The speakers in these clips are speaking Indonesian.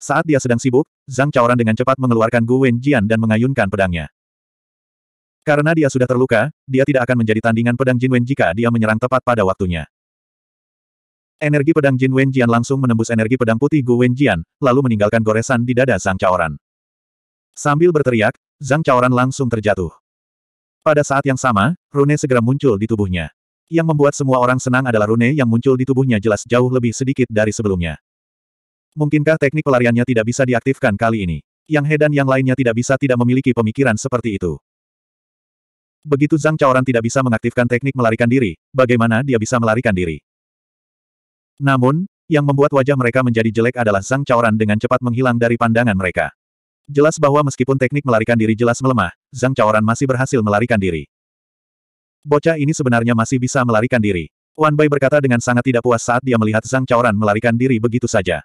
Saat dia sedang sibuk, Zhang Chaoran dengan cepat mengeluarkan Gu Wenjian dan mengayunkan pedangnya. Karena dia sudah terluka, dia tidak akan menjadi tandingan pedang Jin Wen jika dia menyerang tepat pada waktunya. Energi pedang Jin Wen Jian langsung menembus energi pedang putih Gu Wen Jian, lalu meninggalkan goresan di dada Zhang Chaoran. Sambil berteriak, Zhang Chaoran langsung terjatuh. Pada saat yang sama, rune segera muncul di tubuhnya. Yang membuat semua orang senang adalah rune yang muncul di tubuhnya jelas jauh lebih sedikit dari sebelumnya. Mungkinkah teknik pelariannya tidak bisa diaktifkan kali ini? Yang He dan yang lainnya tidak bisa tidak memiliki pemikiran seperti itu. Begitu Zhang Chaoran tidak bisa mengaktifkan teknik melarikan diri, bagaimana dia bisa melarikan diri? Namun, yang membuat wajah mereka menjadi jelek adalah Zhang Chaoran dengan cepat menghilang dari pandangan mereka. Jelas bahwa meskipun teknik melarikan diri jelas melemah, Zhang Chaoran masih berhasil melarikan diri. Bocah ini sebenarnya masih bisa melarikan diri. Wan Bai berkata dengan sangat tidak puas saat dia melihat Zhang Chaoran melarikan diri begitu saja.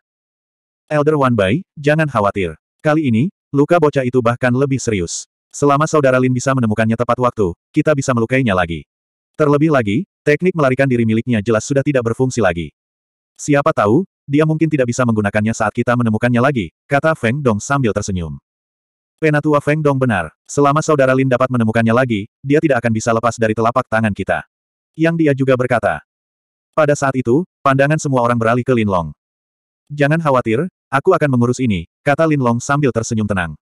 Elder Wan Bai, jangan khawatir. Kali ini, luka bocah itu bahkan lebih serius. Selama saudara Lin bisa menemukannya tepat waktu, kita bisa melukainya lagi. Terlebih lagi, teknik melarikan diri miliknya jelas sudah tidak berfungsi lagi. Siapa tahu, dia mungkin tidak bisa menggunakannya saat kita menemukannya lagi, kata Feng Dong sambil tersenyum. Penatua Feng Dong benar, selama saudara Lin dapat menemukannya lagi, dia tidak akan bisa lepas dari telapak tangan kita. Yang dia juga berkata. Pada saat itu, pandangan semua orang beralih ke Lin Long. Jangan khawatir, aku akan mengurus ini, kata Lin Long sambil tersenyum tenang.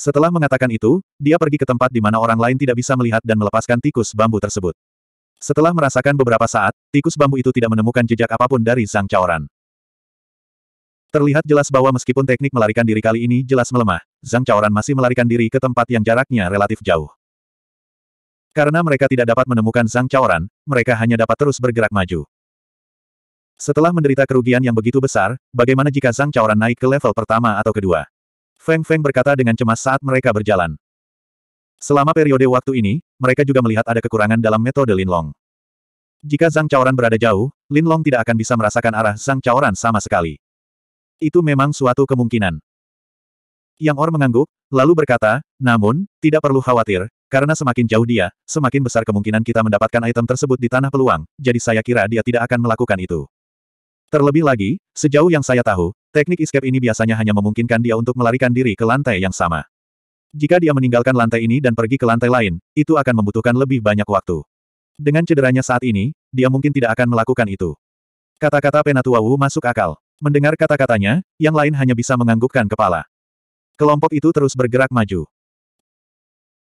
Setelah mengatakan itu, dia pergi ke tempat di mana orang lain tidak bisa melihat dan melepaskan tikus bambu tersebut. Setelah merasakan beberapa saat, tikus bambu itu tidak menemukan jejak apa pun dari Zhang Chaoran. Terlihat jelas bahwa meskipun teknik melarikan diri kali ini jelas melemah, Zhang Chaoran masih melarikan diri ke tempat yang jaraknya relatif jauh. Karena mereka tidak dapat menemukan Zhang Chaoran, mereka hanya dapat terus bergerak maju. Setelah menderita kerugian yang begitu besar, bagaimana jika Zhang Chaoran naik ke level pertama atau kedua? Feng Feng berkata dengan cemas saat mereka berjalan. Selama periode waktu ini, mereka juga melihat ada kekurangan dalam metode Lin Long. Jika Zhang Chaoran berada jauh, Lin Long tidak akan bisa merasakan arah Zhang Chaoran sama sekali. Itu memang suatu kemungkinan. Yang Or mengangguk, lalu berkata, namun, tidak perlu khawatir, karena semakin jauh dia, semakin besar kemungkinan kita mendapatkan item tersebut di tanah peluang, jadi saya kira dia tidak akan melakukan itu. Terlebih lagi, sejauh yang saya tahu, teknik escape ini biasanya hanya memungkinkan dia untuk melarikan diri ke lantai yang sama. Jika dia meninggalkan lantai ini dan pergi ke lantai lain, itu akan membutuhkan lebih banyak waktu. Dengan cederanya saat ini, dia mungkin tidak akan melakukan itu. Kata-kata Penatua Wu masuk akal. Mendengar kata-katanya, yang lain hanya bisa menganggukkan kepala. Kelompok itu terus bergerak maju.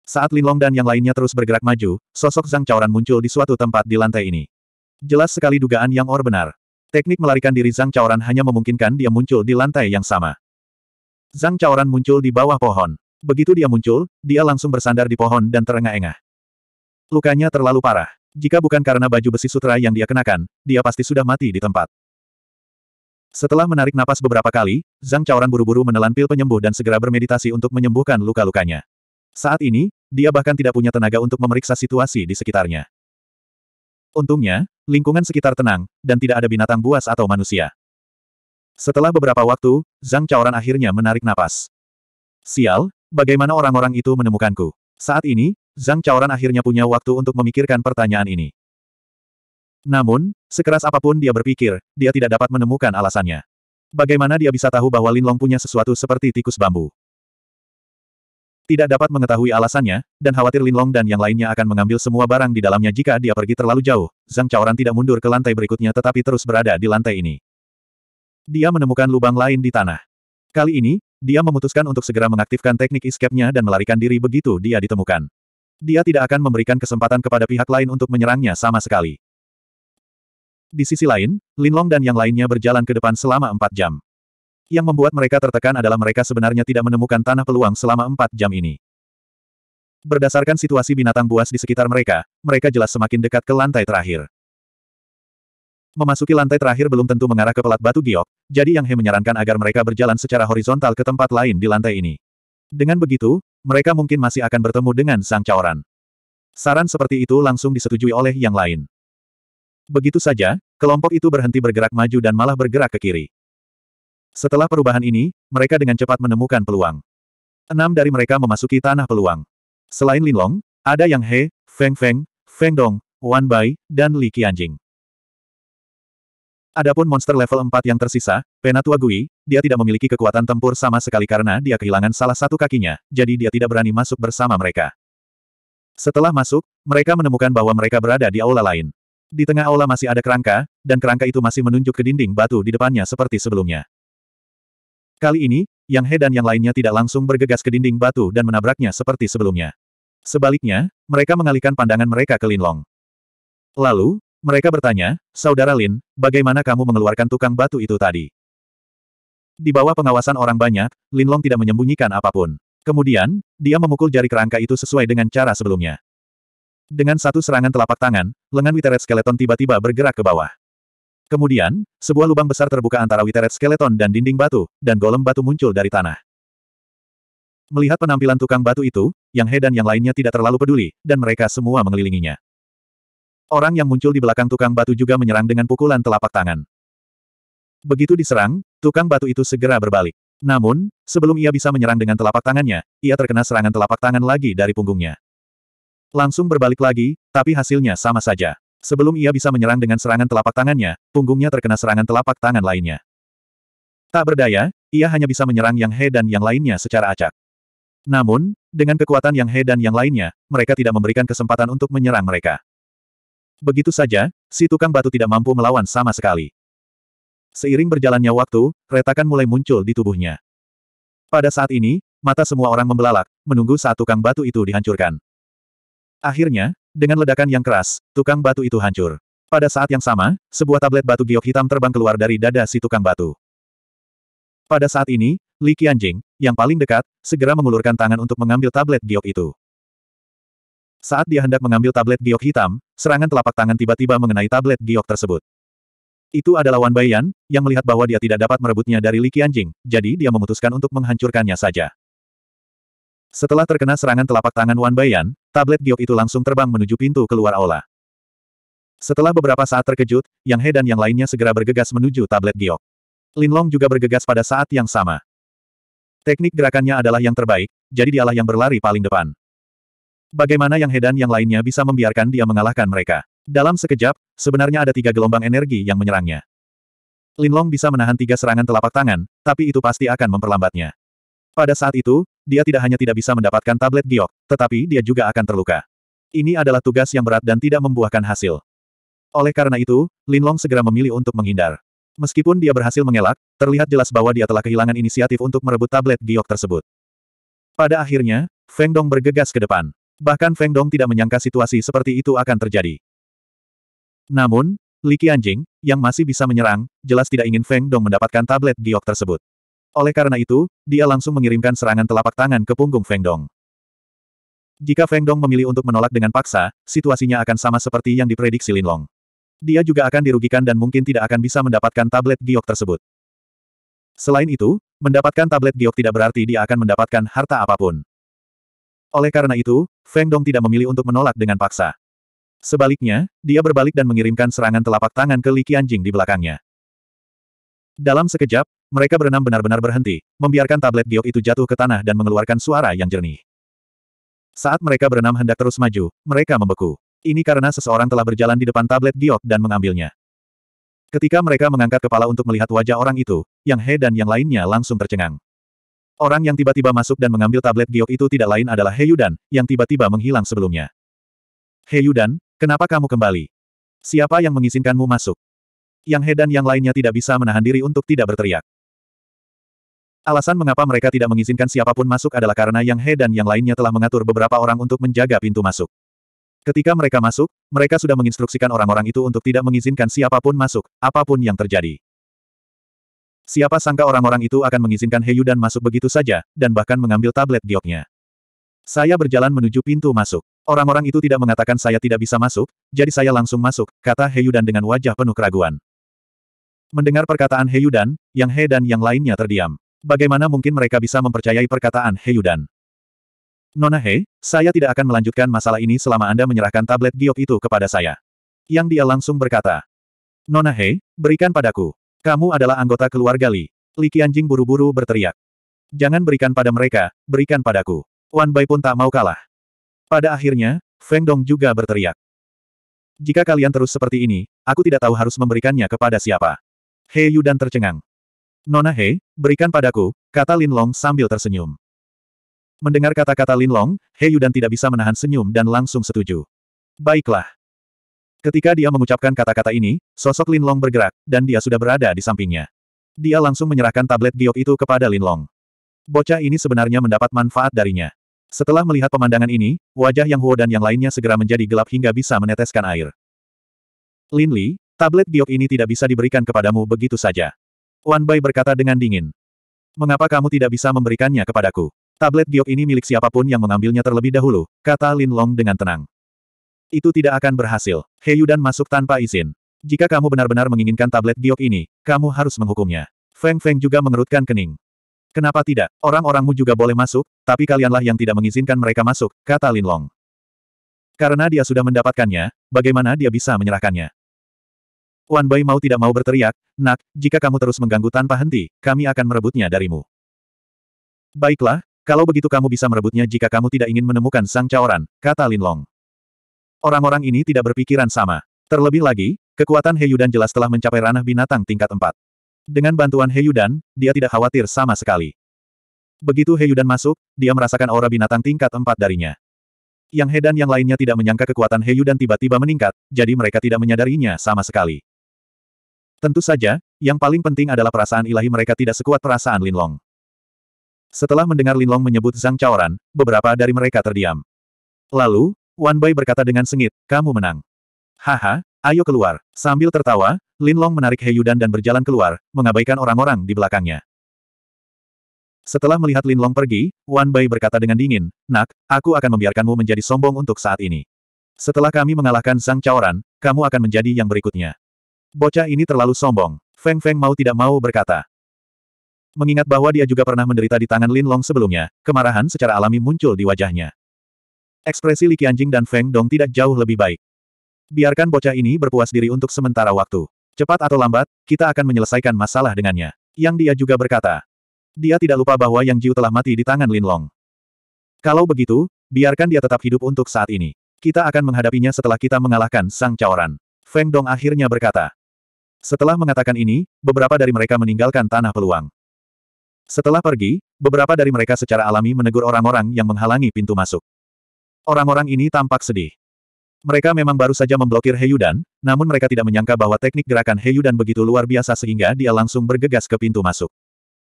Saat Linlong dan yang lainnya terus bergerak maju, sosok Zhang Chaoran muncul di suatu tempat di lantai ini. Jelas sekali dugaan Yang Or benar. Teknik melarikan diri Zhang Chaoran hanya memungkinkan dia muncul di lantai yang sama. Zhang Chaoran muncul di bawah pohon. Begitu dia muncul, dia langsung bersandar di pohon dan terengah-engah. Lukanya terlalu parah. Jika bukan karena baju besi sutra yang dia kenakan, dia pasti sudah mati di tempat. Setelah menarik napas beberapa kali, Zhang Chaoran buru-buru menelan pil penyembuh dan segera bermeditasi untuk menyembuhkan luka-lukanya. Saat ini, dia bahkan tidak punya tenaga untuk memeriksa situasi di sekitarnya. Untungnya, lingkungan sekitar tenang, dan tidak ada binatang buas atau manusia. Setelah beberapa waktu, Zhang Chaoran akhirnya menarik napas. Sial, bagaimana orang-orang itu menemukanku? Saat ini, Zhang Chaoran akhirnya punya waktu untuk memikirkan pertanyaan ini. Namun, sekeras apa pun dia berpikir, dia tidak dapat menemukan alasannya. Bagaimana dia bisa tahu bahwa Lin Long punya sesuatu seperti tikus bambu? Tidak dapat mengetahui alasannya, dan khawatir Lin Long dan yang lainnya akan mengambil semua barang di dalamnya jika dia pergi terlalu jauh, Zhang Chaoran tidak mundur ke lantai berikutnya tetapi terus berada di lantai ini. Dia menemukan lubang lain di tanah. Kali ini, dia memutuskan untuk segera mengaktifkan teknik escape-nya dan melarikan diri begitu dia ditemukan. Dia tidak akan memberikan kesempatan kepada pihak lain untuk menyerangnya sama sekali. Di sisi lain, Lin Long dan yang lainnya berjalan ke depan selama empat jam. Yang membuat mereka tertekan adalah mereka sebenarnya tidak menemukan tanah peluang selama empat jam ini. Berdasarkan situasi binatang buas di sekitar mereka, mereka jelas semakin dekat ke lantai terakhir. Memasuki lantai terakhir belum tentu mengarah ke pelat batu giok, jadi Yang He menyarankan agar mereka berjalan secara horizontal ke tempat lain di lantai ini. Dengan begitu, mereka mungkin masih akan bertemu dengan Sang Caoran. Saran seperti itu langsung disetujui oleh yang lain. Begitu saja, kelompok itu berhenti bergerak maju dan malah bergerak ke kiri. Setelah perubahan ini, mereka dengan cepat menemukan peluang. Enam dari mereka memasuki tanah peluang. Selain Lin Long, ada Yang He, Feng Feng, Feng Dong, Wan Bai, dan Li Qianjing. Adapun monster level 4 yang tersisa, Penatua Gui, dia tidak memiliki kekuatan tempur sama sekali karena dia kehilangan salah satu kakinya, jadi dia tidak berani masuk bersama mereka. Setelah masuk, mereka menemukan bahwa mereka berada di aula lain. Di tengah aula masih ada kerangka, dan kerangka itu masih menunjuk ke dinding batu di depannya seperti sebelumnya. Kali ini, Yang He dan yang lainnya tidak langsung bergegas ke dinding batu dan menabraknya seperti sebelumnya. Sebaliknya, mereka mengalihkan pandangan mereka ke Linlong. Lalu, mereka bertanya, Saudara Lin, bagaimana kamu mengeluarkan tukang batu itu tadi? Di bawah pengawasan orang banyak, Linlong tidak menyembunyikan apa pun. Kemudian, dia memukul jari kerangka itu sesuai dengan cara sebelumnya. Dengan satu serangan telapak tangan, lengan Witeret Skeleton tiba-tiba bergerak ke bawah. Kemudian, sebuah lubang besar terbuka antara Witeret Skeleton dan dinding batu, dan golem batu muncul dari tanah. Melihat penampilan tukang batu itu, Yang He dan yang lainnya tidak terlalu peduli, dan mereka semua mengelilinginya. Orang yang muncul di belakang tukang batu juga menyerang dengan pukulan telapak tangan. Begitu diserang, tukang batu itu segera berbalik. Namun, sebelum ia bisa menyerang dengan telapak tangannya, ia terkena serangan telapak tangan lagi dari punggungnya. Langsung berbalik lagi, tapi hasilnya sama saja. Sebelum ia bisa menyerang dengan serangan telapak tangannya, punggungnya terkena serangan telapak tangan lainnya. Tak berdaya, ia hanya bisa menyerang Yang He dan yang lainnya secara acak. Namun, dengan kekuatan Yang He dan yang lainnya, mereka tidak memberikan kesempatan untuk menyerang mereka. Begitu saja, si tukang batu tidak mampu melawan sama sekali. Seiring berjalannya waktu, retakan mulai muncul di tubuhnya. Pada saat ini, mata semua orang membelalak, menunggu saat tukang batu itu dihancurkan. Akhirnya, dengan ledakan yang keras, tukang batu itu hancur. Pada saat yang sama, sebuah tablet batu giok hitam terbang keluar dari dada si tukang batu. Pada saat ini, Li Qianjing, yang paling dekat, segera mengulurkan tangan untuk mengambil tablet giok itu. Saat dia hendak mengambil tablet giok hitam, serangan telapak tangan tiba-tiba mengenai tablet giok tersebut. Itu adalah Wan Baiyan, yang melihat bahwa dia tidak dapat merebutnya dari Li Qianjing, jadi dia memutuskan untuk menghancurkannya saja. Setelah terkena serangan telapak tangan Wan Baiyan, tablet giok itu langsung terbang menuju pintu keluar aula. Setelah beberapa saat terkejut, Yang He dan yang lainnya segera bergegas menuju tablet giok. Lin Long juga bergegas pada saat yang sama. Teknik gerakannya adalah yang terbaik, jadi dialah yang berlari paling depan. Bagaimana Yang Hedan yang lainnya bisa membiarkan dia mengalahkan mereka? Dalam sekejap, sebenarnya ada tiga gelombang energi yang menyerangnya. Linlong bisa menahan tiga serangan telapak tangan, tapi itu pasti akan memperlambatnya. Pada saat itu, dia tidak hanya tidak bisa mendapatkan tablet giok, tetapi dia juga akan terluka. Ini adalah tugas yang berat dan tidak membuahkan hasil. Oleh karena itu, Linlong segera memilih untuk menghindar. Meskipun dia berhasil mengelak, terlihat jelas bahwa dia telah kehilangan inisiatif untuk merebut tablet giok tersebut. Pada akhirnya, Feng Dong bergegas ke depan. Bahkan Feng Dong tidak menyangka situasi seperti itu akan terjadi. Namun, Li Qianjing, yang masih bisa menyerang, jelas tidak ingin Feng Dong mendapatkan tablet giok tersebut. Oleh karena itu, dia langsung mengirimkan serangan telapak tangan ke punggung Feng Dong. Jika Feng Dong memilih untuk menolak dengan paksa, situasinya akan sama seperti yang diprediksi Lin Long. Dia juga akan dirugikan dan mungkin tidak akan bisa mendapatkan tablet giok tersebut. Selain itu, mendapatkan tablet giok tidak berarti dia akan mendapatkan harta apa pun. Oleh karena itu, Feng Dong tidak memilih untuk menolak dengan paksa. Sebaliknya, dia berbalik dan mengirimkan serangan telapak tangan ke Li Qianjing di belakangnya. Dalam sekejap, mereka berenam benar-benar berhenti, membiarkan tablet giok itu jatuh ke tanah dan mengeluarkan suara yang jernih. Saat mereka berenam hendak terus maju, mereka membeku. Ini karena seseorang telah berjalan di depan tablet giok dan mengambilnya. Ketika mereka mengangkat kepala untuk melihat wajah orang itu, Yang He dan yang lainnya langsung tercengang. Orang yang tiba-tiba masuk dan mengambil tablet giok itu tidak lain adalah He Yudan, yang tiba-tiba menghilang sebelumnya. He Yudan, kenapa kamu kembali? Siapa yang mengizinkanmu masuk? Yang He dan yang lainnya tidak bisa menahan diri untuk tidak berteriak. Alasan mengapa mereka tidak mengizinkan siapa pun masuk adalah karena Yang He dan yang lainnya telah mengatur beberapa orang untuk menjaga pintu masuk. Ketika mereka masuk, mereka sudah menginstruksikan orang-orang itu untuk tidak mengizinkan siapa pun masuk, apa pun yang terjadi. Siapa sangka orang-orang itu akan mengizinkan He Yudan masuk begitu saja, dan bahkan mengambil tablet gioknya. Saya berjalan menuju pintu masuk. Orang-orang itu tidak mengatakan saya tidak bisa masuk, jadi saya langsung masuk, kata He Yudan dengan wajah penuh keraguan. Mendengar perkataan He Yudan, Yang He dan yang lainnya terdiam. Bagaimana mungkin mereka bisa mempercayai perkataan He Yudan? Nona He, saya tidak akan melanjutkan masalah ini selama Anda menyerahkan tablet giok itu kepada saya. Yang dia langsung berkata. Nona He, berikan padaku. Kamu adalah anggota keluarga Li. Li Qianjing buru-buru berteriak. Jangan berikan pada mereka, berikan padaku. Wan Bai pun tak mau kalah. Pada akhirnya, Feng Dong juga berteriak. Jika kalian terus seperti ini, aku tidak tahu harus memberikannya kepada siapa. He Yu dan tercengang. Nona He, berikan padaku, kata Lin Long sambil tersenyum. Mendengar kata-kata Lin Long, He Yu dan tidak bisa menahan senyum dan langsung setuju. Baiklah. Ketika dia mengucapkan kata-kata ini, sosok Lin Long bergerak, dan dia sudah berada di sampingnya. Dia langsung menyerahkan tablet giok itu kepada Lin Long. Bocah ini sebenarnya mendapat manfaat darinya. Setelah melihat pemandangan ini, wajah Yang Huo dan yang lainnya segera menjadi gelap hingga bisa meneteskan air. Lin Li, tablet giok ini tidak bisa diberikan kepadamu begitu saja. Wan Bai berkata dengan dingin. Mengapa kamu tidak bisa memberikannya kepadaku? Tablet giok ini milik siapa pun yang mengambilnya terlebih dahulu, kata Lin Long dengan tenang. Itu tidak akan berhasil. He Yudan masuk tanpa izin. Jika kamu benar-benar menginginkan tablet giok ini, kamu harus menghukumnya. Feng Feng juga mengerutkan kening. Kenapa tidak? Orang-orangmu juga boleh masuk, tapi kalianlah yang tidak mengizinkan mereka masuk, kata Lin Long. Karena dia sudah mendapatkannya, bagaimana dia bisa menyerahkannya? Wan Bai mau tidak mau berteriak, Nak, jika kamu terus mengganggu tanpa henti, kami akan merebutnya darimu. Baiklah, kalau begitu kamu bisa merebutnya jika kamu tidak ingin menemukan Sang Caoran, kata Lin Long. Orang-orang ini tidak berpikiran sama. Terlebih lagi, Kekuatan Heyudan jelas telah mencapai ranah binatang tingkat 4. Dengan bantuan Heyudan, dia tidak khawatir sama sekali. Begitu Heyudan masuk, dia merasakan aura binatang tingkat 4 darinya. Yang He dan yang lainnya tidak menyangka kekuatan Heyudan tiba-tiba meningkat, jadi mereka tidak menyadarinya sama sekali. Tentu saja, yang paling penting adalah perasaan ilahi mereka tidak sekuat perasaan Linlong. Setelah mendengar Linlong menyebut Zhang Chaoran, beberapa dari mereka terdiam. Lalu, Wan Bai berkata dengan sengit, kamu menang. Haha, Ayo keluar. Sambil tertawa, Lin Long menarik He Yudan dan berjalan keluar, mengabaikan orang-orang di belakangnya. Setelah melihat Lin Long pergi, Wan Bai berkata dengan dingin, Nak, aku akan membiarkanmu menjadi sombong untuk saat ini. Setelah kami mengalahkan Zhang Chaoran, kamu akan menjadi yang berikutnya. Bocah ini terlalu sombong. Feng Feng mau tidak mau berkata. Mengingat bahwa dia juga pernah menderita di tangan Lin Long sebelumnya, kemarahan secara alami muncul di wajahnya. Ekspresi Li Qianjing dan Feng Dong tidak jauh lebih baik. Biarkan bocah ini berpuas diri untuk sementara waktu. Cepat atau lambat, kita akan menyelesaikan masalah dengannya. Yang dia juga berkata. Dia tidak lupa bahwa Yang Jiu telah mati di tangan Lin Long. Kalau begitu, biarkan dia tetap hidup untuk saat ini. Kita akan menghadapinya setelah kita mengalahkan Sang Caoran. Feng Dong akhirnya berkata. Setelah mengatakan ini, beberapa dari mereka meninggalkan tanah peluang. Setelah pergi, beberapa dari mereka secara alami menegur orang-orang yang menghalangi pintu masuk. Orang-orang ini tampak sedih. Mereka memang baru saja memblokir Heyudan, namun mereka tidak menyangka bahwa teknik gerakan Heyudan begitu luar biasa sehingga dia langsung bergegas ke pintu masuk.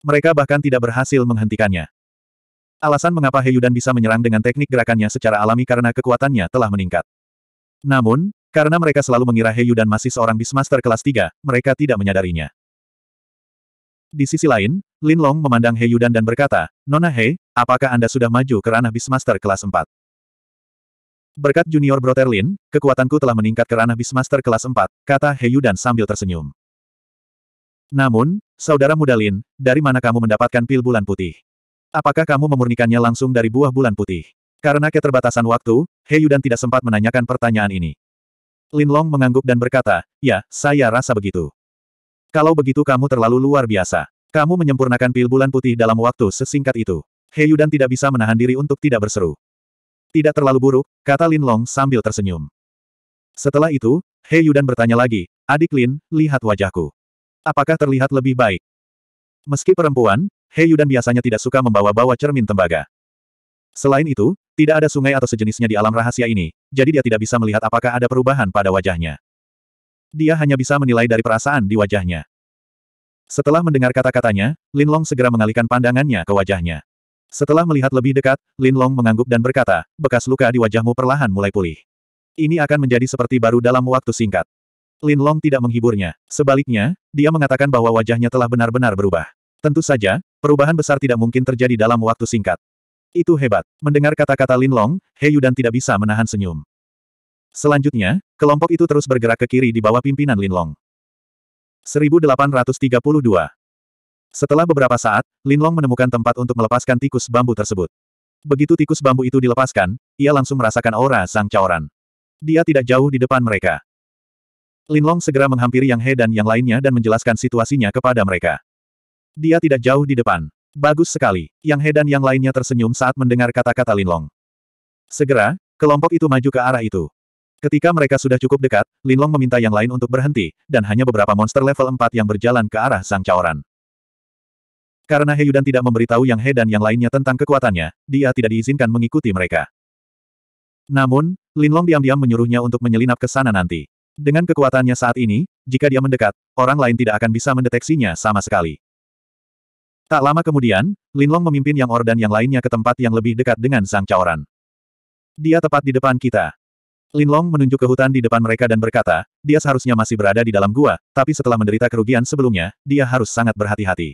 Mereka bahkan tidak berhasil menghentikannya. Alasan mengapa Heyudan bisa menyerang dengan teknik gerakannya secara alami karena kekuatannya telah meningkat. Namun, karena mereka selalu mengira Heyudan masih seorang Beastmaster kelas 3, mereka tidak menyadarinya. Di sisi lain, Lin Long memandang Heyudan dan berkata, Nona He, apakah Anda sudah maju ke ranah Beastmaster kelas 4? Berkat junior Broterlin, kekuatanku telah meningkat ke ranah Beastmaster kelas 4, kata Heyudan sambil tersenyum. Namun, saudara muda Lin, dari mana kamu mendapatkan pil bulan putih? Apakah kamu memurnikannya langsung dari buah bulan putih? Karena keterbatasan waktu, Heyudan tidak sempat menanyakan pertanyaan ini. Lin Long mengangguk dan berkata, ya, saya rasa begitu. Kalau begitu kamu terlalu luar biasa. Kamu menyempurnakan pil bulan putih dalam waktu sesingkat itu. Heyudan tidak bisa menahan diri untuk tidak berseru. Tidak terlalu buruk, kata Lin Long sambil tersenyum. Setelah itu, He Yudan bertanya lagi, adik Lin, lihat wajahku. Apakah terlihat lebih baik? Meski perempuan, He Yudan biasanya tidak suka membawa-bawa cermin tembaga. Selain itu, tidak ada sungai atau sejenisnya di alam rahasia ini, jadi dia tidak bisa melihat apakah ada perubahan pada wajahnya. Dia hanya bisa menilai dari perasaan di wajahnya. Setelah mendengar kata-katanya, Lin Long segera mengalihkan pandangannya ke wajahnya. Setelah melihat lebih dekat, Lin Long mengangguk dan berkata, bekas luka di wajahmu perlahan mulai pulih. Ini akan menjadi seperti baru dalam waktu singkat. Lin Long tidak menghiburnya. Sebaliknya, dia mengatakan bahwa wajahnya telah benar-benar berubah. Tentu saja, perubahan besar tidak mungkin terjadi dalam waktu singkat. Itu hebat. Mendengar kata-kata Lin Long, He Yudan tidak bisa menahan senyum. Selanjutnya, kelompok itu terus bergerak ke kiri di bawah pimpinan Lin Long. 1832 setelah beberapa saat, Lin Long menemukan tempat untuk melepaskan tikus bambu tersebut. Begitu tikus bambu itu dilepaskan, ia langsung merasakan aura Sang Caoran. Dia tidak jauh di depan mereka. Lin Long segera menghampiri Yang He dan yang lainnya dan menjelaskan situasinya kepada mereka. Dia tidak jauh di depan. Bagus sekali. Yang He dan yang lainnya tersenyum saat mendengar kata-kata Lin Long. Segera, kelompok itu maju ke arah itu. Ketika mereka sudah cukup dekat, Linlong meminta yang lain untuk berhenti, dan hanya beberapa monster level 4 yang berjalan ke arah Sang Caoran. Karena Heyudan tidak memberitahu Yang He dan yang lainnya tentang kekuatannya, dia tidak diizinkan mengikuti mereka. Namun, Linlong diam-diam menyuruhnya untuk menyelinap ke sana nanti. Dengan kekuatannya saat ini, jika dia mendekat, orang lain tidak akan bisa mendeteksinya sama sekali. Tak lama kemudian, Linlong memimpin Yang Or dan yang lainnya ke tempat yang lebih dekat dengan Sang Caoran. Dia tepat di depan kita. Linlong menunjuk ke hutan di depan mereka dan berkata, dia seharusnya masih berada di dalam gua, tapi setelah menderita kerugian sebelumnya, dia harus sangat berhati-hati.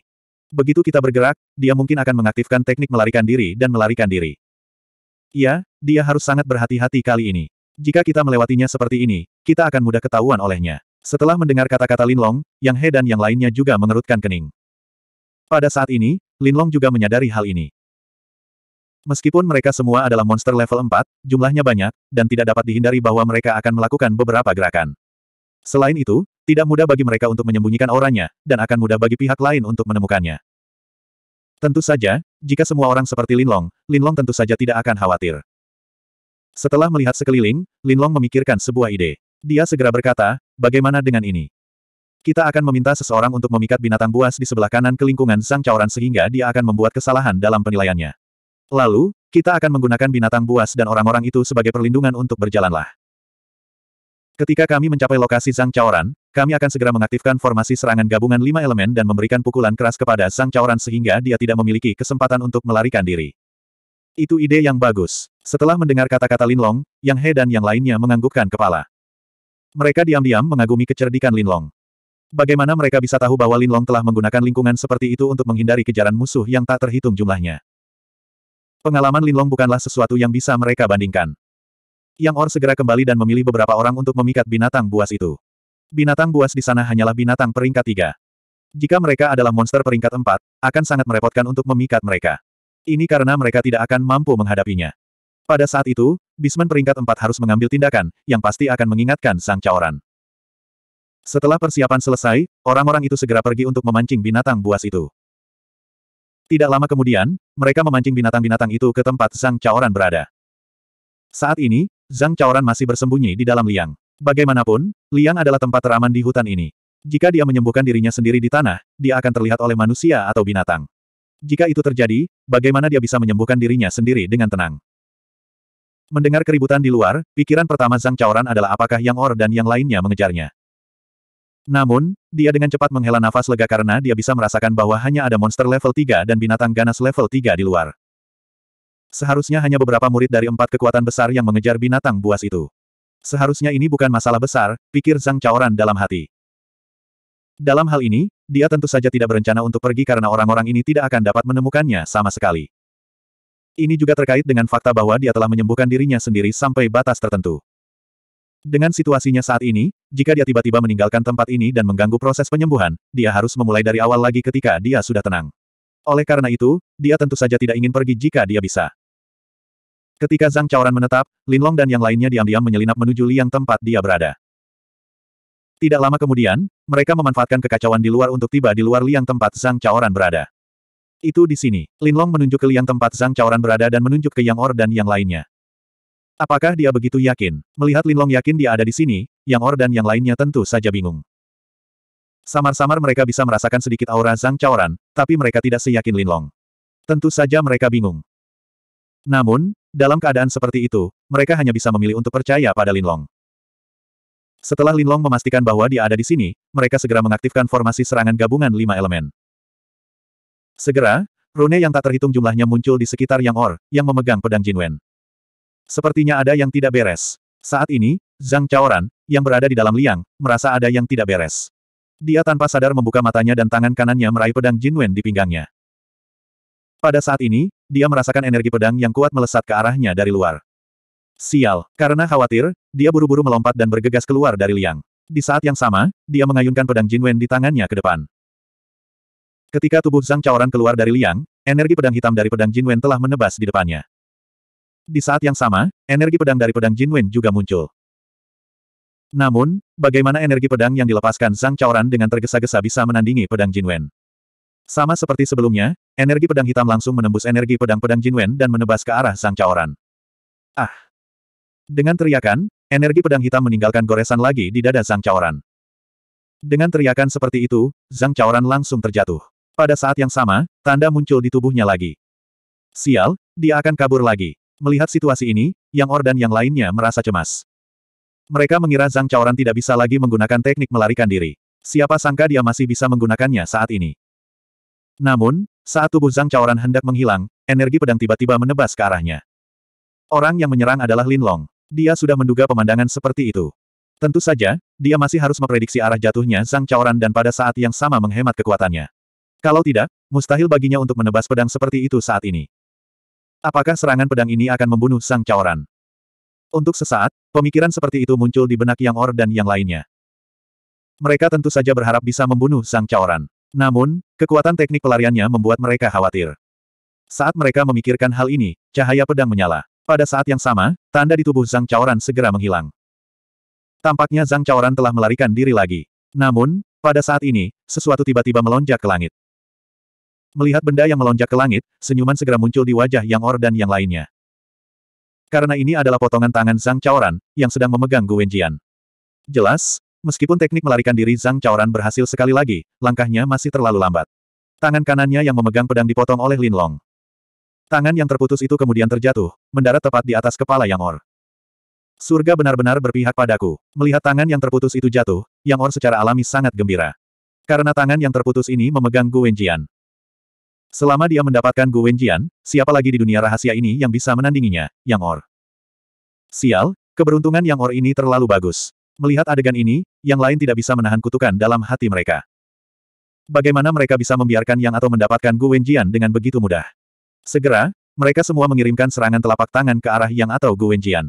Begitu kita bergerak, dia mungkin akan mengaktifkan teknik melarikan diri dan melarikan diri. Iya, dia harus sangat berhati-hati kali ini. Jika kita melewatinya seperti ini, kita akan mudah ketahuan olehnya. Setelah mendengar kata-kata Linlong, Yang He dan yang lainnya juga mengerutkan kening. Pada saat ini, Linlong juga menyadari hal ini. Meskipun mereka semua adalah monster level 4, jumlahnya banyak, dan tidak dapat dihindari bahwa mereka akan melakukan beberapa gerakan. Selain itu, tidak mudah bagi mereka untuk menyembunyikan auranya, dan akan mudah bagi pihak lain untuk menemukannya. Tentu saja, jika semua orang seperti Linlong, Linlong tentu saja tidak akan khawatir. Setelah melihat sekeliling, Linlong memikirkan sebuah ide. Dia segera berkata, bagaimana dengan ini? Kita akan meminta seseorang untuk memikat binatang buas di sebelah kanan ke lingkungan sang cawaran sehingga dia akan membuat kesalahan dalam penilaiannya. Lalu, kita akan menggunakan binatang buas dan orang-orang itu sebagai perlindungan untuk berjalanlah. Ketika kami mencapai lokasi Sang Caoran, kami akan segera mengaktifkan formasi serangan gabungan lima elemen dan memberikan pukulan keras kepada Sang Caoran sehingga dia tidak memiliki kesempatan untuk melarikan diri. Itu ide yang bagus. Setelah mendengar kata-kata Linlong, Yang He dan yang lainnya menganggukkan kepala. Mereka diam-diam mengagumi kecerdikan Linlong. Bagaimana mereka bisa tahu bahwa Linlong telah menggunakan lingkungan seperti itu untuk menghindari kejaran musuh yang tak terhitung jumlahnya? Pengalaman Linlong bukanlah sesuatu yang bisa mereka bandingkan. Yang Or segera kembali dan memilih beberapa orang untuk memikat binatang buas itu. Binatang buas di sana hanyalah binatang peringkat tiga. Jika mereka adalah monster peringkat empat, akan sangat merepotkan untuk memikat mereka. Ini karena mereka tidak akan mampu menghadapinya. Pada saat itu, Bisman peringkat empat harus mengambil tindakan, yang pasti akan mengingatkan Sang Caoran. Setelah persiapan selesai, orang-orang itu segera pergi untuk memancing binatang buas itu. Tidak lama kemudian, mereka memancing binatang-binatang itu ke tempat Zhang Chaoran berada. Saat ini, Zhang Chaoran masih bersembunyi di dalam liang. Bagaimanapun, liang adalah tempat teraman di hutan ini. Jika dia menyembuhkan dirinya sendiri di tanah, dia akan terlihat oleh manusia atau binatang. Jika itu terjadi, bagaimana dia bisa menyembuhkan dirinya sendiri dengan tenang? Mendengar keributan di luar, pikiran pertama Zhang Chaoran adalah apakah Yang Or dan yang lainnya mengejarnya. Namun, dia dengan cepat menghela nafas lega karena dia bisa merasakan bahwa hanya ada monster level 3 dan binatang ganas level 3 di luar. Seharusnya hanya beberapa murid dari empat kekuatan besar yang mengejar binatang buas itu. Seharusnya ini bukan masalah besar, pikir Zhang Chaoran dalam hati. Dalam hal ini, dia tentu saja tidak berencana untuk pergi karena orang-orang ini tidak akan dapat menemukannya sama sekali. Ini juga terkait dengan fakta bahwa dia telah menyembuhkan dirinya sendiri sampai batas tertentu. Dengan situasinya saat ini, jika dia tiba-tiba meninggalkan tempat ini dan mengganggu proses penyembuhan, dia harus memulai dari awal lagi ketika dia sudah tenang. Oleh karena itu, dia tentu saja tidak ingin pergi jika dia bisa. Ketika Zhang Chaoran menetap, Linlong dan yang lainnya diam-diam menyelinap menuju liang tempat dia berada. Tidak lama kemudian, mereka memanfaatkan kekacauan di luar untuk tiba di luar liang tempat Zhang Chaoran berada. Itu di sini. Linlong menunjuk ke liang tempat Zhang Chaoran berada dan menunjuk ke Yang Or dan yang lainnya. Apakah dia begitu yakin? Melihat Linlong yakin dia ada di sini, Yang Or dan yang lainnya tentu saja bingung. Samar-samar mereka bisa merasakan sedikit aura Zhang Chaoran, tapi mereka tidak seyakin Linlong. Tentu saja mereka bingung. Namun, dalam keadaan seperti itu, mereka hanya bisa memilih untuk percaya pada Linlong. Setelah Linlong memastikan bahwa dia ada di sini, mereka segera mengaktifkan formasi serangan gabungan lima elemen. Segera, rune yang tak terhitung jumlahnya muncul di sekitar Yang Or, yang memegang pedang Jinwen. Sepertinya ada yang tidak beres. Saat ini, Zhang Chaoran, yang berada di dalam liang, merasa ada yang tidak beres. Dia tanpa sadar membuka matanya dan tangan kanannya meraih pedang Jinwen di pinggangnya. Pada saat ini, dia merasakan energi pedang yang kuat melesat ke arahnya dari luar. Sial, karena khawatir, dia buru-buru melompat dan bergegas keluar dari liang. Di saat yang sama, dia mengayunkan pedang Jinwen di tangannya ke depan. Ketika tubuh Zhang Chaoran keluar dari liang, energi pedang hitam dari pedang Jinwen telah menebas di depannya. Di saat yang sama, energi pedang dari pedang Jinwen juga muncul. Namun, bagaimana energi pedang yang dilepaskan Zhang Chaoran dengan tergesa-gesa bisa menandingi pedang Jinwen? Sama seperti sebelumnya, energi pedang hitam langsung menembus energi pedang-pedang Jinwen dan menebas ke arah Zhang Chaoran. Ah! Dengan teriakan, energi pedang hitam meninggalkan goresan lagi di dada Zhang Chaoran. Dengan teriakan seperti itu, Zhang Chaoran langsung terjatuh. Pada saat yang sama, tanda muncul di tubuhnya lagi. Sial, dia akan kabur lagi. Melihat situasi ini, Yang Or dan yang lainnya merasa cemas. Mereka mengira Zhang Chaoran tidak bisa lagi menggunakan teknik melarikan diri. Siapa sangka dia masih bisa menggunakannya saat ini. Namun, saat tubuh Zhang Chaoran hendak menghilang, energi pedang tiba-tiba menebas ke arahnya. Orang yang menyerang adalah Lin Long. Dia sudah menduga pemandangan seperti itu. Tentu saja, dia masih harus memprediksi arah jatuhnya Zhang Chaoran dan pada saat yang sama menghemat kekuatannya. Kalau tidak, mustahil baginya untuk menebas pedang seperti itu saat ini. Apakah serangan pedang ini akan membunuh Sang Caoran? Untuk sesaat, pemikiran seperti itu muncul di benak Yang Or dan yang lainnya. Mereka tentu saja berharap bisa membunuh Sang Caoran. Namun, kekuatan teknik pelariannya membuat mereka khawatir. Saat mereka memikirkan hal ini, cahaya pedang menyala. Pada saat yang sama, tanda di tubuh Zhang Caoran segera menghilang. Tampaknya Zhang Caoran telah melarikan diri lagi. Namun, pada saat ini, sesuatu tiba-tiba melonjak ke langit. Melihat benda yang melonjak ke langit, senyuman segera muncul di wajah Yang Or dan yang lainnya. Karena ini adalah potongan tangan Zhang Chaoran, yang sedang memegang Gu Wenjian. Jelas, meskipun teknik melarikan diri Zhang Chaoran berhasil sekali lagi, langkahnya masih terlalu lambat. Tangan kanannya yang memegang pedang dipotong oleh Lin Long. Tangan yang terputus itu kemudian terjatuh, mendarat tepat di atas kepala Yang Or. Surga benar-benar berpihak padaku. Melihat tangan yang terputus itu jatuh, Yang Or secara alami sangat gembira. Karena tangan yang terputus ini memegang Gu Wenjian. Selama dia mendapatkan Gu Wenjian, siapa lagi di dunia rahasia ini yang bisa menandinginya, Yang Or. Sial, keberuntungan Yang Or ini terlalu bagus. Melihat adegan ini, yang lain tidak bisa menahan kutukan dalam hati mereka. Bagaimana mereka bisa membiarkan Yang atau mendapatkan Gu Wenjian dengan begitu mudah? Segera, mereka semua mengirimkan serangan telapak tangan ke arah Yang atau Gu Wenjian.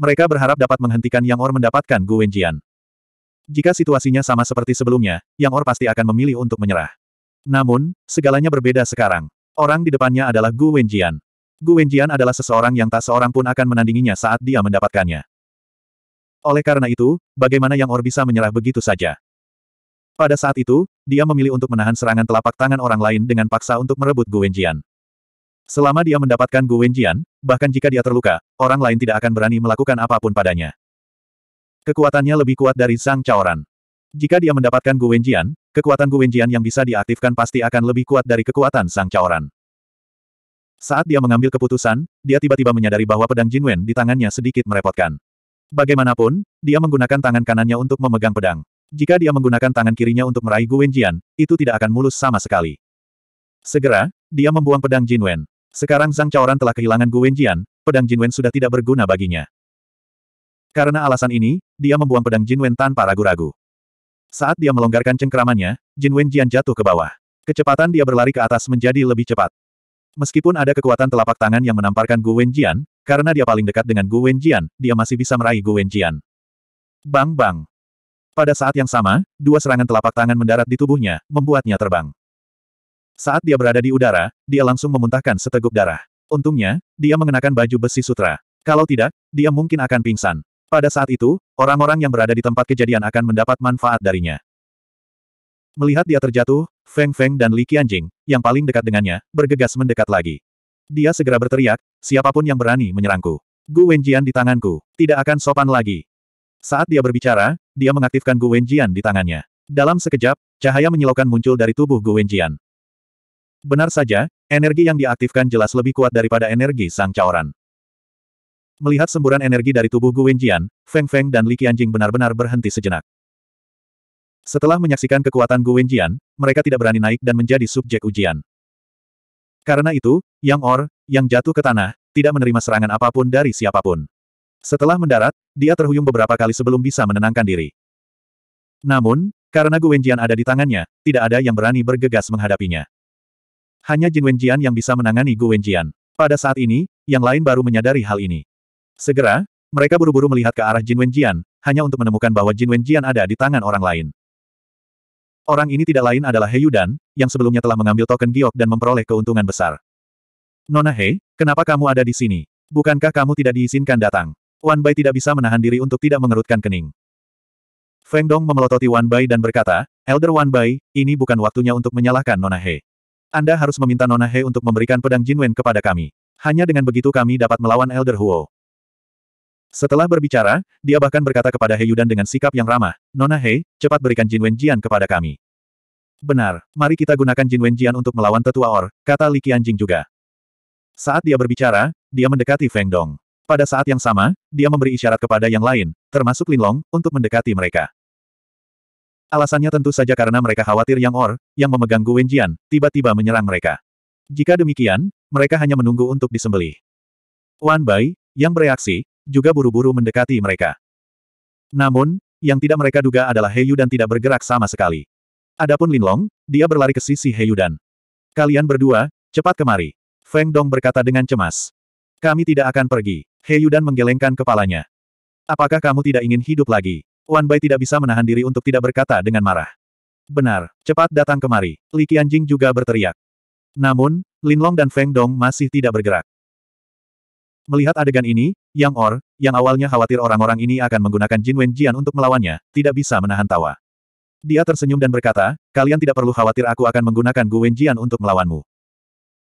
Mereka berharap dapat menghentikan Yang Or mendapatkan Gu Wenjian. Jika situasinya sama seperti sebelumnya, Yang Or pasti akan memilih untuk menyerah. Namun, segalanya berbeda sekarang. Orang di depannya adalah Gu Wenjian. Gu Wenjian adalah seseorang yang tak seorang pun akan menandinginya saat dia mendapatkannya. Oleh karena itu, bagaimana Yang Or bisa menyerah begitu saja? Pada saat itu, dia memilih untuk menahan serangan telapak tangan orang lain dengan paksa untuk merebut Gu Wenjian. Selama dia mendapatkan Gu Wenjian, bahkan jika dia terluka, orang lain tidak akan berani melakukan apa pun padanya. Kekuatannya lebih kuat dari Zhang Chaoran. Jika dia mendapatkan Gu Wenjian, kekuatan Gu Wenjian yang bisa diaktifkan pasti akan lebih kuat dari kekuatan Sang Caoran. Saat dia mengambil keputusan, dia tiba-tiba menyadari bahwa pedang Jinwen di tangannya sedikit merepotkan. Bagaimanapun, dia menggunakan tangan kanannya untuk memegang pedang. Jika dia menggunakan tangan kirinya untuk meraih Gu Wenjian, itu tidak akan mulus sama sekali. Segera, dia membuang pedang Jinwen. Sekarang Zhang Caoran telah kehilangan Gu Wenjian, pedang Jinwen sudah tidak berguna baginya. Karena alasan ini, dia membuang pedang Jinwen tanpa ragu-ragu. Saat dia melonggarkan cengkeramannya, Jin Wenjian jatuh ke bawah. Kecepatan dia berlari ke atas menjadi lebih cepat. Meskipun ada kekuatan telapak tangan yang menamparkan Gu Wenjian, karena dia paling dekat dengan Gu Wenjian, dia masih bisa meraih Gu Wenjian. Bang bang. Pada saat yang sama, dua serangan telapak tangan mendarat di tubuhnya, membuatnya terbang. Saat dia berada di udara, dia langsung memuntahkan seteguk darah. Untungnya, dia mengenakan baju besi sutra. Kalau tidak, dia mungkin akan pingsan. Pada saat itu, orang-orang yang berada di tempat kejadian akan mendapat manfaat darinya. Melihat dia terjatuh, Feng Feng dan Li Qianjing, yang paling dekat dengannya, bergegas mendekat lagi. Dia segera berteriak, siapa pun yang berani menyerangku. Gu Wenjian di tanganku, tidak akan sopan lagi. Saat dia berbicara, dia mengaktifkan Gu Wenjian di tangannya. Dalam sekejap, cahaya menyilaukan muncul dari tubuh Gu Wenjian. Benar saja, energi yang diaktifkan jelas lebih kuat daripada energi Sang Caoran. Melihat semburan energi dari tubuh Gu Wenjian, Feng Feng dan Li Qianjing benar-benar berhenti sejenak. Setelah menyaksikan kekuatan Gu Wenjian, mereka tidak berani naik dan menjadi subjek ujian. Karena itu, Yang Or, yang jatuh ke tanah, tidak menerima serangan apa pun dari siapa pun. Setelah mendarat, dia terhuyung beberapa kali sebelum bisa menenangkan diri. Namun, karena Gu Wenjian ada di tangannya, tidak ada yang berani bergegas menghadapinya. Hanya Jin Wenjian yang bisa menangani Gu Wenjian. Pada saat ini, yang lain baru menyadari hal ini. Segera, mereka buru-buru melihat ke arah Jin Wenjian, hanya untuk menemukan bahwa Jin Wenjian ada di tangan orang lain. Orang ini tidak lain adalah He Yudan, yang sebelumnya telah mengambil token giok dan memperoleh keuntungan besar. Nona He, kenapa kamu ada di sini? Bukankah kamu tidak diizinkan datang? Wan Bai tidak bisa menahan diri untuk tidak mengerutkan kening. Feng Dong memelototi Wan Bai dan berkata, Elder Wan Bai, ini bukan waktunya untuk menyalahkan Nona He. Anda harus meminta Nona He untuk memberikan pedang Jinwen kepada kami. Hanya dengan begitu kami dapat melawan Elder Huo. Setelah berbicara, dia bahkan berkata kepada He Yudan dengan sikap yang ramah, Nona He, cepat berikan Jin Wenjian kepada kami. Benar, mari kita gunakan Jin Wenjian untuk melawan tetua Or, kata Li Qianjing juga. Saat dia berbicara, dia mendekati Feng Dong. Pada saat yang sama, dia memberi isyarat kepada yang lain, termasuk Lin Long, untuk mendekati mereka. Alasannya tentu saja karena mereka khawatir Yang Or, yang memegang Gu Wenjian, tiba-tiba menyerang mereka. Jika demikian, mereka hanya menunggu untuk disembelih. Wan Bai, yang bereaksi, juga buru-buru mendekati mereka. Namun, yang tidak mereka duga adalah He Yu dan tidak bergerak sama sekali. Adapun Lin Long, dia berlari ke sisi He Yu dan. Kalian berdua, cepat kemari. Feng Dong berkata dengan cemas. Kami tidak akan pergi. He Yu dan menggelengkan kepalanya. Apakah kamu tidak ingin hidup lagi? Wan Bai tidak bisa menahan diri untuk tidak berkata dengan marah. Benar, cepat datang kemari. Li Qianjing juga berteriak. Namun, Lin Long dan Feng Dong masih tidak bergerak. Melihat adegan ini, Yang Or, yang awalnya khawatir orang-orang ini akan menggunakan Jin Wen Jian untuk melawannya, tidak bisa menahan tawa. Dia tersenyum dan berkata, kalian tidak perlu khawatir aku akan menggunakan Gu Wen Jian untuk melawanmu.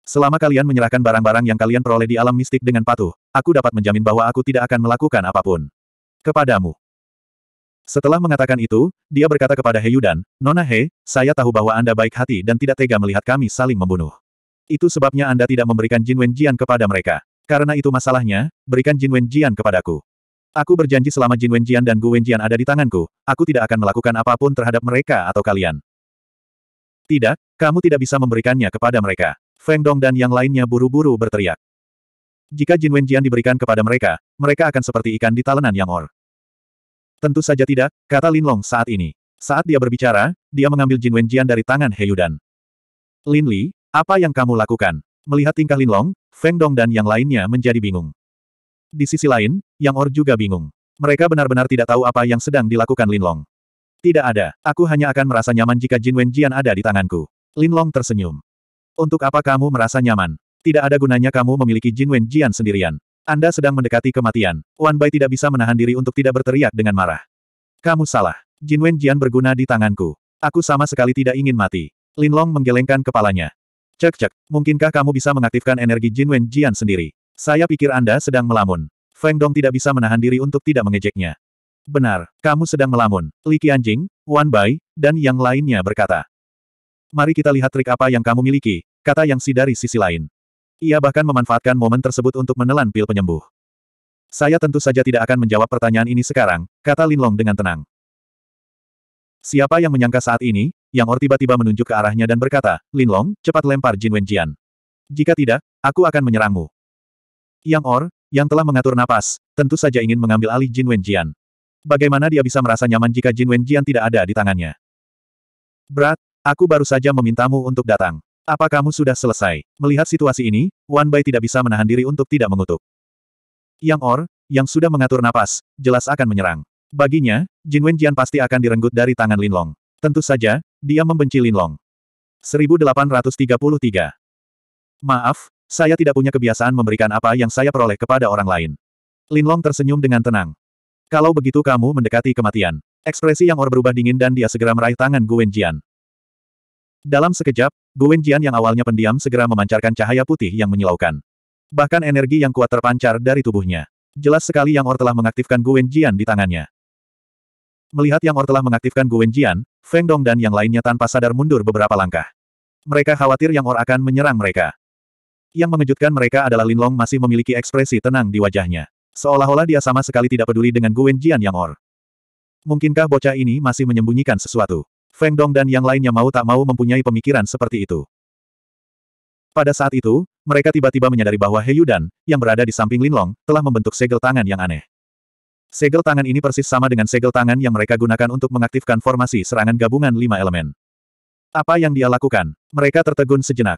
Selama kalian menyerahkan barang-barang yang kalian peroleh di alam mistik dengan patuh, aku dapat menjamin bahwa aku tidak akan melakukan apa pun. Kepadamu. Setelah mengatakan itu, dia berkata kepada He Yudan, Nona He, saya tahu bahwa Anda baik hati dan tidak tega melihat kami saling membunuh. Itu sebabnya Anda tidak memberikan Jin Wen Jian kepada mereka. Karena itu masalahnya, berikan Jin Wen Jian kepadaku. Aku berjanji selama Jin Wen Jian dan Gu Wen Jian ada di tanganku, aku tidak akan melakukan apa pun terhadap mereka atau kalian. Tidak, kamu tidak bisa memberikannya kepada mereka. Feng Dong dan yang lainnya buru-buru berteriak. Jika Jin Wen Jian diberikan kepada mereka, mereka akan seperti ikan di talenan yang or. Tentu saja tidak, kata Lin Long saat ini. Saat dia berbicara, dia mengambil Jin Wen Jian dari tangan He Yudan. Lin Li, apa yang kamu lakukan? Melihat tingkah Lin Long, Feng Dong dan yang lainnya menjadi bingung. Di sisi lain, Yang Or juga bingung. Mereka benar-benar tidak tahu apa yang sedang dilakukan Lin Long. Tidak ada, aku hanya akan merasa nyaman jika Jin Wen Jian ada di tanganku. Lin Long tersenyum. Untuk apa kamu merasa nyaman? Tidak ada gunanya kamu memiliki Jin Wen Jian sendirian. Anda sedang mendekati kematian. Wan Bai tidak bisa menahan diri untuk tidak berteriak dengan marah. Kamu salah. Jin Wen Jian berguna di tanganku. Aku sama sekali tidak ingin mati. Lin Long menggelengkan kepalanya. Cek cek, mungkinkah kamu bisa mengaktifkan energi Jin Wen Jian sendiri? Saya pikir Anda sedang melamun. Feng Dong tidak bisa menahan diri untuk tidak mengejeknya. Benar, kamu sedang melamun. Li Qianjing, Wan Bai, dan yang lainnya berkata. Mari kita lihat trik apa yang kamu miliki, kata Yang Si dari sisi lain. Ia bahkan memanfaatkan momen tersebut untuk menelan pil penyembuh. Saya tentu saja tidak akan menjawab pertanyaan ini sekarang, kata Lin Long dengan tenang. Siapa yang menyangka saat ini, Yang Or tiba-tiba menunjuk ke arahnya dan berkata, Lin Long, cepat lempar Jin Wenjian. Jika tidak, aku akan menyerangmu. Yang Or, yang telah mengatur napas, tentu saja ingin mengambil alih Jin Wenjian. Bagaimana dia bisa merasa nyaman jika Jin Wenjian tidak ada di tangannya? Berat, aku baru saja memintamu untuk datang. Apa kamu sudah selesai? Melihat situasi ini, Wan Bai tidak bisa menahan diri untuk tidak mengutuk. Yang Or, yang sudah mengatur napas, jelas akan menyerang. Baginya, Jin Wenjian pasti akan direnggut dari tangan Lin Long. Tentu saja, dia membenci Lin Long. 1833. Maaf, saya tidak punya kebiasaan memberikan apa yang saya peroleh kepada orang lain. Lin Long tersenyum dengan tenang. Kalau begitu kamu mendekati kematian. Ekspresi yang or berubah dingin dan dia segera meraih tangan Gu Wenjian. Dalam sekejap, Gu Wenjian yang awalnya pendiam segera memancarkan cahaya putih yang menyilaukan. Bahkan energi yang kuat terpancar dari tubuhnya. Jelas sekali Yang Or telah mengaktifkan Gu Wenjian di tangannya. Melihat Yang Or telah mengaktifkan Gu Wenjian, Feng Dong dan yang lainnya tanpa sadar mundur beberapa langkah. Mereka khawatir Yang Or akan menyerang mereka. Yang mengejutkan mereka adalah Lin Long masih memiliki ekspresi tenang di wajahnya. Seolah-olah dia sama sekali tidak peduli dengan Gu Wenjian Yang Or. Mungkinkah bocah ini masih menyembunyikan sesuatu? Feng Dong dan yang lainnya mau tak mau mempunyai pemikiran seperti itu. Pada saat itu, mereka tiba-tiba menyadari bahwa He Yudan, yang berada di samping Lin Long, telah membentuk segel tangan yang aneh. Segel tangan ini persis sama dengan segel tangan yang mereka gunakan untuk mengaktifkan formasi serangan gabungan lima elemen. Apa yang dia lakukan? Mereka tertegun sejenak.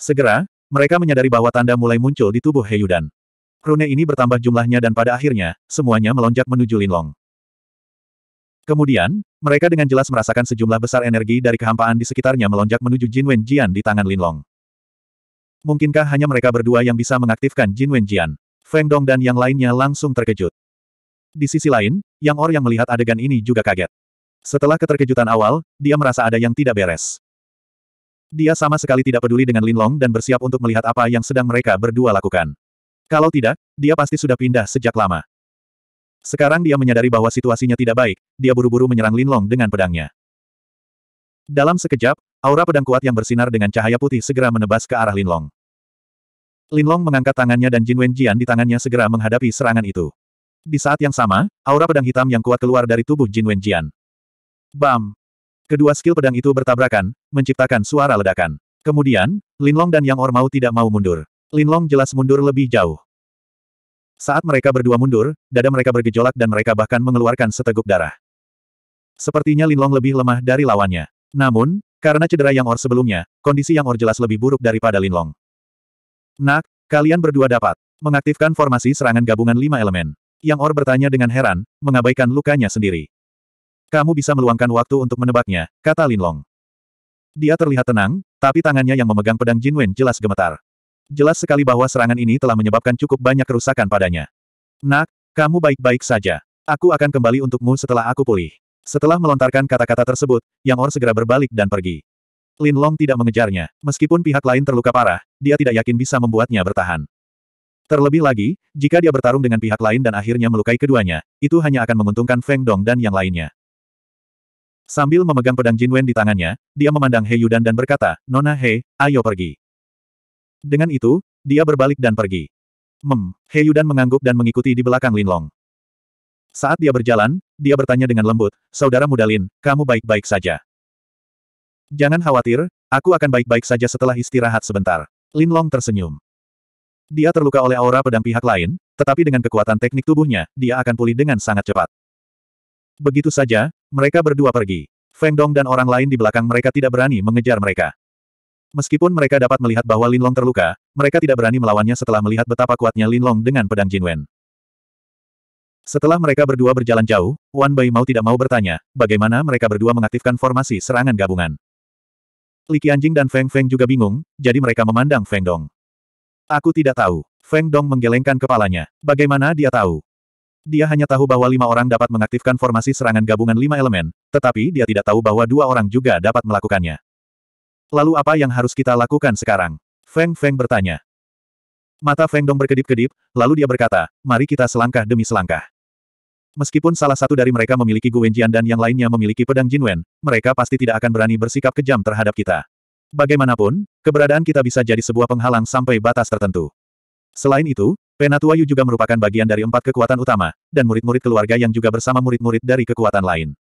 Segera, mereka menyadari bahwa tanda mulai muncul di tubuh Heyudan. Rune ini bertambah jumlahnya dan pada akhirnya, semuanya melonjak menuju Linlong. Kemudian, mereka dengan jelas merasakan sejumlah besar energi dari kehampaan di sekitarnya melonjak menuju Jin Wen Jian di tangan Linlong. Mungkinkah hanya mereka berdua yang bisa mengaktifkan Jin Wen Jian? Feng Dong dan yang lainnya langsung terkejut. Di sisi lain, Yang Or yang melihat adegan ini juga kaget. Setelah keterkejutan awal, dia merasa ada yang tidak beres. Dia sama sekali tidak peduli dengan Lin Long dan bersiap untuk melihat apa yang sedang mereka berdua lakukan. Kalau tidak, dia pasti sudah pindah sejak lama. Sekarang dia menyadari bahwa situasinya tidak baik, dia buru-buru menyerang Linlong dengan pedangnya. Dalam sekejap, aura pedang kuat yang bersinar dengan cahaya putih segera menebas ke arah Linlong. Linlong mengangkat tangannya dan Jin Wenjian di tangannya segera menghadapi serangan itu. Di saat yang sama, aura pedang hitam yang kuat keluar dari tubuh Jin Wenjian. Bam! Kedua skill pedang itu bertabrakan, menciptakan suara ledakan. Kemudian, Linlong dan Yang Or mau tidak mau mundur. Linlong jelas mundur lebih jauh. Saat mereka berdua mundur, dada mereka bergejolak dan mereka bahkan mengeluarkan seteguk darah. Sepertinya Linlong lebih lemah dari lawannya. Namun, karena cedera Yang Or sebelumnya, kondisi Yang Or jelas lebih buruk daripada Linlong. Nak, kalian berdua dapat mengaktifkan formasi serangan gabungan lima elemen. Yang Or bertanya dengan heran, mengabaikan lukanya sendiri. Kamu bisa meluangkan waktu untuk menebaknya, kata Linlong. Dia terlihat tenang, tapi tangannya yang memegang pedang Jinwen jelas gemetar. Jelas sekali bahwa serangan ini telah menyebabkan cukup banyak kerusakan padanya. Nak, kamu baik-baik saja. Aku akan kembali untukmu setelah aku pulih. Setelah melontarkan kata-kata tersebut, Yang Or segera berbalik dan pergi. Lin Long tidak mengejarnya. Meskipun pihak lain terluka parah, dia tidak yakin bisa membuatnya bertahan. Terlebih lagi, jika dia bertarung dengan pihak lain dan akhirnya melukai keduanya, itu hanya akan menguntungkan Feng Dong dan yang lainnya. Sambil memegang pedang Jinwen di tangannya, dia memandang He Yudan dan berkata, Nona He, ayo pergi. Dengan itu, dia berbalik dan pergi. Mem, He Yudan mengangguk dan mengikuti di belakang Lin Long. Saat dia berjalan, dia bertanya dengan lembut, Saudara muda Lin, kamu baik-baik saja. Jangan khawatir, aku akan baik-baik saja setelah istirahat sebentar. Lin Long tersenyum. Dia terluka oleh aura pedang pihak lain, tetapi dengan kekuatan teknik tubuhnya, dia akan pulih dengan sangat cepat. Begitu saja, mereka berdua pergi. Feng Dong dan orang lain di belakang mereka tidak berani mengejar mereka. Meskipun mereka dapat melihat bahwa Lin Long terluka, mereka tidak berani melawannya setelah melihat betapa kuatnya Lin Long dengan pedang Jinwen. Setelah mereka berdua berjalan jauh, Wan Bai mau tidak mau bertanya, bagaimana mereka berdua mengaktifkan formasi serangan gabungan. Li Qianjing dan Feng Feng juga bingung, jadi mereka memandang Feng Dong. Aku tidak tahu. Feng Dong menggelengkan kepalanya. Bagaimana dia tahu? Dia hanya tahu bahwa lima orang dapat mengaktifkan formasi serangan gabungan lima elemen, tetapi dia tidak tahu bahwa dua orang juga dapat melakukannya. Lalu apa yang harus kita lakukan sekarang? Feng Feng bertanya. Mata Feng Dong berkedip-kedip, lalu dia berkata, mari kita selangkah demi selangkah. Meskipun salah satu dari mereka memiliki Gu Wenjian dan yang lainnya memiliki pedang Jinwen, mereka pasti tidak akan berani bersikap kejam terhadap kita. Bagaimanapun, keberadaan kita bisa jadi sebuah penghalang sampai batas tertentu. Selain itu, Penatua Yu juga merupakan bagian dari empat kekuatan utama, dan murid-murid keluarga yang juga bersama murid-murid dari kekuatan lain.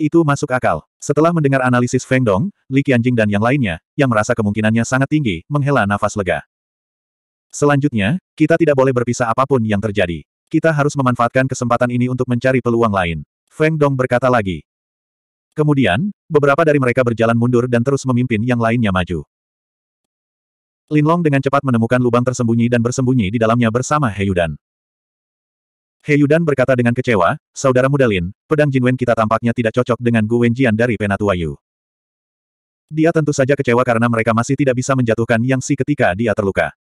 Itu masuk akal. Setelah mendengar analisis Feng Dong, Li Qianjing dan yang lainnya, yang merasa kemungkinannya sangat tinggi, menghela nafas lega. Selanjutnya, kita tidak boleh berpisah apa pun yang terjadi. Kita harus memanfaatkan kesempatan ini untuk mencari peluang lain. Feng Dong berkata lagi. Kemudian, beberapa dari mereka berjalan mundur dan terus memimpin yang lainnya maju. Linlong dengan cepat menemukan lubang tersembunyi dan bersembunyi di dalamnya bersama Heyudan. Heyudan berkata dengan kecewa, Saudara muda Lin, pedang Jinwen kita tampaknya tidak cocok dengan Gu Wenjian dari Penatua Yu. Dia tentu saja kecewa karena mereka masih tidak bisa menjatuhkan Yang Si ketika dia terluka.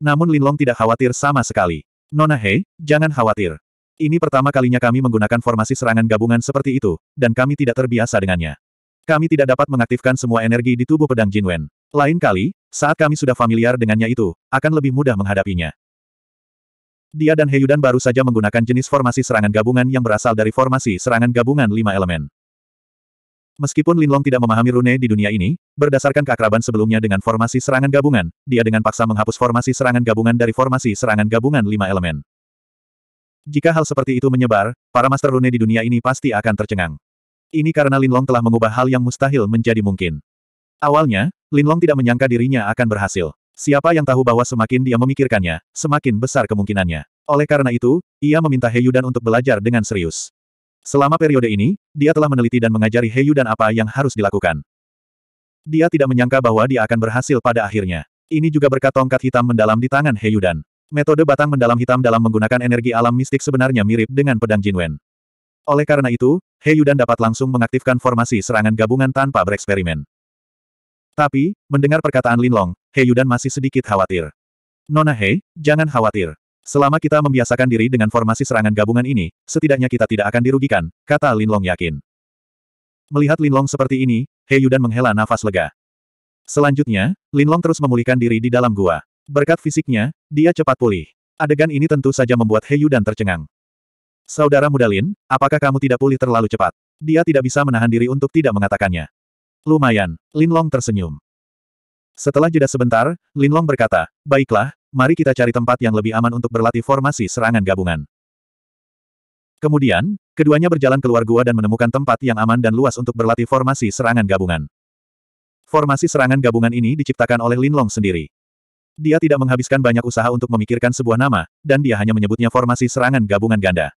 Namun Linlong tidak khawatir sama sekali. Nona He, jangan khawatir. Ini pertama kalinya kami menggunakan formasi serangan gabungan seperti itu, dan kami tidak terbiasa dengannya. Kami tidak dapat mengaktifkan semua energi di tubuh pedang Jinwen. Lain kali, saat kami sudah familiar dengannya itu, akan lebih mudah menghadapinya. Dia dan Heyudan baru saja menggunakan jenis formasi serangan gabungan yang berasal dari formasi serangan gabungan lima elemen. Meskipun Linlong tidak memahami rune di dunia ini, berdasarkan keakraban sebelumnya dengan formasi serangan gabungan, dia dengan paksa menghapus formasi serangan gabungan dari formasi serangan gabungan lima elemen. Jika hal seperti itu menyebar, para master rune di dunia ini pasti akan tercengang. Ini karena Linlong telah mengubah hal yang mustahil menjadi mungkin. Awalnya, Linlong tidak menyangka dirinya akan berhasil. Siapa yang tahu bahwa semakin dia memikirkannya, semakin besar kemungkinannya. Oleh karena itu, ia meminta Heyudan untuk belajar dengan serius. Selama periode ini, dia telah meneliti dan mengajari Heyudan apa yang harus dilakukan. Dia tidak menyangka bahwa dia akan berhasil pada akhirnya. Ini juga berkat tongkat hitam mendalam di tangan Heyudan. Metode batang mendalam hitam dalam menggunakan energi alam mistik sebenarnya mirip dengan pedang Jinwen. Oleh karena itu, Heyudan dapat langsung mengaktifkan formasi serangan gabungan tanpa bereksperimen. Tapi, mendengar perkataan Linlong, He Yudan masih sedikit khawatir. Nona He, jangan khawatir. Selama kita membiasakan diri dengan formasi serangan gabungan ini, setidaknya kita tidak akan dirugikan, kata Linlong yakin. Melihat Linlong seperti ini, He Yudan menghela nafas lega. Selanjutnya, Linlong terus memulihkan diri di dalam gua. Berkat fisiknya, dia cepat pulih. Adegan ini tentu saja membuat He Yudan tercengang. Saudara muda Lin, apakah kamu tidak pulih terlalu cepat? Dia tidak bisa menahan diri untuk tidak mengatakannya. Lumayan, Lin Long tersenyum. Setelah jeda sebentar, Lin Long berkata, baiklah, mari kita cari tempat yang lebih aman untuk berlatih formasi serangan gabungan. Kemudian, keduanya berjalan keluar gua dan menemukan tempat yang aman dan luas untuk berlatih formasi serangan gabungan. Formasi serangan gabungan ini diciptakan oleh Lin Long sendiri. Dia tidak menghabiskan banyak usaha untuk memikirkan sebuah nama, dan dia hanya menyebutnya formasi serangan gabungan ganda.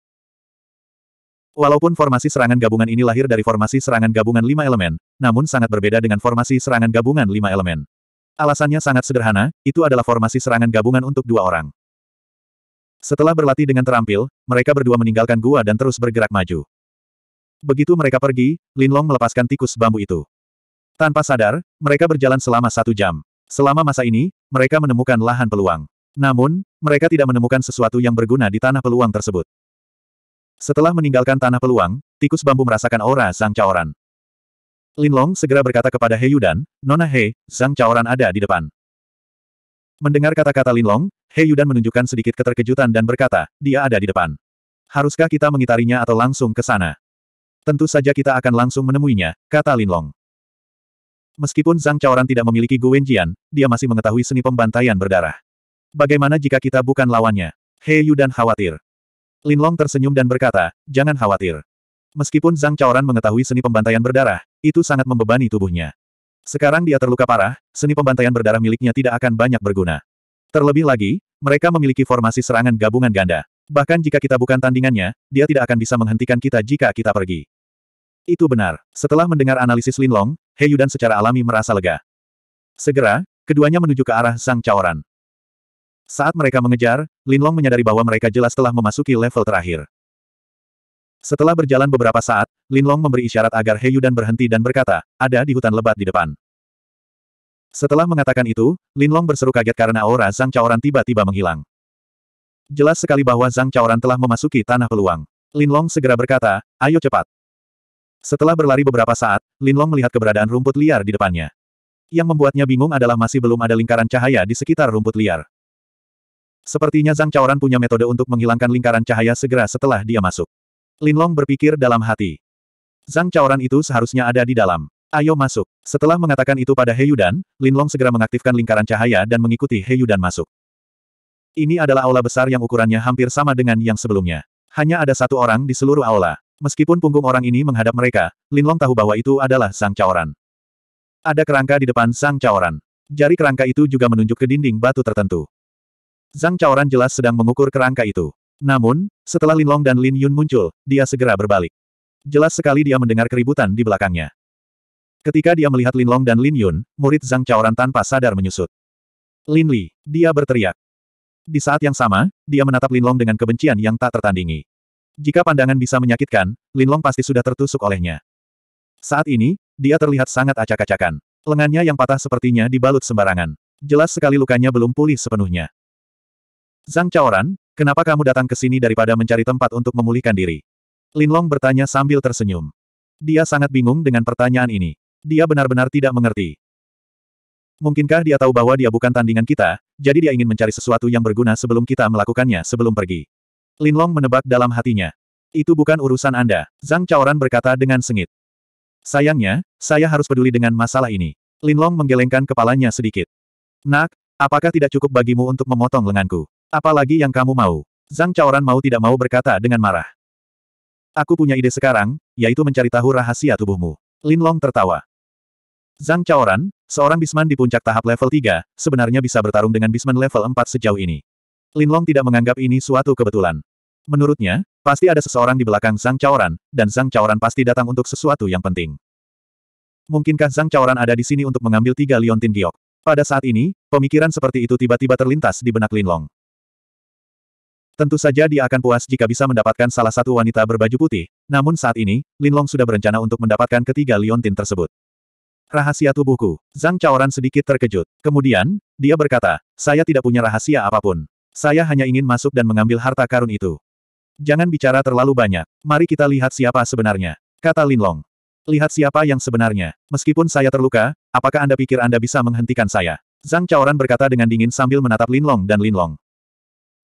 Walaupun formasi serangan gabungan ini lahir dari formasi serangan gabungan lima elemen, namun sangat berbeda dengan formasi serangan gabungan lima elemen. Alasannya sangat sederhana, itu adalah formasi serangan gabungan untuk dua orang. Setelah berlatih dengan terampil, mereka berdua meninggalkan gua dan terus bergerak maju. Begitu mereka pergi, Lin Long melepaskan tikus bambu itu. Tanpa sadar, mereka berjalan selama satu jam. Selama masa ini, mereka menemukan lahan peluang. Namun, mereka tidak menemukan sesuatu yang berguna di tanah peluang tersebut. Setelah meninggalkan tanah peluang, tikus bambu merasakan aura Zhang Chaoran. Lin Long segera berkata kepada He Yudan, Nona He, Zhang Chaoran ada di depan. Mendengar kata-kata Lin Long, He Yudan menunjukkan sedikit keterkejutan dan berkata, dia ada di depan. Haruskah kita mengitarinya atau langsung ke sana? Tentu saja kita akan langsung menemuinya, kata Lin Long. Meskipun Zhang Chaoran tidak memiliki Gu Wenjian, dia masih mengetahui seni pembantaian berdarah. Bagaimana jika kita bukan lawannya? He Yudan khawatir. Lin Long tersenyum dan berkata, jangan khawatir. Meskipun Zhang Chaoran mengetahui seni pembantaian berdarah, itu sangat membebani tubuhnya. Sekarang dia terluka parah, seni pembantaian berdarah miliknya tidak akan banyak berguna. Terlebih lagi, mereka memiliki formasi serangan gabungan ganda. Bahkan jika kita bukan tandingannya, dia tidak akan bisa menghentikan kita jika kita pergi. Itu benar. Setelah mendengar analisis Lin Long, He Yudan secara alami merasa lega. Segera, keduanya menuju ke arah Sang Caoran. Saat mereka mengejar, Lin Long menyadari bahwa mereka jelas telah memasuki level terakhir. Setelah berjalan beberapa saat, Lin Long memberi isyarat agar He Yudan berhenti dan berkata, ada di hutan lebat di depan. Setelah mengatakan itu, Lin Long berseru kaget karena aura Zhang Chaoran tiba-tiba menghilang. Jelas sekali bahwa Zhang Chaoran telah memasuki tanah peluang. Lin Long segera berkata, ayo cepat. Setelah berlari beberapa saat, Lin Long melihat keberadaan rumput liar di depannya. Yang membuatnya bingung adalah masih belum ada lingkaran cahaya di sekitar rumput liar. Sepertinya Zhang Chaoran punya metode untuk menghilangkan lingkaran cahaya segera setelah dia masuk. Lin Long berpikir dalam hati. Zhang Chaoran itu seharusnya ada di dalam. Ayo masuk. Setelah mengatakan itu pada He Yudan, Lin Long segera mengaktifkan lingkaran cahaya dan mengikuti He Yudan masuk. Ini adalah aula besar yang ukurannya hampir sama dengan yang sebelumnya. Hanya ada satu orang di seluruh aula. Meskipun punggung orang ini menghadap mereka, Lin Long tahu bahwa itu adalah Zhang Chaoran. Ada kerangka di depan Zhang Chaoran. Jari kerangka itu juga menunjuk ke dinding batu tertentu. Zhang Chaoran jelas sedang mengukur kerangka itu. Namun, setelah Lin Long dan Lin Yun muncul, dia segera berbalik. Jelas sekali dia mendengar keributan di belakangnya. Ketika dia melihat Lin Long dan Lin Yun, murid Zhang Chaoran tanpa sadar menyusut. Lin Li, dia berteriak. Di saat yang sama, dia menatap Lin Long dengan kebencian yang tak tertandingi. Jika pandangan bisa menyakitkan, Lin Long pasti sudah tertusuk olehnya. Saat ini, dia terlihat sangat acak-acakan. Lengannya yang patah sepertinya dibalut sembarangan. Jelas sekali lukanya belum pulih sepenuhnya. Zhang Chaoran, Kenapa kamu datang ke sini daripada mencari tempat untuk memulihkan diri? Lin Long bertanya sambil tersenyum. Dia sangat bingung dengan pertanyaan ini. Dia benar-benar tidak mengerti. Mungkinkah dia tahu bahwa dia bukan tandingan kita, jadi dia ingin mencari sesuatu yang berguna sebelum kita melakukannya sebelum pergi. Lin Long menebak dalam hatinya. Itu bukan urusan Anda, Zhang Chaoran berkata dengan sengit. Sayangnya, saya harus peduli dengan masalah ini. Lin Long menggelengkan kepalanya sedikit. Nak, apakah tidak cukup bagimu untuk memotong lenganku? Apalagi yang kamu mau? Zhang Chaoran mau tidak mau berkata dengan marah. Aku punya ide sekarang, yaitu mencari tahu rahasia tubuhmu. Lin Long tertawa. Zhang Chaoran, seorang bisman di puncak tahap level 3, sebenarnya bisa bertarung dengan bisman level 4 sejauh ini. Lin Long tidak menganggap ini suatu kebetulan. Menurutnya, pasti ada seseorang di belakang Zhang Chaoran, dan Zhang Chaoran pasti datang untuk sesuatu yang penting. Mungkinkah Zhang Chaoran ada di sini untuk mengambil tiga liontin giok? Pada saat ini, pemikiran seperti itu tiba-tiba terlintas di benak Lin Long. Tentu saja dia akan puas jika bisa mendapatkan salah satu wanita berbaju putih, namun saat ini, Lin Long sudah berencana untuk mendapatkan ketiga liontin tersebut. Rahasia tubuhku. Zhang Chaoran sedikit terkejut. Kemudian, dia berkata, saya tidak punya rahasia apa pun. Saya hanya ingin masuk dan mengambil harta karun itu. Jangan bicara terlalu banyak. Mari kita lihat siapa sebenarnya. Kata Lin Long. Lihat siapa yang sebenarnya. Meskipun saya terluka, apakah Anda pikir Anda bisa menghentikan saya? Zhang Chaoran berkata dengan dingin sambil menatap Lin Long dan Lin Long.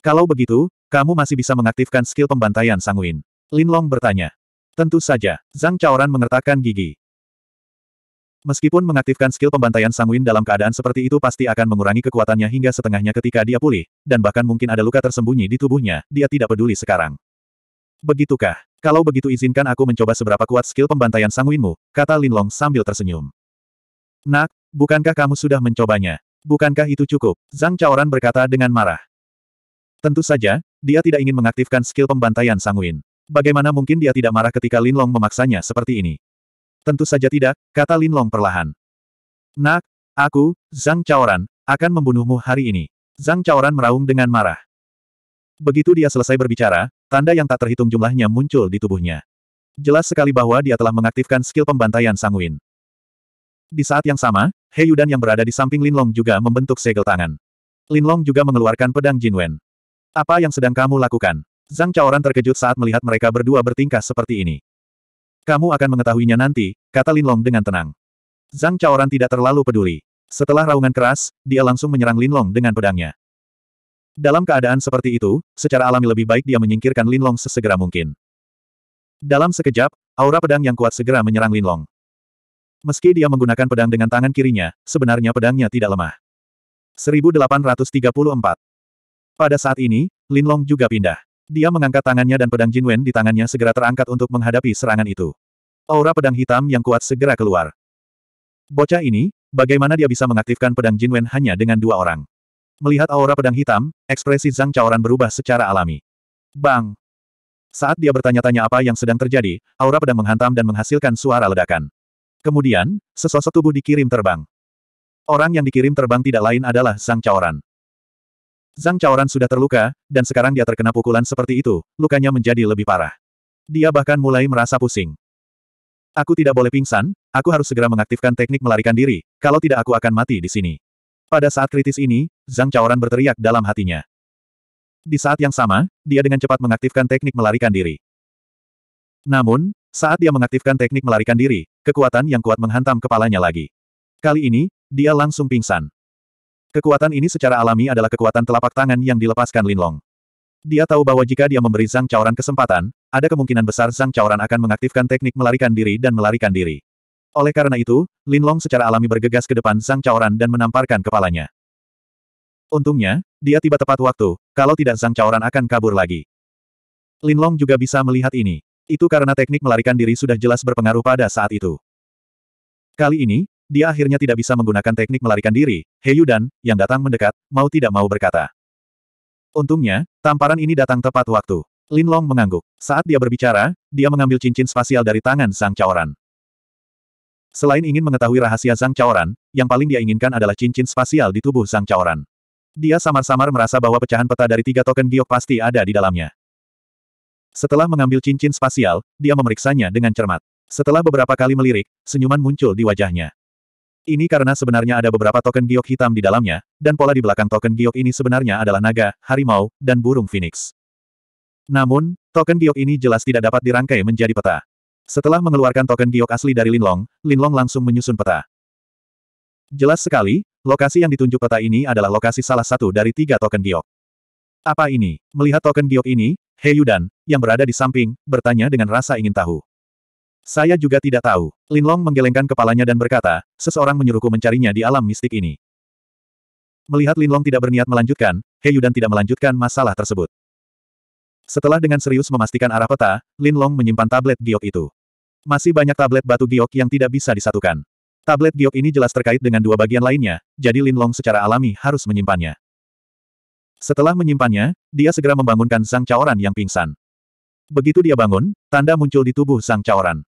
Kalau begitu, kamu masih bisa mengaktifkan skill pembantaian sanguin? Lin Long bertanya. Tentu saja, Zhang Chaoran mengertakkan gigi. Meskipun mengaktifkan skill pembantaian sanguin dalam keadaan seperti itu pasti akan mengurangi kekuatannya hingga setengahnya ketika dia pulih, dan bahkan mungkin ada luka tersembunyi di tubuhnya, dia tidak peduli sekarang. Begitukah? Kalau begitu izinkan aku mencoba seberapa kuat skill pembantaian sanguinmu, kata Lin Long sambil tersenyum. Nak, bukankah kamu sudah mencobanya? Bukankah itu cukup? Zhang Chaoran berkata dengan marah. Tentu saja, dia tidak ingin mengaktifkan skill pembantaian sanguin. Bagaimana mungkin dia tidak marah ketika Lin Long memaksanya seperti ini? Tentu saja tidak, kata Lin Long perlahan. Nak, aku, Zhang Chaoran, akan membunuhmu hari ini. Zhang Chaoran meraung dengan marah. Begitu dia selesai berbicara, tanda yang tak terhitung jumlahnya muncul di tubuhnya. Jelas sekali bahwa dia telah mengaktifkan skill pembantaian sanguin. Di saat yang sama, He Yudan yang berada di samping Lin Long juga membentuk segel tangan. Lin Long juga mengeluarkan pedang Jinwen. Apa yang sedang kamu lakukan? Zhang Chaoran terkejut saat melihat mereka berdua bertingkah seperti ini. Kamu akan mengetahuinya nanti, kata Lin Long dengan tenang. Zhang Chaoran tidak terlalu peduli. Setelah raungan keras, dia langsung menyerang Lin Long dengan pedangnya. Dalam keadaan seperti itu, secara alami lebih baik dia menyingkirkan Lin Long sesegera mungkin. Dalam sekejap, aura pedang yang kuat segera menyerang Lin Long. Meski dia menggunakan pedang dengan tangan kirinya, sebenarnya pedangnya tidak lemah. 1834 pada saat ini, Lin Long juga pindah. Dia mengangkat tangannya dan pedang Jinwen di tangannya segera terangkat untuk menghadapi serangan itu. Aura pedang hitam yang kuat segera keluar. Bocah ini, bagaimana dia bisa mengaktifkan pedang Jinwen hanya dengan dua orang? Melihat aura pedang hitam, ekspresi Zhang Chaoran berubah secara alami. Bang! Saat dia bertanya-tanya apa yang sedang terjadi, aura pedang menghantam dan menghasilkan suara ledakan. Kemudian, sesosok tubuh dikirim terbang. Orang yang dikirim terbang tidak lain adalah Zhang Chaoran. Zhang Chaoran sudah terluka, dan sekarang dia terkena pukulan seperti itu, lukanya menjadi lebih parah. Dia bahkan mulai merasa pusing. Aku tidak boleh pingsan, aku harus segera mengaktifkan teknik melarikan diri, kalau tidak aku akan mati di sini. Pada saat kritis ini, Zhang Chaoran berteriak dalam hatinya. Di saat yang sama, dia dengan cepat mengaktifkan teknik melarikan diri. Namun, saat dia mengaktifkan teknik melarikan diri, kekuatan yang kuat menghantam kepalanya lagi. Kali ini, dia langsung pingsan. Kekuatan ini secara alami adalah kekuatan telapak tangan yang dilepaskan Lin Long. Dia tahu bahwa jika dia memberi Zhang Chaoran kesempatan, ada kemungkinan besar Zhang Chaoran akan mengaktifkan teknik melarikan diri dan melarikan diri. Oleh karena itu, Lin Long secara alami bergegas ke depan Zhang Chaoran dan menamparkan kepalanya. Untungnya, dia tiba tepat waktu, kalau tidak Zhang Chaoran akan kabur lagi. Lin Long juga bisa melihat ini. Itu karena teknik melarikan diri sudah jelas berpengaruh pada saat itu. Kali ini, dia akhirnya tidak bisa menggunakan teknik melarikan diri, He Yudan, yang datang mendekat, mau tidak mau berkata. Untungnya, tamparan ini datang tepat waktu. Lin Long mengangguk. Saat dia berbicara, dia mengambil cincin spasial dari tangan Zhang Chaoran. Selain ingin mengetahui rahasia Zhang Chaoran, yang paling dia inginkan adalah cincin spasial di tubuh Zhang Chaoran. Dia samar-samar merasa bahwa pecahan peta dari tiga token giok pasti ada di dalamnya. Setelah mengambil cincin spasial, dia memeriksanya dengan cermat. Setelah beberapa kali melirik, senyuman muncul di wajahnya. Ini karena sebenarnya ada beberapa token giok hitam di dalamnya, dan pola di belakang token giok ini sebenarnya adalah naga, harimau, dan burung phoenix. Namun, token giok ini jelas tidak dapat dirangkai menjadi peta. Setelah mengeluarkan token giok asli dari Linlong, Linlong langsung menyusun peta. Jelas sekali, lokasi yang ditunjuk peta ini adalah lokasi salah satu dari tiga token giok. Apa ini? Melihat token giok ini, He Yudan, yang berada di samping, bertanya dengan rasa ingin tahu. Saya juga tidak tahu. Lin Long menggelengkan kepalanya dan berkata, seseorang menyuruhku mencarinya di alam mistik ini. Melihat Lin Long tidak berniat melanjutkan, He Yudan tidak melanjutkan masalah tersebut. Setelah dengan serius memastikan arah peta, Lin Long menyimpan tablet giok itu. Masih banyak tablet batu giok yang tidak bisa disatukan. Tablet giok ini jelas terkait dengan dua bagian lainnya, jadi Lin Long secara alami harus menyimpannya. Setelah menyimpannya, dia segera membangunkan Zhang Chaoran yang pingsan. Begitu dia bangun, tanda muncul di tubuh Zhang Chaoran.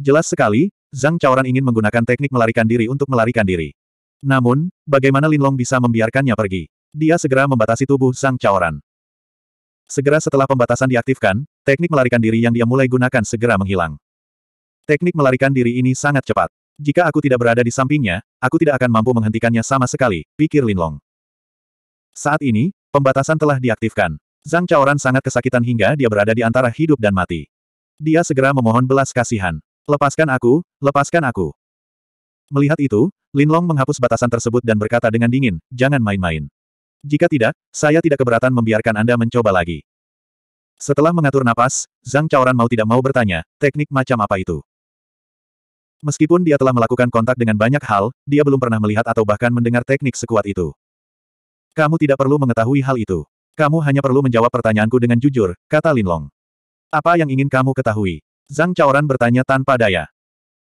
Jelas sekali, Zhang Chaoran ingin menggunakan teknik melarikan diri untuk melarikan diri. Namun, bagaimana Lin Long bisa membiarkannya pergi? Dia segera membatasi tubuh Zhang Chaoran. Segera setelah pembatasan diaktifkan, teknik melarikan diri yang dia mulai gunakan segera menghilang. Teknik melarikan diri ini sangat cepat. Jika aku tidak berada di sampingnya, aku tidak akan mampu menghentikannya sama sekali, pikir Lin Long. Saat ini, pembatasan telah diaktifkan. Zhang Chaoran sangat kesakitan hingga dia berada di antara hidup dan mati. Dia segera memohon belas kasihan. Lepaskan aku, lepaskan aku. Melihat itu, Lin Long menghapus batasan tersebut dan berkata dengan dingin, jangan main-main. Jika tidak, saya tidak keberatan membiarkan Anda mencoba lagi. Setelah mengatur napas, Zhang Chaoran mau tidak mau bertanya, teknik macam apa itu? Meskipun dia telah melakukan kontak dengan banyak hal, dia belum pernah melihat atau bahkan mendengar teknik sekuat itu. Kamu tidak perlu mengetahui hal itu. Kamu hanya perlu menjawab pertanyaanku dengan jujur, kata Linlong. Apa yang ingin kamu ketahui? Zhang Chaoran bertanya tanpa daya.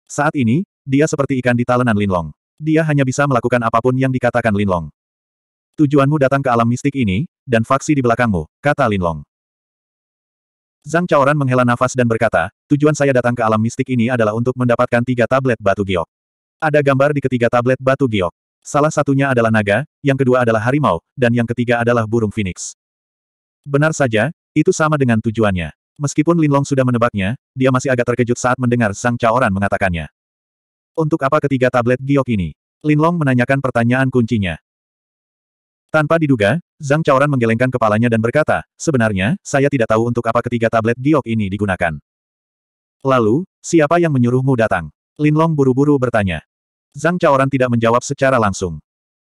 Saat ini, dia seperti ikan di talenan Linlong. Dia hanya bisa melakukan apa pun yang dikatakan Linlong. Tujuanmu datang ke alam mistik ini, dan faksi di belakangmu, kata Linlong. Zhang Chaoran menghela nafas dan berkata, tujuan saya datang ke alam mistik ini adalah untuk mendapatkan tiga tablet batu giok. Ada gambar di ketiga tablet batu giok. Salah satunya adalah naga, yang kedua adalah harimau, dan yang ketiga adalah burung phoenix. Benar saja, itu sama dengan tujuannya. Meskipun Lin Long sudah menebaknya, dia masih agak terkejut saat mendengar Zhang Chaoran mengatakannya. Untuk apa ketiga tablet giok ini? Lin Long menanyakan pertanyaan kuncinya. Tanpa diduga, Zhang Chaoran menggelengkan kepalanya dan berkata, sebenarnya, saya tidak tahu untuk apa ketiga tablet giok ini digunakan. Lalu, siapa yang menyuruhmu datang? Lin Long buru-buru bertanya. Zhang Chaoran tidak menjawab secara langsung.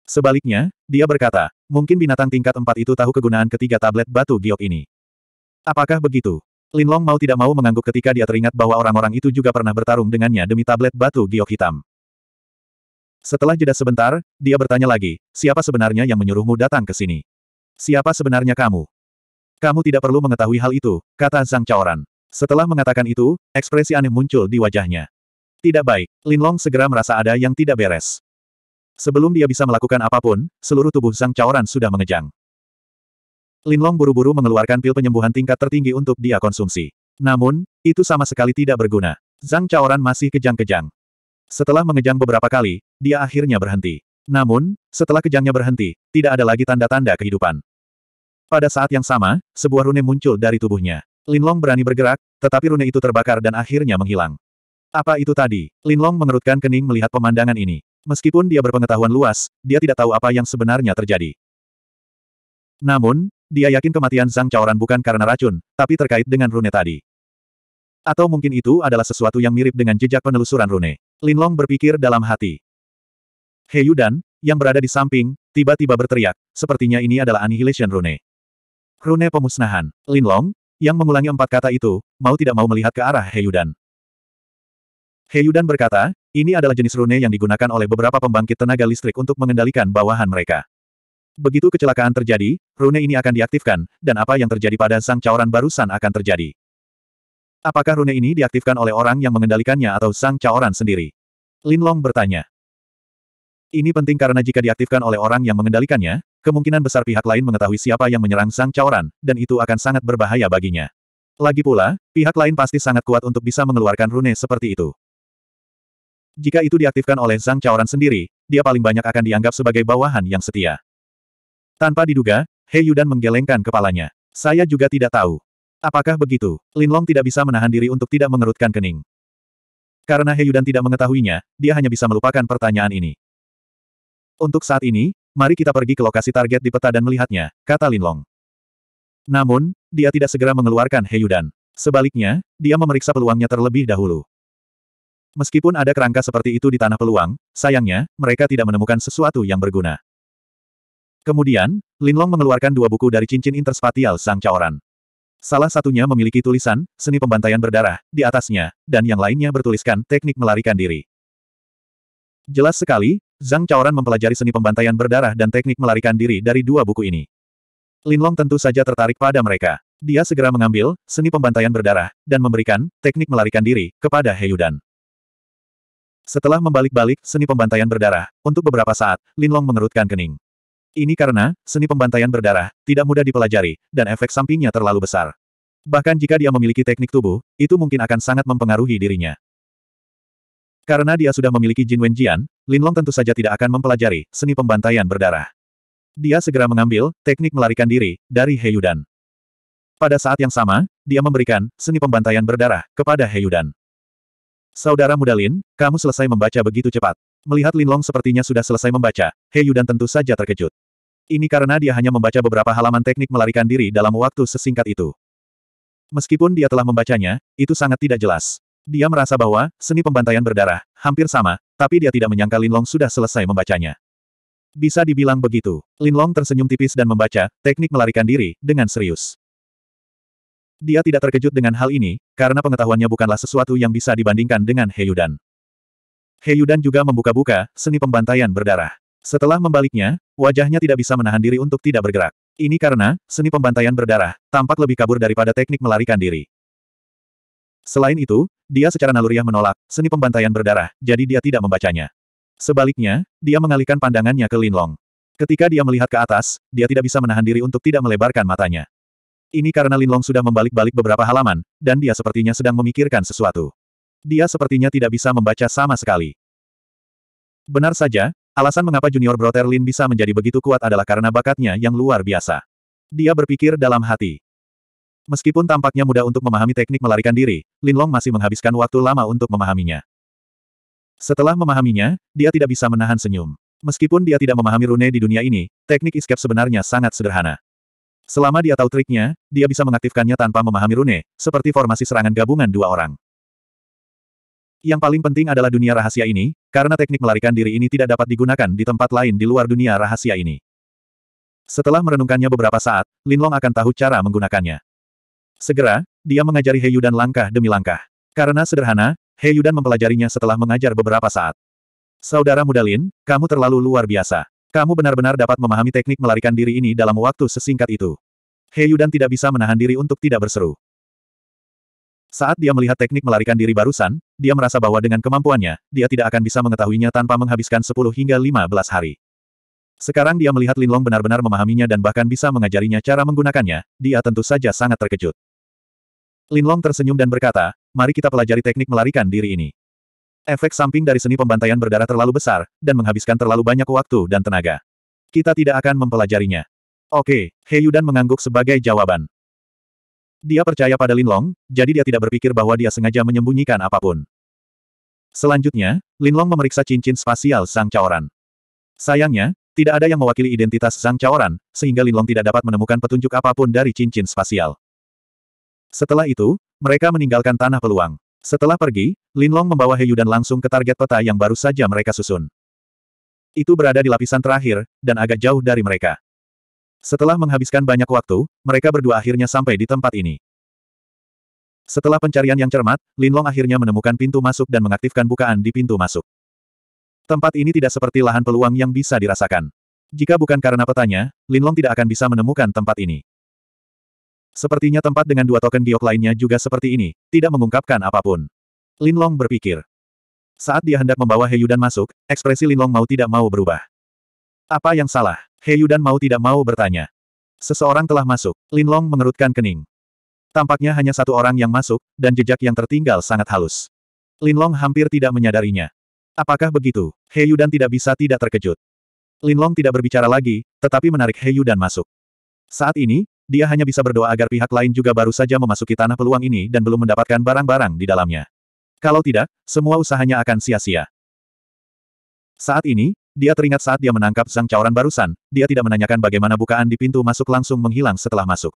Sebaliknya, dia berkata, mungkin binatang tingkat empat itu tahu kegunaan ketiga tablet batu giok ini. Apakah begitu? Lin Long mau tidak mau mengangguk ketika dia teringat bahwa orang-orang itu juga pernah bertarung dengannya demi tablet batu giok hitam. Setelah jeda sebentar, dia bertanya lagi, siapa sebenarnya yang menyuruhmu datang ke sini? Siapa sebenarnya kamu? Kamu tidak perlu mengetahui hal itu, kata Zhang Chaoran. Setelah mengatakan itu, ekspresi aneh muncul di wajahnya. Tidak baik, Lin Long segera merasa ada yang tidak beres. Sebelum dia bisa melakukan apa pun, seluruh tubuh Zhang Chaoran sudah mengejang. Lin Long buru-buru mengeluarkan pil penyembuhan tingkat tertinggi untuk dia konsumsi. Namun, itu sama sekali tidak berguna. Zhang Chaoran masih kejang-kejang. Setelah mengejang beberapa kali, dia akhirnya berhenti. Namun, setelah kejangnya berhenti, tidak ada lagi tanda-tanda kehidupan. Pada saat yang sama, sebuah rune muncul dari tubuhnya. Linlong berani bergerak, tetapi rune itu terbakar dan akhirnya menghilang. Apa itu tadi? Linlong mengerutkan kening melihat pemandangan ini. Meskipun dia berpengetahuan luas, dia tidak tahu apa yang sebenarnya terjadi. Namun, dia yakin kematian Zhang Chaoran bukan karena racun, tapi terkait dengan rune tadi. Atau mungkin itu adalah sesuatu yang mirip dengan jejak penelusuran rune. Linlong berpikir dalam hati. He Yudan, yang berada di samping, tiba-tiba berteriak, sepertinya ini adalah Annihilation Rune. Rune pemusnahan. Linlong, yang mengulangi empat kata itu, mau tidak mau melihat ke arah He Yudan. He Yudan berkata, ini adalah jenis rune yang digunakan oleh beberapa pembangkit tenaga listrik untuk mengendalikan bawahan mereka. Begitu kecelakaan terjadi, rune ini akan diaktifkan, dan apa yang terjadi pada sang caoran barusan akan terjadi. Apakah rune ini diaktifkan oleh orang yang mengendalikannya atau sang caoran sendiri? Lin Long bertanya. Ini penting karena jika diaktifkan oleh orang yang mengendalikannya, kemungkinan besar pihak lain mengetahui siapa yang menyerang sang caoran, dan itu akan sangat berbahaya baginya. Lagi pula, pihak lain pasti sangat kuat untuk bisa mengeluarkan rune seperti itu. Jika itu diaktifkan oleh Zhang Caoran sendiri, dia paling banyak akan dianggap sebagai bawahan yang setia. Tanpa diduga, He Yudan menggelengkan kepalanya. Saya juga tidak tahu. Apakah begitu? Lin Long tidak bisa menahan diri untuk tidak mengerutkan kening. Karena He Yudan tidak mengetahuinya, dia hanya bisa melupakan pertanyaan ini. Untuk saat ini, mari kita pergi ke lokasi target di peta dan melihatnya, kata Lin Long. Namun, dia tidak segera mengeluarkan He Yudan. Sebaliknya, dia memeriksa peluangnya terlebih dahulu. Meskipun ada kerangka seperti itu di tanah peluang, sayangnya, mereka tidak menemukan sesuatu yang berguna. Kemudian, Lin Long mengeluarkan dua buku dari cincin interspatial Sang Caoran. Salah satunya memiliki tulisan, seni pembantaian berdarah, di atasnya, dan yang lainnya bertuliskan, teknik melarikan diri. Jelas sekali, Zhang Chaoran mempelajari seni pembantaian berdarah dan teknik melarikan diri dari dua buku ini. Lin Long tentu saja tertarik pada mereka. Dia segera mengambil, seni pembantaian berdarah, dan memberikan, teknik melarikan diri, kepada He Yudan. Setelah membalik-balik seni pembantaian berdarah, untuk beberapa saat, Lin Long mengerutkan kening. Ini karena, seni pembantaian berdarah, tidak mudah dipelajari, dan efek sampingnya terlalu besar. Bahkan jika dia memiliki teknik tubuh, itu mungkin akan sangat mempengaruhi dirinya. Karena dia sudah memiliki Jin Wenjian, Long tentu saja tidak akan mempelajari seni pembantaian berdarah. Dia segera mengambil teknik melarikan diri dari He Yudan. Pada saat yang sama, dia memberikan seni pembantaian berdarah kepada He Yudan. Saudara muda Lin, kamu selesai membaca begitu cepat. Melihat Lin Long sepertinya sudah selesai membaca, He Yudan tentu saja terkejut. Ini karena dia hanya membaca beberapa halaman teknik melarikan diri dalam waktu sesingkat itu. Meskipun dia telah membacanya, itu sangat tidak jelas. Dia merasa bahwa, seni pembantaian berdarah, hampir sama, tapi dia tidak menyangka Linlong sudah selesai membacanya. Bisa dibilang begitu. Linlong tersenyum tipis dan membaca, teknik melarikan diri, dengan serius. Dia tidak terkejut dengan hal ini, karena pengetahuannya bukanlah sesuatu yang bisa dibandingkan dengan Heyudan. Heyudan juga membuka-buka, seni pembantaian berdarah. Setelah membaliknya, wajahnya tidak bisa menahan diri untuk tidak bergerak. Ini karena, seni pembantaian berdarah, tampak lebih kabur daripada teknik melarikan diri. Selain itu, dia secara naluriah menolak seni pembantaian berdarah, jadi dia tidak membacanya. Sebaliknya, dia mengalihkan pandangannya ke Linlong. Ketika dia melihat ke atas, dia tidak bisa menahan diri untuk tidak melebarkan matanya. Ini karena Linlong sudah membalik-balik beberapa halaman, dan dia sepertinya sedang memikirkan sesuatu. Dia sepertinya tidak bisa membaca sama sekali. Benar saja, alasan mengapa junior Brother Lin bisa menjadi begitu kuat adalah karena bakatnya yang luar biasa. Dia berpikir dalam hati, Meskipun tampaknya mudah untuk memahami teknik melarikan diri, Lin Long masih menghabiskan waktu lama untuk memahaminya. Setelah memahaminya, dia tidak bisa menahan senyum. Meskipun dia tidak memahami rune di dunia ini, teknik escape sebenarnya sangat sederhana. Selama dia tahu triknya, dia bisa mengaktifkannya tanpa memahami rune, seperti formasi serangan gabungan dua orang. Yang paling penting adalah dunia rahasia ini, karena teknik melarikan diri ini tidak dapat digunakan di tempat lain di luar dunia rahasia ini. Setelah merenungkannya beberapa saat, Lin Long akan tahu cara menggunakannya. Segera, dia mengajari He Yudan langkah demi langkah. Karena sederhana, He Yudan mempelajarinya setelah mengajar beberapa saat. Saudara muda Lin, kamu terlalu luar biasa. Kamu benar-benar dapat memahami teknik melarikan diri ini dalam waktu sesingkat itu. He Yudan tidak bisa menahan diri untuk tidak berseru. Saat dia melihat teknik melarikan diri barusan, dia merasa bahwa dengan kemampuannya, dia tidak akan bisa mengetahuinya tanpa menghabiskan 10 hingga 15 hari. Sekarang dia melihat Lin Long benar-benar memahaminya dan bahkan bisa mengajarinya cara menggunakannya, dia tentu saja sangat terkejut. Lin Long tersenyum dan berkata, mari kita pelajari teknik melarikan diri ini. Efek samping dari seni pembantaian berdarah terlalu besar, dan menghabiskan terlalu banyak waktu dan tenaga. Kita tidak akan mempelajarinya. Oke, He Yudan mengangguk sebagai jawaban. Dia percaya pada Lin Long, jadi dia tidak berpikir bahwa dia sengaja menyembunyikan apa pun. Selanjutnya, Lin Long memeriksa cincin spasial Sang Caoran. Sayangnya, tidak ada yang mewakili identitas Sang Caoran, sehingga Lin Long tidak dapat menemukan petunjuk apa pun dari cincin spasial. Setelah itu, mereka meninggalkan tanah peluang. Setelah pergi, Lin Long membawa He Yudan langsung ke target peta yang baru saja mereka susun. Itu berada di lapisan terakhir, dan agak jauh dari mereka. Setelah menghabiskan banyak waktu, mereka berdua akhirnya sampai di tempat ini. Setelah pencarian yang cermat, Lin Long akhirnya menemukan pintu masuk dan mengaktifkan bukaan di pintu masuk. Tempat ini tidak seperti lahan peluang yang bisa dirasakan. Jika bukan karena petanya, Lin Long tidak akan bisa menemukan tempat ini. Sepertinya tempat dengan dua token giok lainnya juga seperti ini, tidak mengungkapkan apa pun. Lin Long berpikir. Saat dia hendak membawa He Yudan masuk, ekspresi Lin Long mau tidak mau berubah. Apa yang salah? He Yudan mau tidak mau bertanya. Seseorang telah masuk. Lin Long mengerutkan kening. Tampaknya hanya satu orang yang masuk, dan jejak yang tertinggal sangat halus. Lin Long hampir tidak menyadarinya. Apakah begitu? He Yudan tidak bisa tidak terkejut. Lin Long tidak berbicara lagi, tetapi menarik He Yudan masuk. Saat ini, dia hanya bisa berdoa agar pihak lain juga baru saja memasuki tanah peluang ini dan belum mendapatkan barang-barang di dalamnya. Kalau tidak, semua usahanya akan sia-sia. Saat ini, dia teringat saat dia menangkap Sang Caoran barusan, dia tidak menanyakan bagaimana bukaan di pintu masuk langsung menghilang setelah masuk.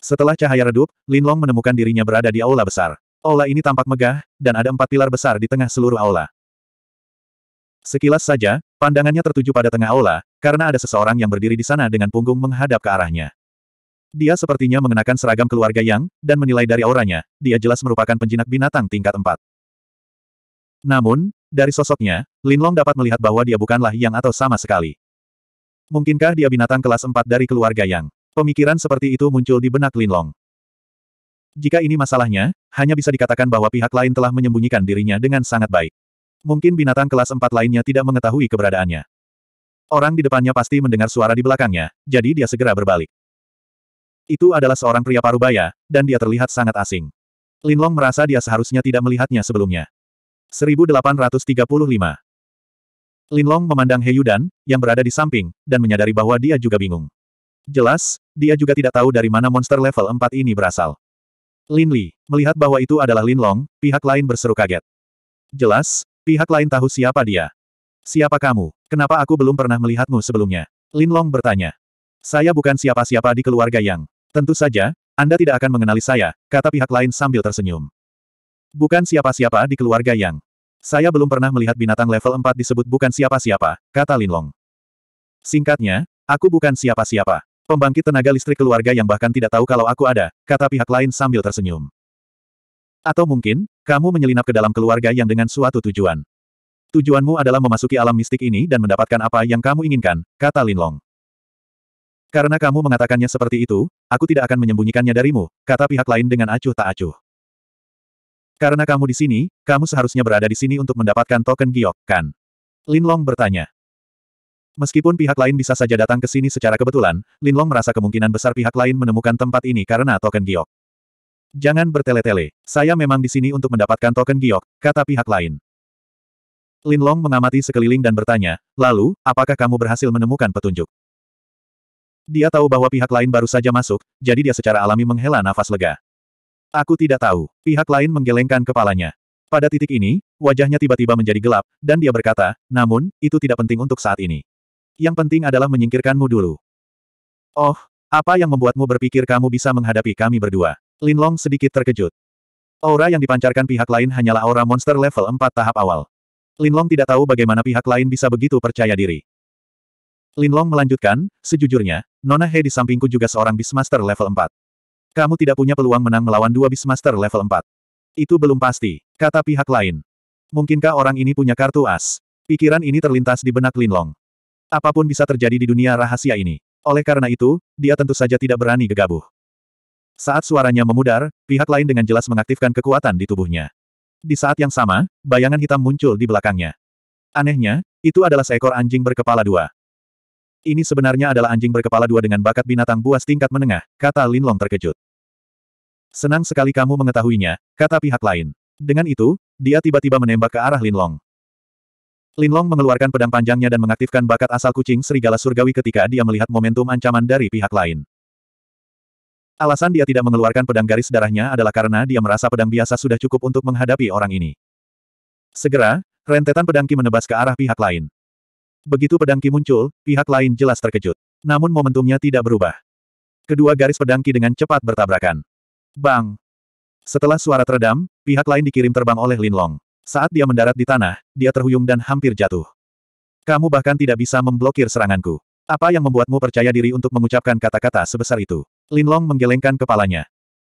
Setelah cahaya redup, Lin Long menemukan dirinya berada di aula besar. Aula ini tampak megah, dan ada empat pilar besar di tengah seluruh aula. Sekilas saja, pandangannya tertuju pada tengah aula, karena ada seseorang yang berdiri di sana dengan punggung menghadap ke arahnya. Dia sepertinya mengenakan seragam keluarga yang, dan menilai dari auranya, dia jelas merupakan penjinak binatang tingkat empat. Namun, dari sosoknya, Lin Long dapat melihat bahwa dia bukanlah yang atau sama sekali. Mungkinkah dia binatang kelas empat dari keluarga yang? Pemikiran seperti itu muncul di benak Lin Long. Jika ini masalahnya, hanya bisa dikatakan bahwa pihak lain telah menyembunyikan dirinya dengan sangat baik. Mungkin binatang kelas empat lainnya tidak mengetahui keberadaannya. Orang di depannya pasti mendengar suara di belakangnya, jadi dia segera berbalik. Itu adalah seorang pria parubaya, dan dia terlihat sangat asing. Lin Long merasa dia seharusnya tidak melihatnya sebelumnya. 1835 Lin Long memandang He Yudan, yang berada di samping, dan menyadari bahwa dia juga bingung. Jelas, dia juga tidak tahu dari mana monster level 4 ini berasal. Lin Li, melihat bahwa itu adalah Lin Long, pihak lain berseru kaget. Jelas, pihak lain tahu siapa dia. Siapa kamu? Kenapa aku belum pernah melihatmu sebelumnya? Lin Long bertanya. Saya bukan siapa-siapa di keluarga Yang. Tentu saja, Anda tidak akan mengenali saya, kata pihak lain sambil tersenyum. Bukan siapa-siapa di keluarga yang. Saya belum pernah melihat binatang level 4 disebut bukan siapa-siapa, kata Linlong. Singkatnya, aku bukan siapa-siapa. Pembangkit tenaga listrik keluarga yang bahkan tidak tahu kalau aku ada, kata pihak lain sambil tersenyum. Atau mungkin, kamu menyelinap ke dalam keluarga yang dengan suatu tujuan. Tujuanmu adalah memasuki alam mistik ini dan mendapatkan apa yang kamu inginkan, kata Linlong. Karena kamu mengatakannya seperti itu, aku tidak akan menyembunyikannya darimu, kata pihak lain dengan acuh tak acuh. Karena kamu di sini, kamu seharusnya berada di sini untuk mendapatkan token giok, kan? Linlong bertanya. Meskipun pihak lain bisa saja datang ke sini secara kebetulan, Linlong merasa kemungkinan besar pihak lain menemukan tempat ini karena token giok. Jangan bertele-tele, saya memang di sini untuk mendapatkan token giok, kata pihak lain. Linlong mengamati sekeliling dan bertanya, lalu, apakah kamu berhasil menemukan petunjuk? Dia tahu bahwa pihak lain baru saja masuk, jadi dia secara alami menghela nafas lega. Aku tidak tahu. Pihak lain menggelengkan kepalanya. Pada titik ini, wajahnya tiba-tiba menjadi gelap, dan dia berkata, namun, itu tidak penting untuk saat ini. Yang penting adalah menyingkirkanmu dulu. Oh, apa yang membuatmu berpikir kamu bisa menghadapi kami berdua? Linlong sedikit terkejut. Aura yang dipancarkan pihak lain hanyalah aura monster level 4 tahap awal. Linlong tidak tahu bagaimana pihak lain bisa begitu percaya diri. Linlong melanjutkan, sejujurnya, Nona He di sampingku juga seorang Beastmaster level 4. Kamu tidak punya peluang menang melawan dua Beastmaster level 4. Itu belum pasti, kata pihak lain. Mungkinkah orang ini punya kartu as? Pikiran ini terlintas di benak Linlong. Apa pun bisa terjadi di dunia rahasia ini. Oleh karena itu, dia tentu saja tidak berani gegabah. Saat suaranya memudar, pihak lain dengan jelas mengaktifkan kekuatan di tubuhnya. Di saat yang sama, bayangan hitam muncul di belakangnya. Anehnya, itu adalah seekor anjing berkepala dua. Ini sebenarnya adalah anjing berkepala dua dengan bakat binatang buas tingkat menengah, kata Linlong terkejut. Senang sekali kamu mengetahuinya, kata pihak lain. Dengan itu, dia tiba-tiba menembak ke arah Linlong. Linlong mengeluarkan pedang panjangnya dan mengaktifkan bakat asal kucing serigala surgawi ketika dia melihat momentum ancaman dari pihak lain. Alasan dia tidak mengeluarkan pedang garis darahnya adalah karena dia merasa pedang biasa sudah cukup untuk menghadapi orang ini. Segera, rentetan pedang Ki menebas ke arah pihak lain. Begitu pedang Ki muncul, pihak lain jelas terkejut. Namun momentumnya tidak berubah. Kedua garis pedang Ki dengan cepat bertabrakan. Bang! Setelah suara teredam, pihak lain dikirim terbang oleh Linlong. Saat dia mendarat di tanah, dia terhuyung dan hampir jatuh. Kamu bahkan tidak bisa memblokir seranganku. Apa yang membuatmu percaya diri untuk mengucapkan kata-kata sebesar itu? Linlong menggelengkan kepalanya.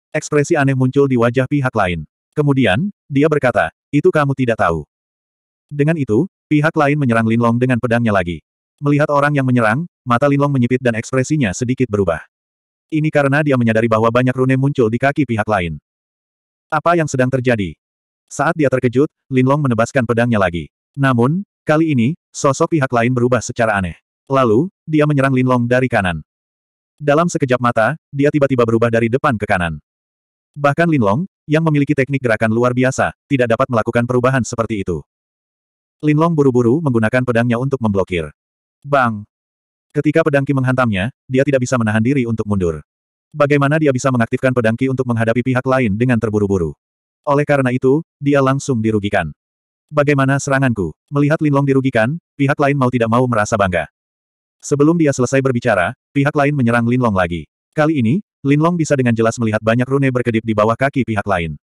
Ekspresi aneh muncul di wajah pihak lain. Kemudian, dia berkata, itu kamu tidak tahu. Dengan itu, pihak lain menyerang Linlong dengan pedangnya lagi. Melihat orang yang menyerang, mata Linlong menyipit dan ekspresinya sedikit berubah. Ini karena dia menyadari bahwa banyak rune muncul di kaki pihak lain. Apa yang sedang terjadi? Saat dia terkejut, Linlong menebaskan pedangnya lagi. Namun, kali ini, sosok pihak lain berubah secara aneh. Lalu, dia menyerang Linlong dari kanan. Dalam sekejap mata, dia tiba-tiba berubah dari depan ke kanan. Bahkan Linlong, yang memiliki teknik gerakan luar biasa, tidak dapat melakukan perubahan seperti itu. Linlong buru-buru menggunakan pedangnya untuk memblokir. Bang! Ketika pedang Ki menghantamnya, dia tidak bisa menahan diri untuk mundur. Bagaimana dia bisa mengaktifkan pedang Ki untuk menghadapi pihak lain dengan terburu-buru? Oleh karena itu, dia langsung dirugikan. Bagaimana seranganku? Melihat Linlong dirugikan, pihak lain mau tidak mau merasa bangga. Sebelum dia selesai berbicara, pihak lain menyerang Linlong lagi. Kali ini, Linlong bisa dengan jelas melihat banyak rune berkedip di bawah kaki pihak lain.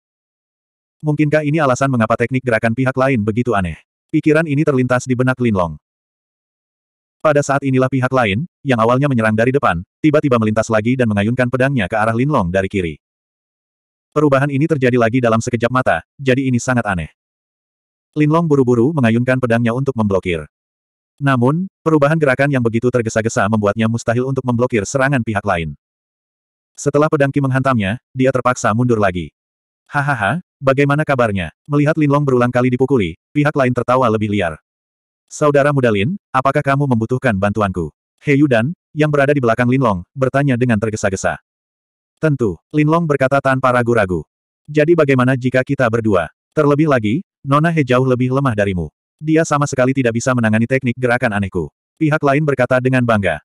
Mungkinkah ini alasan mengapa teknik gerakan pihak lain begitu aneh? Pikiran ini terlintas di benak Linlong. Pada saat inilah pihak lain, yang awalnya menyerang dari depan, tiba-tiba melintas lagi dan mengayunkan pedangnya ke arah Linlong dari kiri. Perubahan ini terjadi lagi dalam sekejap mata, jadi ini sangat aneh. Linlong buru-buru mengayunkan pedangnya untuk memblokir. Namun, perubahan gerakan yang begitu tergesa-gesa membuatnya mustahil untuk memblokir serangan pihak lain. Setelah pedang Qi menghantamnya, dia terpaksa mundur lagi. Hahaha, bagaimana kabarnya? Melihat Linlong berulang kali dipukuli, pihak lain tertawa lebih liar. Saudara muda Lin, apakah kamu membutuhkan bantuanku? He Yudan, yang berada di belakang Linlong, bertanya dengan tergesa-gesa. Tentu, Linlong berkata tanpa ragu-ragu. Jadi bagaimana jika kita berdua? Terlebih lagi, Nona He jauh lebih lemah darimu. Dia sama sekali tidak bisa menangani teknik gerakan anehku. Pihak lain berkata dengan bangga.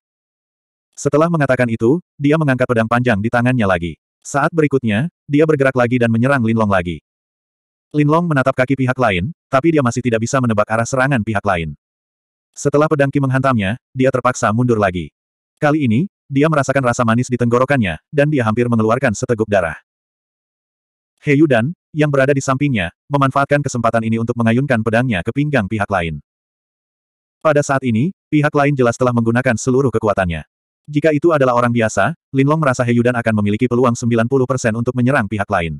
Setelah mengatakan itu, dia mengangkat pedang panjang di tangannya lagi. Saat berikutnya, dia bergerak lagi dan menyerang Linlong lagi. Linlong menatap kaki pihak lain, tapi dia masih tidak bisa menebak arah serangan pihak lain. Setelah pedang Qi menghantamnya, dia terpaksa mundur lagi. Kali ini, dia merasakan rasa manis di tenggorokannya, dan dia hampir mengeluarkan seteguk darah. He Yudan, yang berada di sampingnya, memanfaatkan kesempatan ini untuk mengayunkan pedangnya ke pinggang pihak lain. Pada saat ini, pihak lain jelas telah menggunakan seluruh kekuatannya. Jika itu adalah orang biasa, Linlong merasa Heyudan akan memiliki peluang 90% untuk menyerang pihak lain.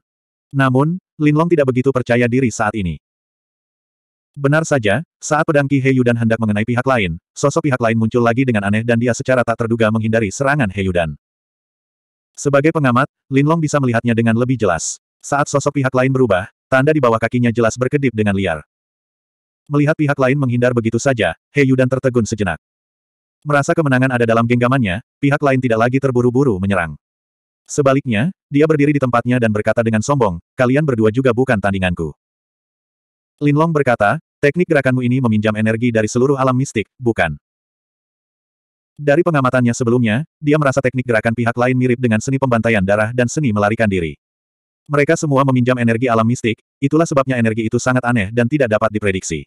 Namun, Linlong tidak begitu percaya diri saat ini. Benar saja, saat pedang Qi Heyudan hendak mengenai pihak lain, sosok pihak lain muncul lagi dengan aneh dan dia secara tak terduga menghindari serangan Heyudan. Sebagai pengamat, Linlong bisa melihatnya dengan lebih jelas. Saat sosok pihak lain berubah, tanda di bawah kakinya jelas berkedip dengan liar. Melihat pihak lain menghindar begitu saja, Heyudan tertegun sejenak. Merasa kemenangan ada dalam genggamannya, pihak lain tidak lagi terburu-buru menyerang. Sebaliknya, dia berdiri di tempatnya dan berkata dengan sombong, kalian berdua juga bukan tandinganku. Linlong berkata, teknik gerakanmu ini meminjam energi dari seluruh alam mistik, bukan? Dari pengamatannya sebelumnya, dia merasa teknik gerakan pihak lain mirip dengan seni pembantaian darah dan seni melarikan diri. Mereka semua meminjam energi alam mistik, itulah sebabnya energi itu sangat aneh dan tidak dapat diprediksi.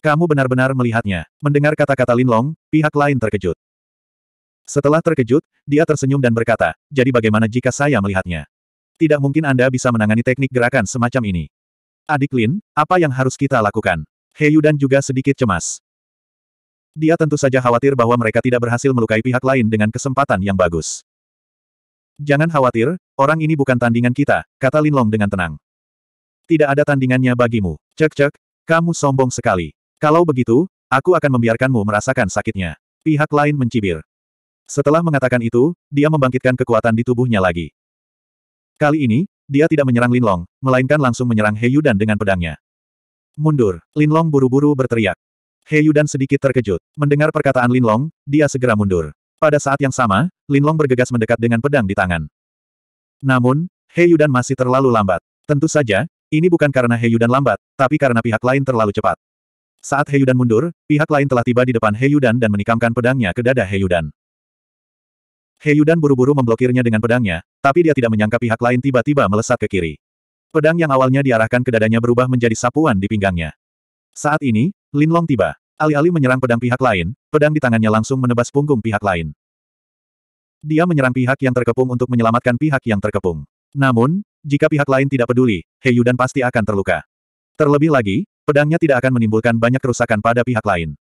Kamu benar-benar melihatnya. Mendengar kata-kata Linlong, pihak lain terkejut. Setelah terkejut, dia tersenyum dan berkata, jadi bagaimana jika saya melihatnya? Tidak mungkin Anda bisa menangani teknik gerakan semacam ini. Adik Lin, apa yang harus kita lakukan? Heyudan juga sedikit cemas. Dia tentu saja khawatir bahwa mereka tidak berhasil melukai pihak lain dengan kesempatan yang bagus. Jangan khawatir, orang ini bukan tandingan kita, kata Linlong dengan tenang. Tidak ada tandingannya bagimu. Cek-cek, kamu sombong sekali. Kalau begitu, aku akan membiarkanmu merasakan sakitnya. Pihak lain mencibir. Setelah mengatakan itu, dia membangkitkan kekuatan di tubuhnya lagi. Kali ini, dia tidak menyerang Linlong, melainkan langsung menyerang He Yudan dengan pedangnya. Mundur. Linlong buru-buru berteriak. He Yudan sedikit terkejut. Mendengar perkataan Linlong, dia segera mundur. Pada saat yang sama, Linlong bergegas mendekat dengan pedang di tangan. Namun, He Yudan masih terlalu lambat. Tentu saja, ini bukan karena He Yudan lambat, tapi karena pihak lain terlalu cepat. Saat He Yudan mundur, pihak lain telah tiba di depan He Yudan dan menikamkan pedangnya ke dada He Yudan. Heyudan buru-buru memblokirnya dengan pedangnya, tapi dia tidak menyangka pihak lain tiba-tiba melesat ke kiri. Pedang yang awalnya diarahkan ke dadanya berubah menjadi sapuan di pinggangnya. Saat ini, Lin Long tiba. Alih-alih menyerang pedang pihak lain, pedang di tangannya langsung menebas punggung pihak lain. Dia menyerang pihak yang terkepung untuk menyelamatkan pihak yang terkepung. Namun, jika pihak lain tidak peduli, Heyudan pasti akan terluka. Terlebih lagi, pedangnya tidak akan menimbulkan banyak kerusakan pada pihak lain.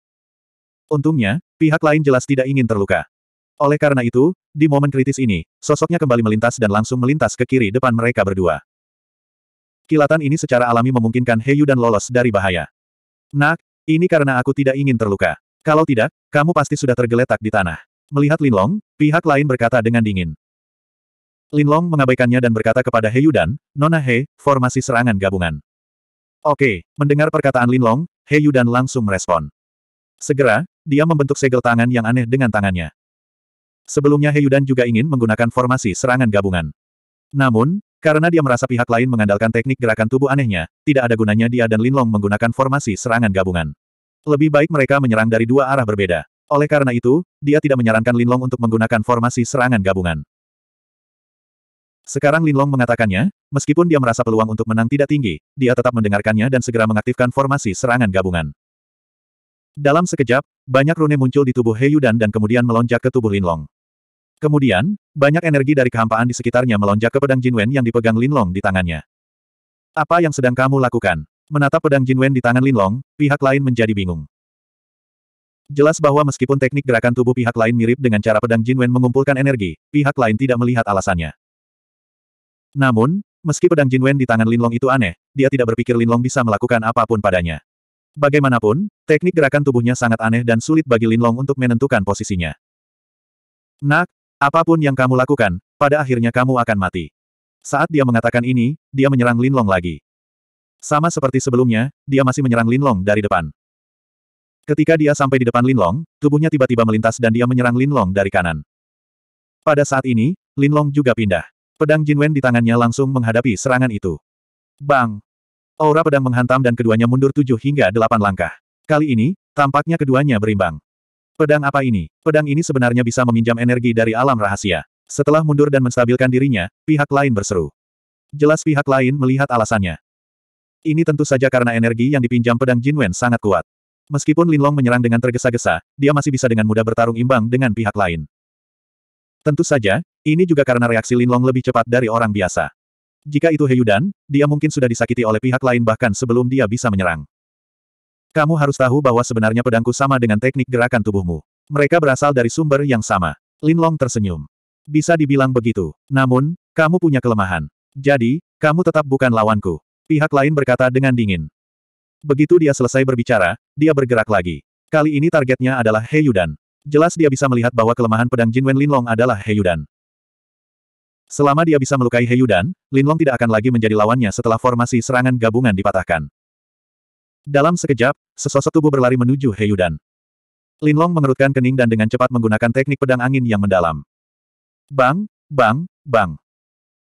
Untungnya, pihak lain jelas tidak ingin terluka. Oleh karena itu, di momen kritis ini, sosoknya kembali melintas dan langsung melintas ke kiri depan mereka berdua. Kilatan ini secara alami memungkinkan Heyu dan lolos dari bahaya. Nak, ini karena aku tidak ingin terluka. Kalau tidak, kamu pasti sudah tergeletak di tanah. Melihat Linlong, pihak lain berkata dengan dingin. Linlong mengabaikannya dan berkata kepada He Yudan, Nona He, formasi serangan gabungan. Oke, mendengar perkataan Linlong, He Yudan langsung merespon. Segera, dia membentuk segel tangan yang aneh dengan tangannya. Sebelumnya Heyudan juga ingin menggunakan formasi serangan gabungan. Namun, karena dia merasa pihak lain mengandalkan teknik gerakan tubuh anehnya, tidak ada gunanya dia dan Linlong menggunakan formasi serangan gabungan. Lebih baik mereka menyerang dari dua arah berbeda. Oleh karena itu, dia tidak menyarankan Linlong untuk menggunakan formasi serangan gabungan. Sekarang Linlong mengatakannya, meskipun dia merasa peluang untuk menang tidak tinggi, dia tetap mendengarkannya dan segera mengaktifkan formasi serangan gabungan. Dalam sekejap, banyak rune muncul di tubuh He Yudan dan kemudian melonjak ke tubuh Linlong. Kemudian, banyak energi dari kehampaan di sekitarnya melonjak ke pedang Jinwen yang dipegang Linlong di tangannya. Apa yang sedang kamu lakukan? Menatap pedang Jinwen di tangan Linlong, pihak lain menjadi bingung. Jelas bahwa meskipun teknik gerakan tubuh pihak lain mirip dengan cara pedang Jinwen mengumpulkan energi, pihak lain tidak melihat alasannya. Namun, meski pedang Jinwen di tangan Linlong itu aneh, dia tidak berpikir Linlong bisa melakukan apa pun padanya. Bagaimanapun, teknik gerakan tubuhnya sangat aneh dan sulit bagi Linlong untuk menentukan posisinya. Nak, Apa pun yang kamu lakukan, pada akhirnya kamu akan mati. Saat dia mengatakan ini, dia menyerang Linlong lagi. Sama seperti sebelumnya, dia masih menyerang Linlong dari depan. Ketika dia sampai di depan Linlong, tubuhnya tiba-tiba melintas dan dia menyerang Linlong dari kanan. Pada saat ini, Linlong juga pindah. Pedang Jinwen di tangannya langsung menghadapi serangan itu. Bang! Aura pedang menghantam dan keduanya mundur tujuh hingga delapan langkah. Kali ini, tampaknya keduanya berimbang. Pedang apa ini? Pedang ini sebenarnya bisa meminjam energi dari alam rahasia. Setelah mundur dan menstabilkan dirinya, pihak lain berseru. Jelas pihak lain melihat alasannya. Ini tentu saja karena energi yang dipinjam pedang Jinwen sangat kuat. Meskipun Linlong menyerang dengan tergesa-gesa, dia masih bisa dengan mudah bertarung imbang dengan pihak lain. Tentu saja, ini juga karena reaksi Linlong lebih cepat dari orang biasa. Jika itu Heyudan, dia mungkin sudah disakiti oleh pihak lain bahkan sebelum dia bisa menyerang. Kamu harus tahu bahwa sebenarnya pedangku sama dengan teknik gerakan tubuhmu. Mereka berasal dari sumber yang sama. Lin Long tersenyum. Bisa dibilang begitu. Namun, kamu punya kelemahan. Jadi, kamu tetap bukan lawanku. Pihak lain berkata dengan dingin. Begitu dia selesai berbicara, dia bergerak lagi. Kali ini targetnya adalah He Yudan. Jelas dia bisa melihat bahwa kelemahan pedang Jinwen Linlong adalah He Yudan. Selama dia bisa melukai He Yudan, Linlong tidak akan lagi menjadi lawannya setelah formasi serangan gabungan dipatahkan. Dalam sekejap, sesosok tubuh berlari menuju He Yudan. Linlong mengerutkan kening dan dengan cepat menggunakan teknik pedang angin yang mendalam. Bang, bang, bang.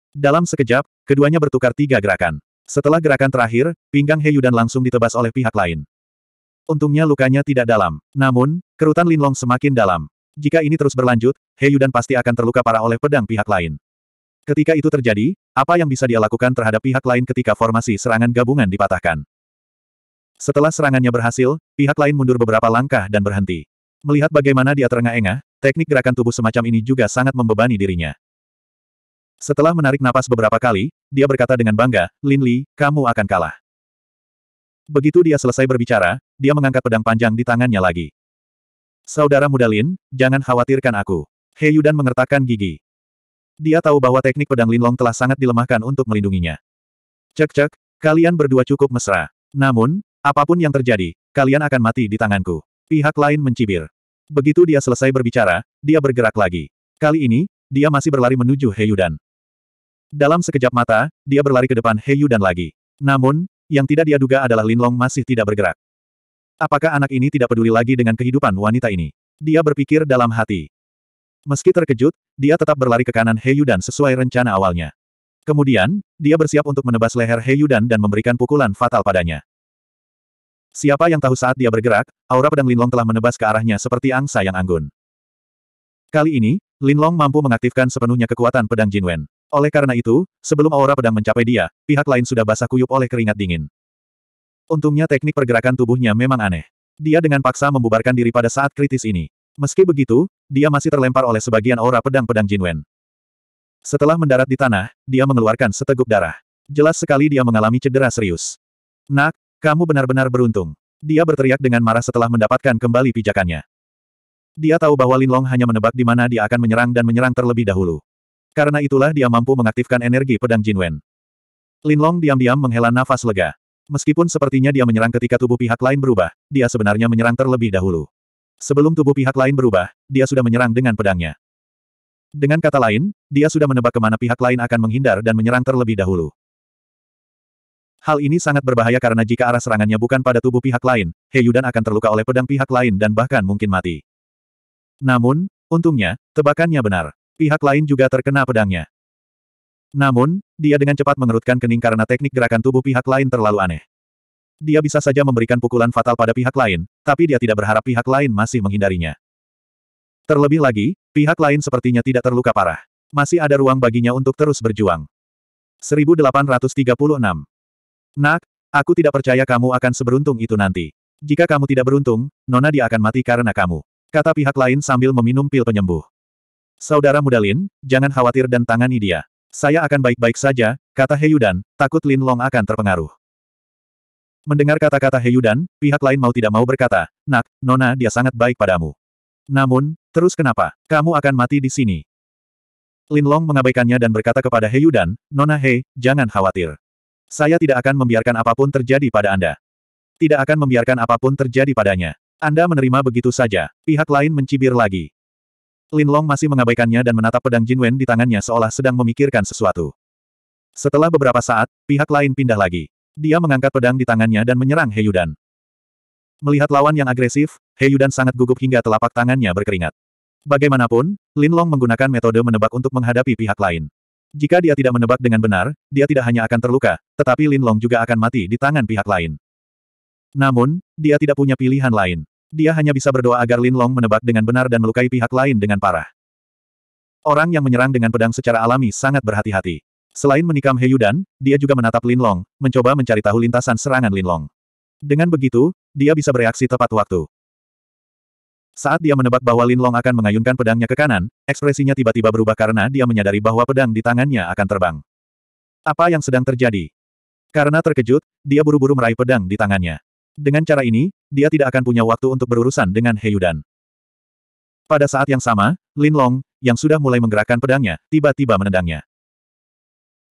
Dalam sekejap, keduanya bertukar tiga gerakan. Setelah gerakan terakhir, pinggang He Yudan langsung ditebas oleh pihak lain. Untungnya lukanya tidak dalam. Namun, kerutan Linlong semakin dalam. Jika ini terus berlanjut, He Yudan pasti akan terluka parah oleh pedang pihak lain. Ketika itu terjadi, apa yang bisa dia lakukan terhadap pihak lain ketika formasi serangan gabungan dipatahkan? Setelah serangannya berhasil, pihak lain mundur beberapa langkah dan berhenti. Melihat bagaimana dia terengah-engah, teknik gerakan tubuh semacam ini juga sangat membebani dirinya. Setelah menarik napas beberapa kali, dia berkata dengan bangga, Lin Li, kamu akan kalah. Begitu dia selesai berbicara, dia mengangkat pedang panjang di tangannya lagi. Saudara muda Lin, jangan khawatirkan aku. He Yudan mengertakkan gigi. Dia tahu bahwa teknik pedang Linlong telah sangat dilemahkan untuk melindunginya. Cek-cek, kalian berdua cukup mesra. Namun, apa pun yang terjadi, kalian akan mati di tanganku. Pihak lain mencibir. Begitu dia selesai berbicara, dia bergerak lagi. Kali ini, dia masih berlari menuju He Yudan. Dalam sekejap mata, dia berlari ke depan He Yudan lagi. Namun, yang tidak dia duga adalah Lin Long masih tidak bergerak. Apakah anak ini tidak peduli lagi dengan kehidupan wanita ini? Dia berpikir dalam hati. Meski terkejut, dia tetap berlari ke kanan He Yudan sesuai rencana awalnya. Kemudian, dia bersiap untuk menebas leher He Yudan dan memberikan pukulan fatal padanya. Siapa yang tahu saat dia bergerak, aura pedang Lin Long telah menebas ke arahnya seperti angsa yang anggun. Kali ini, Lin Long mampu mengaktifkan sepenuhnya kekuatan pedang Jinwen. Oleh karena itu, sebelum aura pedang mencapai dia, pihak lain sudah basah kuyup oleh keringat dingin. Untungnya teknik pergerakan tubuhnya memang aneh. Dia dengan paksa membubarkan diri pada saat kritis ini. Meski begitu, dia masih terlempar oleh sebagian aura pedang-pedang Jinwen. Setelah mendarat di tanah, dia mengeluarkan seteguk darah. Jelas sekali dia mengalami cedera serius. Nak, kamu benar-benar beruntung. Dia berteriak dengan marah setelah mendapatkan kembali pijakannya. Dia tahu bahwa Lin Long hanya menebak di mana dia akan menyerang dan menyerang terlebih dahulu. Karena itulah dia mampu mengaktifkan energi pedang Jinwen. Linlong diam-diam menghela nafas lega. Meskipun sepertinya dia menyerang ketika tubuh pihak lain berubah, dia sebenarnya menyerang terlebih dahulu. Sebelum tubuh pihak lain berubah, dia sudah menyerang dengan pedangnya. Dengan kata lain, dia sudah menebak ke mana pihak lain akan menghindar dan menyerang terlebih dahulu. Hal ini sangat berbahaya karena jika arah serangannya bukan pada tubuh pihak lain, He Yudan akan terluka oleh pedang pihak lain dan bahkan mungkin mati. Namun, untungnya, tebakannya benar. Pihak lain juga terkena pedangnya. Namun, dia dengan cepat mengerutkan kening karena teknik gerakan tubuh pihak lain terlalu aneh. Dia bisa saja memberikan pukulan fatal pada pihak lain, tapi dia tidak berharap pihak lain masih menghindarinya. Terlebih lagi, pihak lain sepertinya tidak terluka parah. Masih ada ruang baginya untuk terus berjuang. 1836. Nak, aku tidak percaya kamu akan seberuntung itu nanti. Jika kamu tidak beruntung, Nona dia akan mati karena kamu. Kata pihak lain sambil meminum pil penyembuh. Saudara muda Lin, jangan khawatir dan tangani dia. Saya akan baik-baik saja, kata Heyudan, takut Lin Long akan terpengaruh. Mendengar kata-kata Heyudan, pihak lain mau tidak mau berkata, Nak, Nona dia sangat baik padamu. Namun, terus kenapa? Kamu akan mati di sini. Lin Long mengabaikannya dan berkata kepada Heyudan, Nona He, jangan khawatir. Saya tidak akan membiarkan apa pun terjadi pada Anda. Tidak akan membiarkan apa pun terjadi padanya. Anda menerima begitu saja. Pihak lain mencibir lagi. Lin Long masih mengabaikannya dan menatap pedang Jinwen di tangannya seolah sedang memikirkan sesuatu. Setelah beberapa saat, pihak lain pindah lagi. Dia mengangkat pedang di tangannya dan menyerang He Yudan. Melihat lawan yang agresif, He Yudan sangat gugup hingga telapak tangannya berkeringat. Bagaimanapun, Lin Long menggunakan metode menebak untuk menghadapi pihak lain. Jika dia tidak menebak dengan benar, dia tidak hanya akan terluka, tetapi Lin Long juga akan mati di tangan pihak lain. Namun, dia tidak punya pilihan lain. Dia hanya bisa berdoa agar Lin Long menebak dengan benar dan melukai pihak lain dengan parah. Orang yang menyerang dengan pedang secara alami sangat berhati-hati. Selain menikam He Yudan, dia juga menatap Lin Long, mencoba mencari tahu lintasan serangan Lin Long. Dengan begitu, dia bisa bereaksi tepat waktu. Saat dia menebak bahwa Lin Long akan mengayunkan pedangnya ke kanan, ekspresinya tiba-tiba berubah karena dia menyadari bahwa pedang di tangannya akan terbang. Apa yang sedang terjadi? Karena terkejut, dia buru-buru meraih pedang di tangannya. Dengan cara ini, dia tidak akan punya waktu untuk berurusan dengan Heyudan. Pada saat yang sama, Lin Long, yang sudah mulai menggerakkan pedangnya, tiba-tiba menendangnya.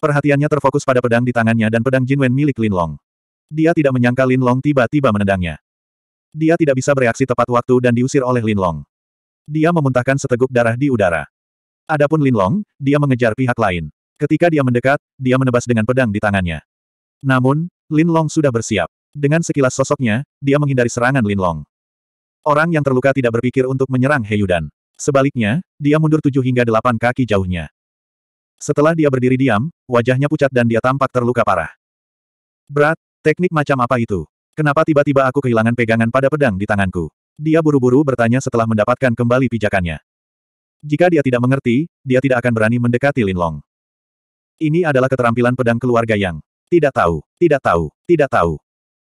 Perhatiannya terfokus pada pedang di tangannya dan pedang Jinwen milik Lin Long. Dia tidak menyangka Lin Long tiba-tiba menendangnya. Dia tidak bisa bereaksi tepat waktu dan diusir oleh Lin Long. Dia memuntahkan seteguk darah di udara. Adapun Lin Long, dia mengejar pihak lain. Ketika dia mendekat, dia menebas dengan pedang di tangannya. Namun, Lin Long sudah bersiap. Dengan sekilas sosoknya, dia menghindari serangan Lin Long. Orang yang terluka tidak berpikir untuk menyerang He Yudan. Sebaliknya, dia mundur tujuh hingga delapan kaki jauhnya. Setelah dia berdiri diam, wajahnya pucat dan dia tampak terluka parah. Berat, teknik macam apa itu? Kenapa tiba-tiba aku kehilangan pegangan pada pedang di tanganku? Dia buru-buru bertanya setelah mendapatkan kembali pijakannya. Jika dia tidak mengerti, dia tidak akan berani mendekati Lin Long. Ini adalah keterampilan pedang keluarga yang tidak tahu, tidak tahu, tidak tahu.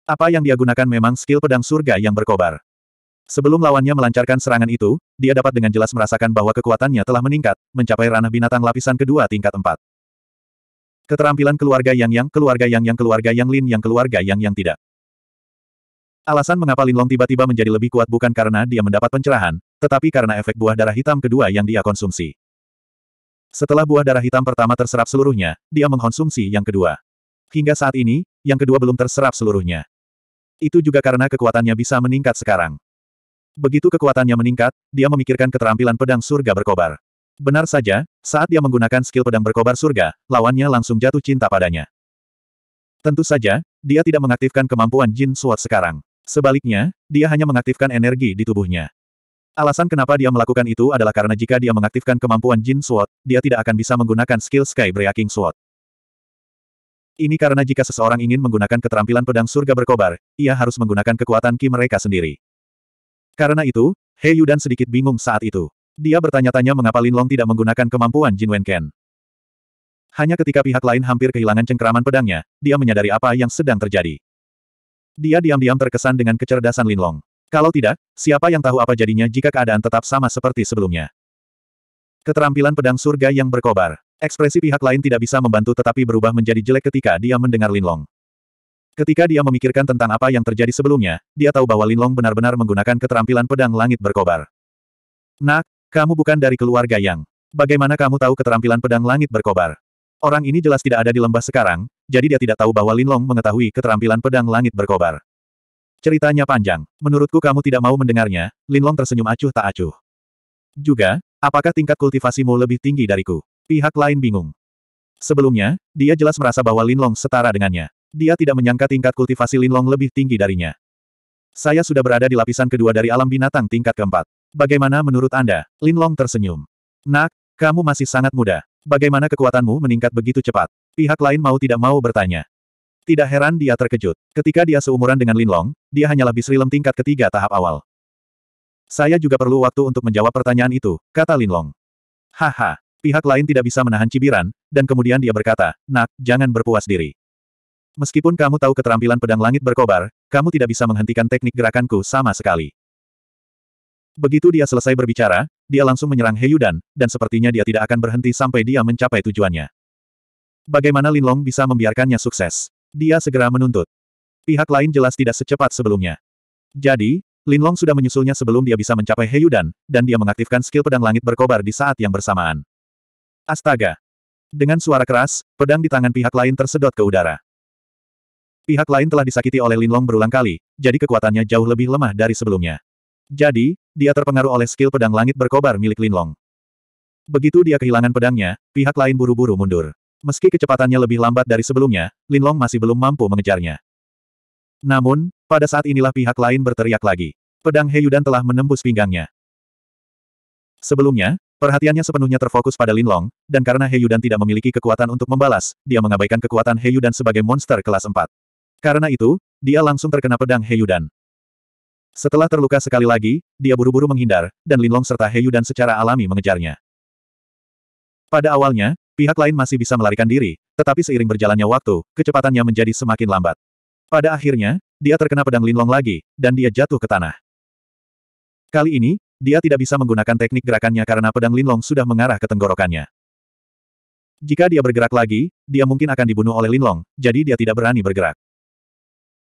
Apa yang dia gunakan memang skill pedang surga yang berkobar. Sebelum lawannya melancarkan serangan itu, dia dapat dengan jelas merasakan bahwa kekuatannya telah meningkat, mencapai ranah binatang lapisan kedua tingkat empat. Keterampilan keluarga yang yang, keluarga yang yang, keluarga yang lin yang, keluarga yang yang tidak. Alasan mengapa Lin Long tiba-tiba menjadi lebih kuat bukan karena dia mendapat pencerahan, tetapi karena efek buah darah hitam kedua yang dia konsumsi. Setelah buah darah hitam pertama terserap seluruhnya, dia mengkonsumsi yang kedua. Hingga saat ini, yang kedua belum terserap seluruhnya. Itu juga karena kekuatannya bisa meningkat sekarang. Begitu kekuatannya meningkat, dia memikirkan keterampilan pedang surga berkobar. Benar saja, saat dia menggunakan skill pedang berkobar surga, lawannya langsung jatuh cinta padanya. Tentu saja, dia tidak mengaktifkan kemampuan Jin Sword sekarang. Sebaliknya, dia hanya mengaktifkan energi di tubuhnya. Alasan kenapa dia melakukan itu adalah karena jika dia mengaktifkan kemampuan Jin Sword, dia tidak akan bisa menggunakan skill Sky Breaking Sword. Ini karena jika seseorang ingin menggunakan keterampilan pedang surga berkobar, ia harus menggunakan kekuatan ki mereka sendiri. Karena itu, He Yudan sedikit bingung saat itu. Dia bertanya-tanya mengapa Lin Long tidak menggunakan kemampuan Jin Wen Ken. Hanya ketika pihak lain hampir kehilangan cengkeraman pedangnya, dia menyadari apa yang sedang terjadi. Dia diam-diam terkesan dengan kecerdasan Lin Long. Kalau tidak, siapa yang tahu apa jadinya jika keadaan tetap sama seperti sebelumnya. Keterampilan pedang surga yang berkobar. Ekspresi pihak lain tidak bisa membantu tetapi berubah menjadi jelek ketika dia mendengar Lin Long. Ketika dia memikirkan tentang apa yang terjadi sebelumnya, dia tahu bahwa Lin Long benar-benar menggunakan keterampilan pedang langit berkobar. Nak, kamu bukan dari keluarga yang. Bagaimana kamu tahu keterampilan pedang langit berkobar? Orang ini jelas tidak ada di lembah sekarang, jadi dia tidak tahu bahwa Lin Long mengetahui keterampilan pedang langit berkobar. Ceritanya panjang. Menurutku kamu tidak mau mendengarnya, Lin Long tersenyum acuh tak acuh. Juga, apakah tingkat kultivasimu lebih tinggi dariku? Pihak lain bingung. Sebelumnya, dia jelas merasa bahwa Lin Long setara dengannya. Dia tidak menyangka tingkat kultivasi Linlong lebih tinggi darinya. Saya sudah berada di lapisan kedua dari alam binatang tingkat keempat. Bagaimana menurut Anda? Linlong tersenyum. Nak, kamu masih sangat muda. Bagaimana kekuatanmu meningkat begitu cepat? Pihak lain mau tidak mau bertanya. Tidak heran dia terkejut. Ketika dia seumuran dengan Linlong, dia hanyalah bisrilem tingkat ketiga tahap awal. Saya juga perlu waktu untuk menjawab pertanyaan itu, kata Linlong. Haha, pihak lain tidak bisa menahan cibiran, dan kemudian dia berkata, nak, jangan berpuas diri. Meskipun kamu tahu keterampilan pedang langit berkobar, kamu tidak bisa menghentikan teknik gerakanku sama sekali. Begitu dia selesai berbicara, dia langsung menyerang He Yudan, dan sepertinya dia tidak akan berhenti sampai dia mencapai tujuannya. Bagaimana Lin Long bisa membiarkannya sukses? Dia segera menuntut. Pihak lain jelas tidak secepat sebelumnya. Jadi, Lin Long sudah menyusulnya sebelum dia bisa mencapai He Yudan, dan dia mengaktifkan skill pedang langit berkobar di saat yang bersamaan. Astaga! Dengan suara keras, pedang di tangan pihak lain tersedot ke udara. Pihak lain telah disakiti oleh Lin Long berulang kali, jadi kekuatannya jauh lebih lemah dari sebelumnya. Jadi, dia terpengaruh oleh skill pedang langit berkobar milik Lin Long. Begitu dia kehilangan pedangnya, pihak lain buru-buru mundur. Meski kecepatannya lebih lambat dari sebelumnya, Lin Long masih belum mampu mengejarnya. Namun, pada saat inilah pihak lain berteriak lagi. Pedang He Yudan telah menembus pinggangnya. Sebelumnya, perhatiannya sepenuhnya terfokus pada Lin Long, dan karena He Yudan tidak memiliki kekuatan untuk membalas, dia mengabaikan kekuatan He Yudan sebagai monster kelas 4. Karena itu, dia langsung terkena pedang Heyudan. Setelah terluka sekali lagi, dia buru-buru menghindar, dan Linlong serta Heyudan secara alami mengejarnya. Pada awalnya, pihak lain masih bisa melarikan diri, tetapi seiring berjalannya waktu, kecepatannya menjadi semakin lambat. Pada akhirnya, dia terkena pedang Linlong lagi, dan dia jatuh ke tanah. Kali ini, dia tidak bisa menggunakan teknik gerakannya karena pedang Linlong sudah mengarah ke tenggorokannya. Jika dia bergerak lagi, dia mungkin akan dibunuh oleh Linlong, jadi dia tidak berani bergerak.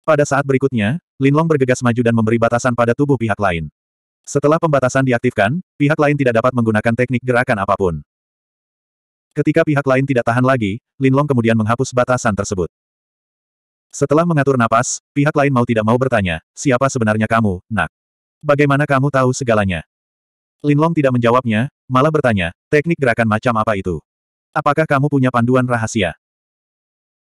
Pada saat berikutnya, Lin Long bergegas maju dan memberi batasan pada tubuh pihak lain. Setelah pembatasan diaktifkan, pihak lain tidak dapat menggunakan teknik gerakan apa pun. Ketika pihak lain tidak tahan lagi, Linlong kemudian menghapus batasan tersebut. Setelah mengatur napas, pihak lain mau tidak mau bertanya, siapa sebenarnya kamu, nak? Bagaimana kamu tahu segalanya? Linlong tidak menjawabnya, malah bertanya, teknik gerakan macam apa itu? Apakah kamu punya panduan rahasia?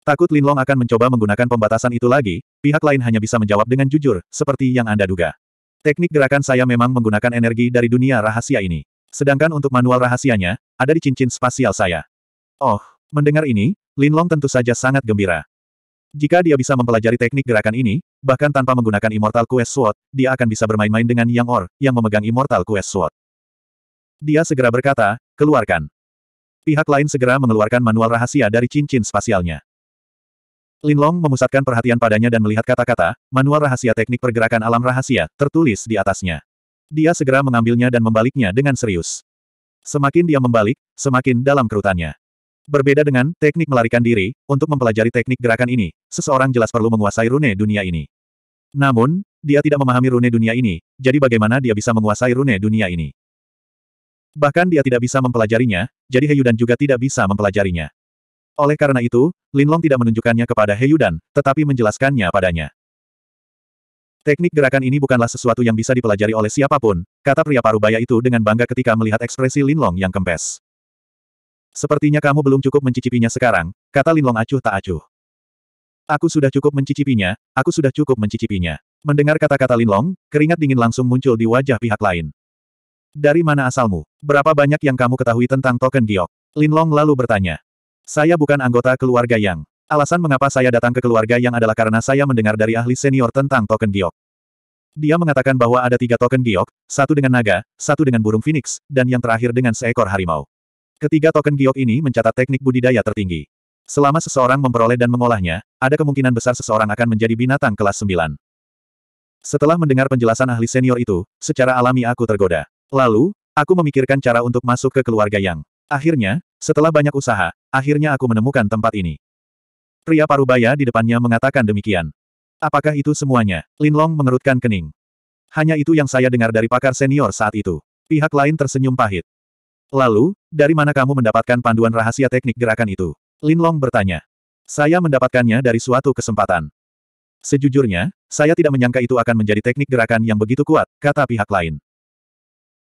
Takut Linlong akan mencoba menggunakan pembatasan itu lagi, pihak lain hanya bisa menjawab dengan jujur, seperti yang Anda duga. Teknik gerakan saya memang menggunakan energi dari dunia rahasia ini. Sedangkan untuk manual rahasianya, ada di cincin spasial saya. Oh, mendengar ini, Linlong tentu saja sangat gembira. Jika dia bisa mempelajari teknik gerakan ini, bahkan tanpa menggunakan Immortal Quest Sword, dia akan bisa bermain-main dengan Yang Or, yang memegang Immortal Quest Sword. Dia segera berkata, keluarkan. Pihak lain segera mengeluarkan manual rahasia dari cincin spasialnya. Linlong memusatkan perhatian padanya dan melihat kata-kata, manual rahasia teknik pergerakan alam rahasia, tertulis di atasnya. Dia segera mengambilnya dan membaliknya dengan serius. Semakin dia membalik, semakin dalam kerutannya. Berbeda dengan teknik melarikan diri, untuk mempelajari teknik gerakan ini, seseorang jelas perlu menguasai rune dunia ini. Namun, dia tidak memahami rune dunia ini, jadi bagaimana dia bisa menguasai rune dunia ini? Bahkan dia tidak bisa mempelajarinya, jadi Heyudan juga tidak bisa mempelajarinya. Oleh karena itu, Linlong tidak menunjukkannya kepada He Yudan, tetapi menjelaskannya padanya. Teknik gerakan ini bukanlah sesuatu yang bisa dipelajari oleh siapa pun, kata pria parubaya itu dengan bangga ketika melihat ekspresi Linlong yang kempes. Sepertinya kamu belum cukup mencicipinya sekarang, kata Linlong acuh tak acuh. Aku sudah cukup mencicipinya, aku sudah cukup mencicipinya. Mendengar kata-kata Linlong, keringat dingin langsung muncul di wajah pihak lain. Dari mana asalmu? Berapa banyak yang kamu ketahui tentang token giok? Linlong lalu bertanya. Saya bukan anggota keluarga Yang. Alasan mengapa saya datang ke keluarga Yang adalah karena saya mendengar dari ahli senior tentang token giok. Dia mengatakan bahwa ada tiga token giok, satu dengan naga, satu dengan burung phoenix, dan yang terakhir dengan seekor harimau. Ketiga token giok ini mencatat teknik budidaya tertinggi. Selama seseorang memperoleh dan mengolahnya, ada kemungkinan besar seseorang akan menjadi binatang kelas 9. Setelah mendengar penjelasan ahli senior itu, secara alami aku tergoda. Lalu, aku memikirkan cara untuk masuk ke keluarga Yang. Akhirnya, setelah banyak usaha, akhirnya aku menemukan tempat ini. Pria parubaya di depannya mengatakan demikian. Apakah itu semuanya? Linlong mengerutkan kening. Hanya itu yang saya dengar dari pakar senior saat itu. Pihak lain tersenyum pahit. Lalu, dari mana kamu mendapatkan panduan rahasia teknik gerakan itu? Linlong bertanya. Saya mendapatkannya dari suatu kesempatan. Sejujurnya, saya tidak menyangka itu akan menjadi teknik gerakan yang begitu kuat, kata pihak lain.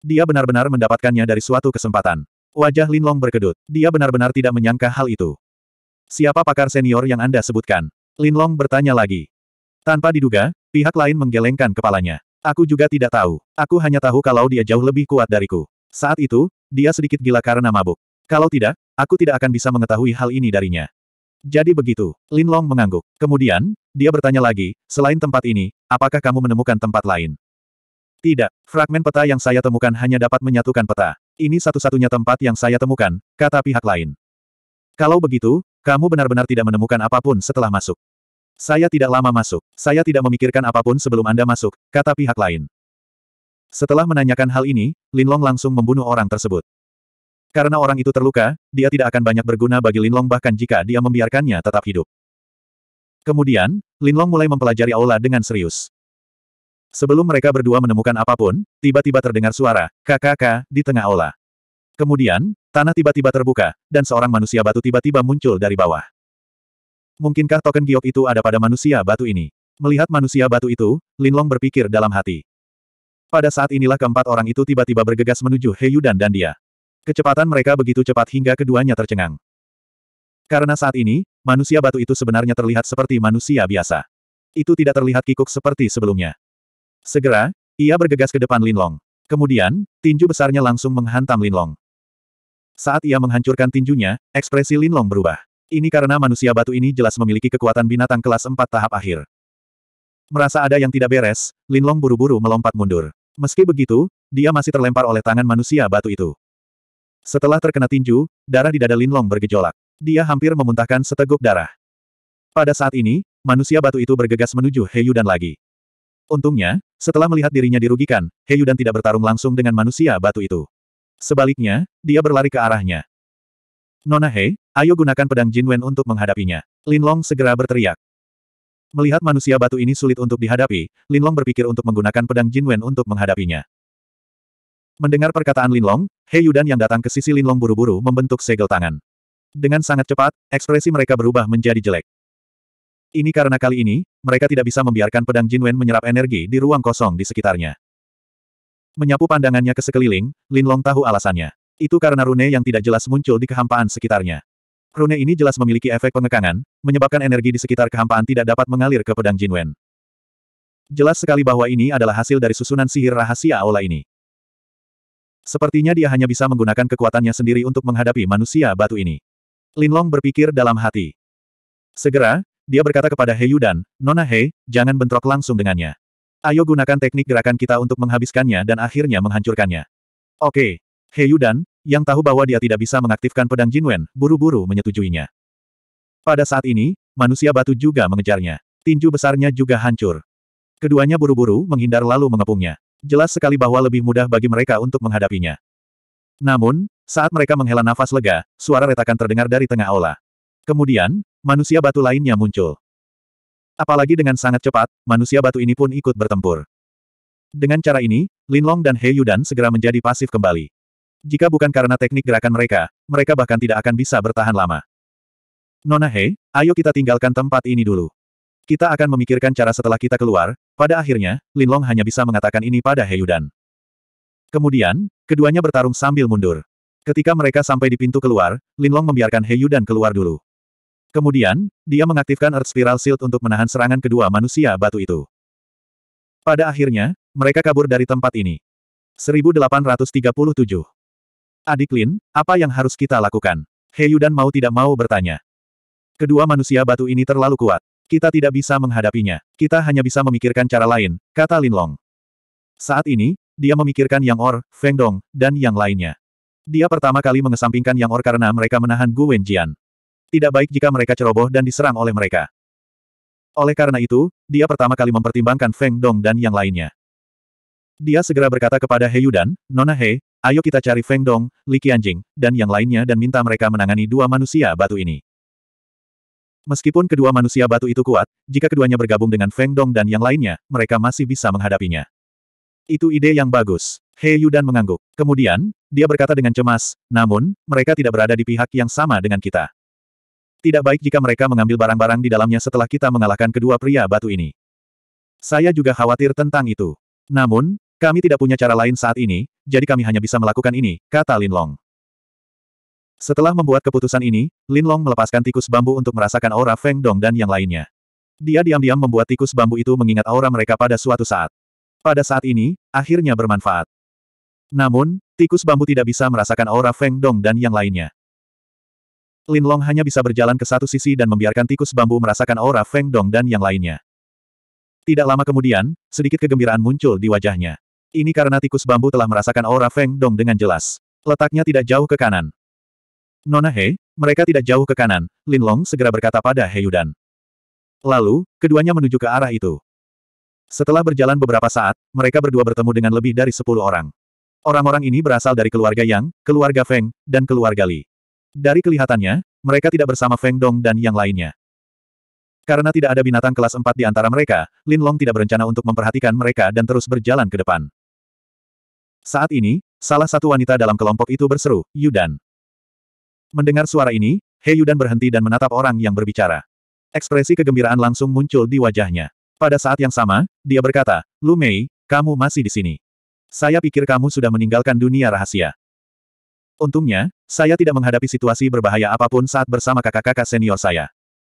Dia benar-benar mendapatkannya dari suatu kesempatan. Wajah Linlong berkedut. Dia benar-benar tidak menyangka hal itu. Siapa pakar senior yang Anda sebutkan? Linlong bertanya lagi. Tanpa diduga, pihak lain menggelengkan kepalanya. Aku juga tidak tahu. Aku hanya tahu kalau dia jauh lebih kuat dariku. Saat itu, dia sedikit gila karena mabuk. Kalau tidak, aku tidak akan bisa mengetahui hal ini darinya. Jadi begitu, Linlong mengangguk. Kemudian, dia bertanya lagi, selain tempat ini, apakah kamu menemukan tempat lain? Tidak, fragmen peta yang saya temukan hanya dapat menyatukan peta. Ini satu-satunya tempat yang saya temukan, kata pihak lain. Kalau begitu, kamu benar-benar tidak menemukan apa pun setelah masuk. Saya tidak lama masuk. Saya tidak memikirkan apa pun sebelum Anda masuk, kata pihak lain. Setelah menanyakan hal ini, Linlong langsung membunuh orang tersebut. Karena orang itu terluka, dia tidak akan banyak berguna bagi Linlong bahkan jika dia membiarkannya tetap hidup. Kemudian, Linlong mulai mempelajari aula dengan serius. Sebelum mereka berdua menemukan apa pun, tiba-tiba terdengar suara, KKK, di tengah aula. Kemudian, tanah tiba-tiba terbuka, dan seorang manusia batu tiba-tiba muncul dari bawah. Mungkinkah token giok itu ada pada manusia batu ini? Melihat manusia batu itu, Linlong berpikir dalam hati. Pada saat inilah keempat orang itu tiba-tiba bergegas menuju Heyudan dan dia. Kecepatan mereka begitu cepat hingga keduanya tercengang. Karena saat ini, manusia batu itu sebenarnya terlihat seperti manusia biasa. Itu tidak terlihat kikuk seperti sebelumnya. Segera, ia bergegas ke depan Linlong. Kemudian, tinju besarnya langsung menghantam Linlong. Saat ia menghancurkan tinjunya, ekspresi Linlong berubah. Ini karena manusia batu ini jelas memiliki kekuatan binatang kelas 4 tahap akhir. Merasa ada yang tidak beres, Linlong buru-buru melompat mundur. Meski begitu, dia masih terlempar oleh tangan manusia batu itu. Setelah terkena tinju, darah di dada Linlong bergejolak. Dia hampir memuntahkan seteguk darah. Pada saat ini, manusia batu itu bergegas menuju Heyudan lagi. Untungnya, setelah melihat dirinya dirugikan, He Yudan tidak bertarung langsung dengan manusia batu itu. Sebaliknya, dia berlari ke arahnya. Nona He, ayo gunakan pedang Jinwen untuk menghadapinya. Linlong segera berteriak. Melihat manusia batu ini sulit untuk dihadapi, Linlong berpikir untuk menggunakan pedang Jinwen untuk menghadapinya. Mendengar perkataan Linlong, He Yudan yang datang ke sisi Linlong buru-buru membentuk segel tangan. Dengan sangat cepat, ekspresi mereka berubah menjadi jelek. Ini karena kali ini, mereka tidak bisa membiarkan pedang Jinwen menyerap energi di ruang kosong di sekitarnya. Menyapu pandangannya ke sekeliling, Linlong tahu alasannya. Itu karena rune yang tidak jelas muncul di kehampaan sekitarnya. Rune ini jelas memiliki efek pengekangan, menyebabkan energi di sekitar kehampaan tidak dapat mengalir ke pedang Jinwen. Jelas sekali bahwa ini adalah hasil dari susunan sihir rahasia aula ini. Sepertinya dia hanya bisa menggunakan kekuatannya sendiri untuk menghadapi manusia batu ini. Linlong berpikir dalam hati. Segera, dia berkata kepada He Yudan, Nona He, jangan bentrok langsung dengannya. Ayo gunakan teknik gerakan kita untuk menghabiskannya dan akhirnya menghancurkannya. Oke. He Yudan, yang tahu bahwa dia tidak bisa mengaktifkan pedang Jinwen, buru-buru menyetujuinya. Pada saat ini, manusia batu juga mengejarnya. Tinju besarnya juga hancur. Keduanya buru-buru menghindar lalu mengepungnya. Jelas sekali bahwa lebih mudah bagi mereka untuk menghadapinya. Namun, saat mereka menghela nafas lega, suara retakan terdengar dari tengah aula. Kemudian, manusia batu lainnya muncul. Apalagi dengan sangat cepat, manusia batu ini pun ikut bertempur. Dengan cara ini, Linlong dan He Yudan segera menjadi pasif kembali. Jika bukan karena teknik gerakan mereka, mereka bahkan tidak akan bisa bertahan lama. Nona He, ayo kita tinggalkan tempat ini dulu. Kita akan memikirkan cara setelah kita keluar, pada akhirnya, Linlong hanya bisa mengatakan ini pada He Yudan. Kemudian, keduanya bertarung sambil mundur. Ketika mereka sampai di pintu keluar, Linlong membiarkan He Yudan keluar dulu. Kemudian, dia mengaktifkan Earth Spiral Shield untuk menahan serangan kedua manusia batu itu. Pada akhirnya, mereka kabur dari tempat ini. 1837. Adik Lin, apa yang harus kita lakukan? He Yudan mau tidak mau bertanya. Kedua manusia batu ini terlalu kuat. Kita tidak bisa menghadapinya. Kita hanya bisa memikirkan cara lain, kata Linlong. Saat ini, dia memikirkan Yang Or, Feng Dong, dan yang lainnya. Dia pertama kali mengesampingkan Yang Or karena mereka menahan Gu Wenjian. Tidak baik jika mereka ceroboh dan diserang oleh mereka. Oleh karena itu, dia pertama kali mempertimbangkan Feng Dong dan yang lainnya. Dia segera berkata kepada He Yudan, Nona He, ayo kita cari Feng Dong, Li Qianjing, dan yang lainnya dan minta mereka menangani dua manusia batu ini. Meskipun kedua manusia batu itu kuat, jika keduanya bergabung dengan Feng Dong dan yang lainnya, mereka masih bisa menghadapinya. Itu ide yang bagus. He Yudan mengangguk. Kemudian, dia berkata dengan cemas, namun, mereka tidak berada di pihak yang sama dengan kita. Tidak baik jika mereka mengambil barang-barang di dalamnya setelah kita mengalahkan kedua pria batu ini. Saya juga khawatir tentang itu. Namun, kami tidak punya cara lain saat ini, jadi kami hanya bisa melakukan ini, kata Lin Long. Setelah membuat keputusan ini, Lin Long melepaskan tikus bambu untuk merasakan aura Feng Dong dan yang lainnya. Dia diam-diam membuat tikus bambu itu mengingat aura mereka pada suatu saat. Pada saat ini, akhirnya bermanfaat. Namun, tikus bambu tidak bisa merasakan aura Feng Dong dan yang lainnya. Lin Long hanya bisa berjalan ke satu sisi dan membiarkan tikus bambu merasakan aura Feng Dong dan yang lainnya. Tidak lama kemudian, sedikit kegembiraan muncul di wajahnya. Ini karena tikus bambu telah merasakan aura Feng Dong dengan jelas. Letaknya tidak jauh ke kanan. Nona He, mereka tidak jauh ke kanan, Lin Long segera berkata pada He Yudan. Lalu, keduanya menuju ke arah itu. Setelah berjalan beberapa saat, mereka berdua bertemu dengan lebih dari sepuluh orang. Orang-orang ini berasal dari keluarga Yang, keluarga Feng, dan keluarga Li. Dari kelihatannya, mereka tidak bersama Feng Dong dan yang lainnya. Karena tidak ada binatang kelas 4 di antara mereka, Lin Long tidak berencana untuk memperhatikan mereka dan terus berjalan ke depan. Saat ini, salah satu wanita dalam kelompok itu berseru, Yudan. Mendengar suara ini, He Yudan berhenti dan menatap orang yang berbicara. Ekspresi kegembiraan langsung muncul di wajahnya. Pada saat yang sama, dia berkata, Lu Mei, kamu masih di sini. Saya pikir kamu sudah meninggalkan dunia rahasia. Untungnya, saya tidak menghadapi situasi berbahaya apa pun saat bersama kakak-kakak senior saya.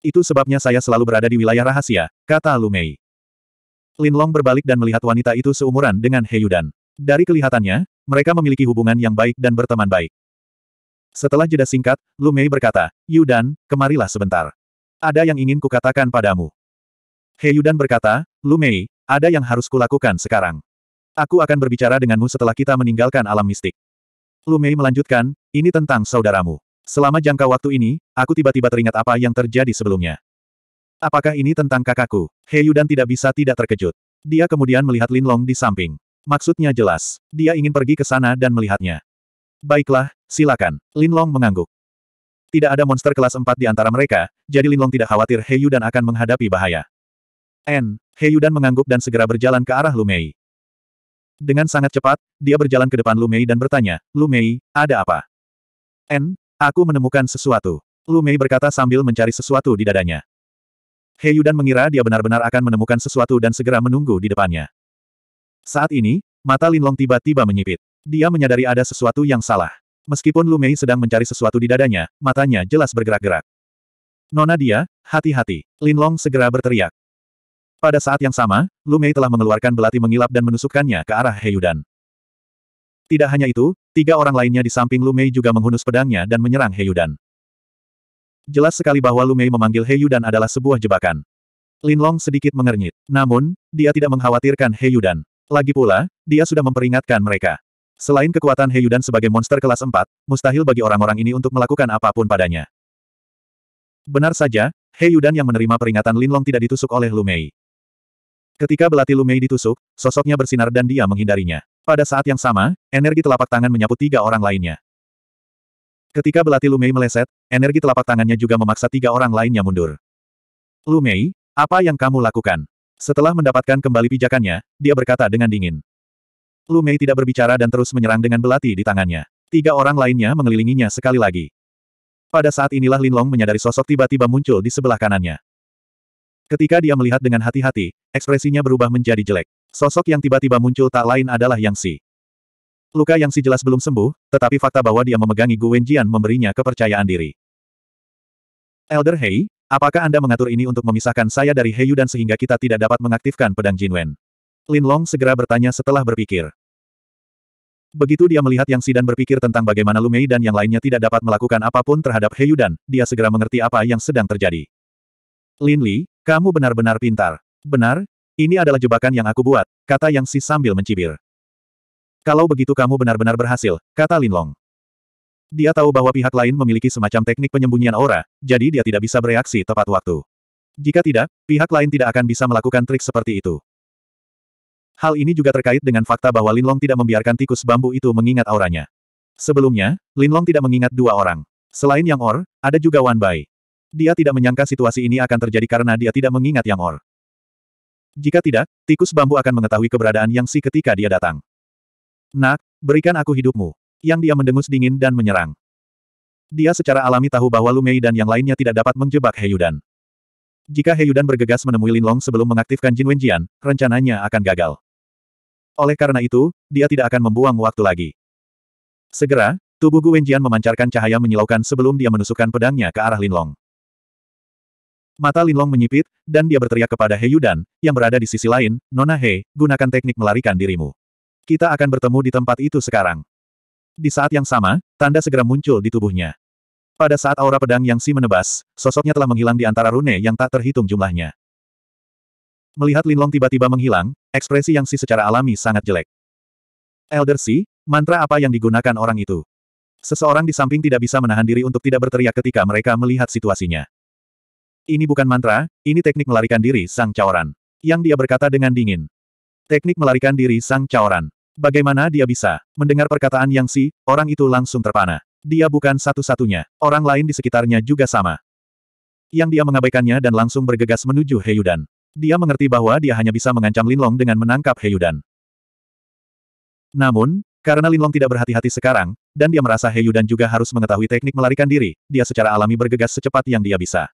Itu sebabnya saya selalu berada di wilayah rahasia, kata Lu Mei. Lin Long berbalik dan melihat wanita itu seumuran dengan He Yudan. Dari kelihatannya, mereka memiliki hubungan yang baik dan berteman baik. Setelah jeda singkat, Lu Mei berkata, Yudan, kemarilah sebentar. Ada yang ingin kukatakan padamu. He Yudan berkata, Lu Mei, ada yang harus kulakukan sekarang. Aku akan berbicara denganmu setelah kita meninggalkan alam mistik. Lu Mei melanjutkan, ini tentang saudaramu. Selama jangka waktu ini, aku tiba-tiba teringat apa yang terjadi sebelumnya. Apakah ini tentang kakakku? He Yudan tidak bisa tidak terkejut. Dia kemudian melihat Lin Long di samping. Maksudnya jelas. Dia ingin pergi ke sana dan melihatnya. Baiklah, silakan. Lin Long mengangguk. Tidak ada monster kelas 4 di antara mereka, jadi Lin Long tidak khawatir He Yudan akan menghadapi bahaya. N. He Yudan mengangguk dan segera berjalan ke arah Lu Mei. Dengan sangat cepat, dia berjalan ke depan Lu Mei dan bertanya, Lu Mei, ada apa? N, aku menemukan sesuatu. Lu Mei berkata sambil mencari sesuatu di dadanya. He Yudan mengira dia benar-benar akan menemukan sesuatu dan segera menunggu di depannya. Saat ini, mata Lin Long tiba-tiba menyipit. Dia menyadari ada sesuatu yang salah. Meskipun Lu Mei sedang mencari sesuatu di dadanya, matanya jelas bergerak-gerak. Nona dia, hati-hati. Lin Long segera berteriak. Pada saat yang sama, Lu Mei telah mengeluarkan belati mengilap dan menusukkannya ke arah He Yudan. Tidak hanya itu, tiga orang lainnya di samping Lu Mei juga menghunus pedangnya dan menyerang He Yudan. Jelas sekali bahwa Lu Mei memanggil He Yudan adalah sebuah jebakan. Lin Long sedikit mengernyit. Namun, dia tidak mengkhawatirkan He Yudan. Lagi pula, dia sudah memperingatkan mereka. Selain kekuatan He Yudan sebagai monster kelas 4, mustahil bagi orang-orang ini untuk melakukan apa pun padanya. Benar saja, He Yudan yang menerima peringatan Lin Long tidak ditusuk oleh Lu Mei. Ketika belati Lu Mei ditusuk, sosoknya bersinar dan dia menghindarinya. Pada saat yang sama, energi telapak tangan menyapu tiga orang lainnya. Ketika belati Lu Mei meleset, energi telapak tangannya juga memaksa tiga orang lainnya mundur. Lu Mei, apa yang kamu lakukan? Setelah mendapatkan kembali pijakannya, dia berkata dengan dingin. Lu Mei tidak berbicara dan terus menyerang dengan belati di tangannya. Tiga orang lainnya mengelilinginya sekali lagi. Pada saat inilah Lin Long menyadari sosok tiba-tiba muncul di sebelah kanannya. Ketika dia melihat dengan hati-hati, ekspresinya berubah menjadi jelek. Sosok yang tiba-tiba muncul tak lain adalah Yang Si. Luka Yang Si jelas belum sembuh, tetapi fakta bahwa dia memegangi Gu Wenjian memberinya kepercayaan diri. Elder Hei, apakah Anda mengatur ini untuk memisahkan saya dari Hei dan sehingga kita tidak dapat mengaktifkan pedang Jinwen? Lin Long segera bertanya setelah berpikir. Begitu dia melihat Yang Si dan berpikir tentang bagaimana Lu Mei dan yang lainnya tidak dapat melakukan apa pun terhadap He dan dia segera mengerti apa yang sedang terjadi. Lin Li, kamu benar-benar pintar. Benar, ini adalah jebakan yang aku buat, kata Yang Si sambil mencibir. Kalau begitu kamu benar-benar berhasil, kata Lin Long. Dia tahu bahwa pihak lain memiliki semacam teknik penyembunyian aura, jadi dia tidak bisa bereaksi tepat waktu. Jika tidak, pihak lain tidak akan bisa melakukan trik seperti itu. Hal ini juga terkait dengan fakta bahwa Lin Long tidak membiarkan tikus bambu itu mengingat auranya. Sebelumnya, Lin Long tidak mengingat dua orang. Selain Yang Or, ada juga Wan Bai. Dia tidak menyangka situasi ini akan terjadi karena dia tidak mengingat Yang Or. Jika tidak, tikus bambu akan mengetahui keberadaan Yang Si ketika dia datang. Nak, berikan aku hidupmu. Yang dia mendengus dingin dan menyerang. Dia secara alami tahu bahwa Lu Mei dan yang lainnya tidak dapat menjebak He Yudan. Jika He Yudan bergegas menemui Lin Long sebelum mengaktifkan Jin Wenjian, rencananya akan gagal. Oleh karena itu, dia tidak akan membuang waktu lagi. Segera, tubuh Gu Wenjian memancarkan cahaya menyilaukan sebelum dia menusukkan pedangnya ke arah Lin Long. Mata Linlong menyipit, dan dia berteriak kepada He Yudan, yang berada di sisi lain, Nona He, gunakan teknik melarikan dirimu. Kita akan bertemu di tempat itu sekarang. Di saat yang sama, tanda segera muncul di tubuhnya. Pada saat aura pedang yang si menebas, sosoknya telah menghilang di antara rune yang tak terhitung jumlahnya. Melihat Linlong tiba-tiba menghilang, ekspresi yang si secara alami sangat jelek. Elder Si, mantra apa yang digunakan orang itu? Seseorang di samping tidak bisa menahan diri untuk tidak berteriak ketika mereka melihat situasinya. Ini bukan mantra, ini teknik melarikan diri Sang Caoran. Yang dia berkata dengan dingin. Teknik melarikan diri Sang Caoran. Bagaimana dia bisa? Mendengar perkataan Yang Si, orang itu langsung terpana. Dia bukan satu-satunya. Orang lain di sekitarnya juga sama. Yang dia mengabaikannya dan langsung bergegas menuju Heyudan. Dia mengerti bahwa dia hanya bisa mengancam Linlong dengan menangkap Heyudan. Namun, karena Linlong tidak berhati-hati sekarang, dan dia merasa Heyudan juga harus mengetahui teknik melarikan diri, dia secara alami bergegas secepat yang dia bisa.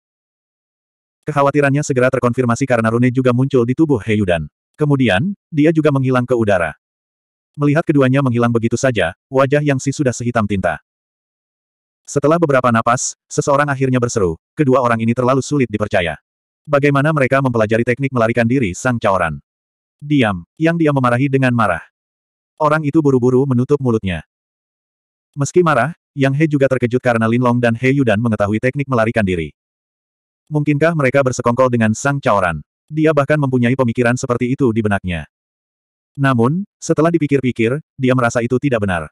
Kekhawatirannya segera terkonfirmasi karena rune juga muncul di tubuh He Yudan. Kemudian, dia juga menghilang ke udara. Melihat keduanya menghilang begitu saja, wajah Yang Si sudah sehitam tinta. Setelah beberapa napas, seseorang akhirnya berseru, kedua orang ini terlalu sulit dipercaya. Bagaimana mereka mempelajari teknik melarikan diri Sang Caoran? Diam, yang dia memarahi dengan marah. Orang itu buru-buru menutup mulutnya. Meski marah, Yang He juga terkejut karena Lin Long dan He Yudan mengetahui teknik melarikan diri. Mungkinkah mereka bersekongkol dengan Sang Caoran? Dia bahkan mempunyai pemikiran seperti itu di benaknya. Namun, setelah dipikir-pikir, dia merasa itu tidak benar.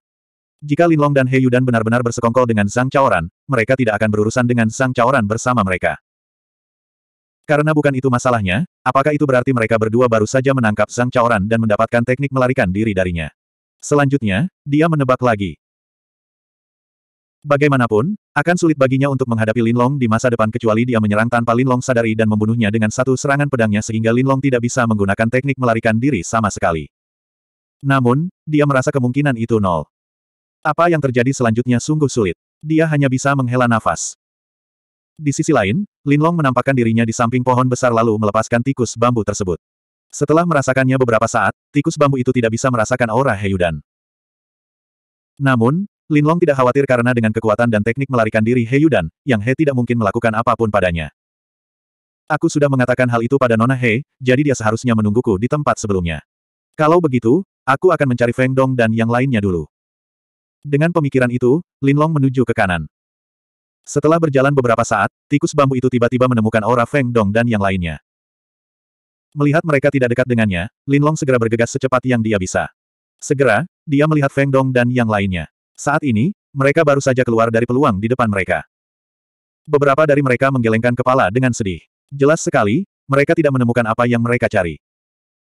Jika Lin Long dan He Yudan benar-benar bersekongkol dengan Sang Caoran, mereka tidak akan berurusan dengan Sang Caoran bersama mereka. Karena bukan itu masalahnya, apakah itu berarti mereka berdua baru saja menangkap Sang Caoran dan mendapatkan teknik melarikan diri darinya? Selanjutnya, dia menebak lagi. Bagaimanapun, akan sulit baginya untuk menghadapi Lin Long di masa depan kecuali dia menyerang tanpa Lin Long sadari dan membunuhnya dengan satu serangan pedangnya sehingga Lin Long tidak bisa menggunakan teknik melarikan diri sama sekali. Namun, dia merasa kemungkinan itu nol. Apa yang terjadi selanjutnya sungguh sulit. Dia hanya bisa menghela nafas. Di sisi lain, Linlong menampakkan dirinya di samping pohon besar lalu melepaskan tikus bambu tersebut. Setelah merasakannya beberapa saat, tikus bambu itu tidak bisa merasakan aura Heyudan. Namun, Linlong tidak khawatir karena dengan kekuatan dan teknik melarikan diri Heyudan, yang He tidak mungkin melakukan apa pun padanya. Aku sudah mengatakan hal itu pada Nona He, jadi dia seharusnya menungguku di tempat sebelumnya. Kalau begitu, aku akan mencari Feng Dong dan yang lainnya dulu. Dengan pemikiran itu, Linlong menuju ke kanan. Setelah berjalan beberapa saat, tikus bambu itu tiba-tiba menemukan aura Feng Dong dan yang lainnya. Melihat mereka tidak dekat dengannya, Linlong segera bergegas secepat yang dia bisa. Segera, dia melihat Feng Dong dan yang lainnya. Saat ini, mereka baru saja keluar dari peluang di depan mereka. Beberapa dari mereka menggelengkan kepala dengan sedih. Jelas sekali, mereka tidak menemukan apa yang mereka cari.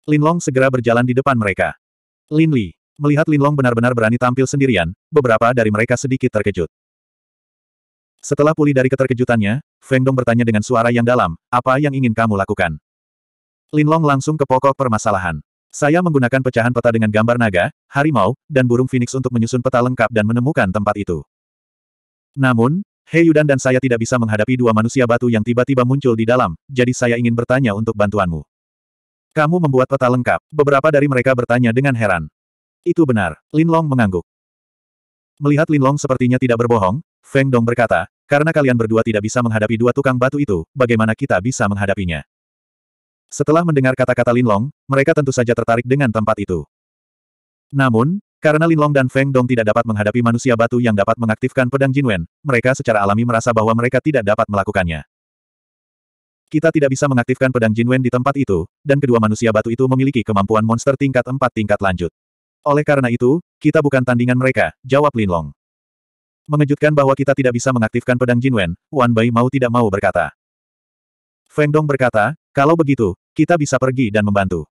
Linlong segera berjalan di depan mereka. Lin Li, Melihat Linlong benar-benar berani tampil sendirian, beberapa dari mereka sedikit terkejut. Setelah pulih dari keterkejutannya, Feng Dong bertanya dengan suara yang dalam, apa yang ingin kamu lakukan? Linlong langsung ke pokok permasalahan. Saya menggunakan pecahan peta dengan gambar naga, harimau, dan burung phoenix untuk menyusun peta lengkap dan menemukan tempat itu. Namun, He Yudan dan saya tidak bisa menghadapi dua manusia batu yang tiba-tiba muncul di dalam, jadi saya ingin bertanya untuk bantuanmu. Kamu membuat peta lengkap. Beberapa dari mereka bertanya dengan heran. Itu benar. Lin Long mengangguk. Melihat Lin Long sepertinya tidak berbohong, Feng Dong berkata, karena kalian berdua tidak bisa menghadapi dua tukang batu itu, bagaimana kita bisa menghadapinya? Setelah mendengar kata-kata Lin Long, mereka tentu saja tertarik dengan tempat itu. Namun, karena Lin Long dan Feng Dong tidak dapat menghadapi manusia batu yang dapat mengaktifkan pedang Jinwen, mereka secara alami merasa bahwa mereka tidak dapat melakukannya. Kita tidak bisa mengaktifkan pedang Jinwen di tempat itu, dan kedua manusia batu itu memiliki kemampuan monster tingkat empat tingkat lanjut. Oleh karena itu, kita bukan tandingan mereka, jawab Lin Long. Mengejutkan bahwa kita tidak bisa mengaktifkan pedang Jinwen, Wan Bai mau tidak mau berkata. Feng Dong berkata, kalau begitu, kita bisa pergi dan membantu.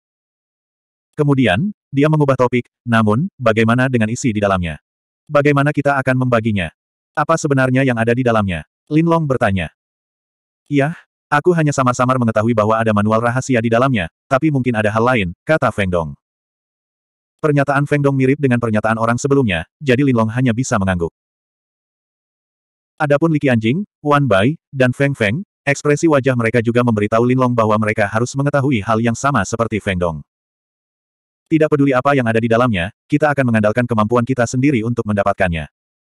Kemudian, dia mengubah topik, namun, bagaimana dengan isi di dalamnya? Bagaimana kita akan membaginya? Apa sebenarnya yang ada di dalamnya? Lin Long bertanya. Iya, aku hanya samar-samar mengetahui bahwa ada manual rahasia di dalamnya, tapi mungkin ada hal lain, kata Feng Dong. Pernyataan Feng Dong mirip dengan pernyataan orang sebelumnya, jadi Lin Long hanya bisa mengangguk. Adapun Li Qianjing, Wan Bai, dan Feng Feng, ekspresi wajah mereka juga memberitahu Lin Long bahwa mereka harus mengetahui hal yang sama seperti Feng Dong. Tidak peduli apa yang ada di dalamnya, kita akan mengandalkan kemampuan kita sendiri untuk mendapatkannya.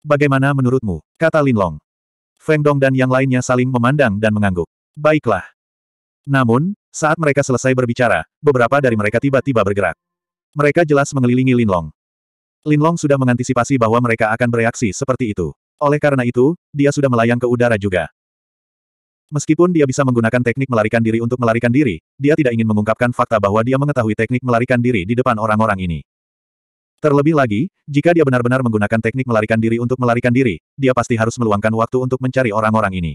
Bagaimana menurutmu? Kata Lin Long. Feng Dong dan yang lainnya saling memandang dan mengangguk. Baiklah. Namun, saat mereka selesai berbicara, beberapa dari mereka tiba-tiba bergerak. Mereka jelas mengelilingi Linlong. Linlong sudah mengantisipasi bahwa mereka akan bereaksi seperti itu. Oleh karena itu, dia sudah melayang ke udara juga. Meskipun dia bisa menggunakan teknik melarikan diri untuk melarikan diri, dia tidak ingin mengungkapkan fakta bahwa dia mengetahui teknik melarikan diri di depan orang-orang ini. Terlebih lagi, jika dia benar-benar menggunakan teknik melarikan diri untuk melarikan diri, dia pasti harus meluangkan waktu untuk mencari orang-orang ini.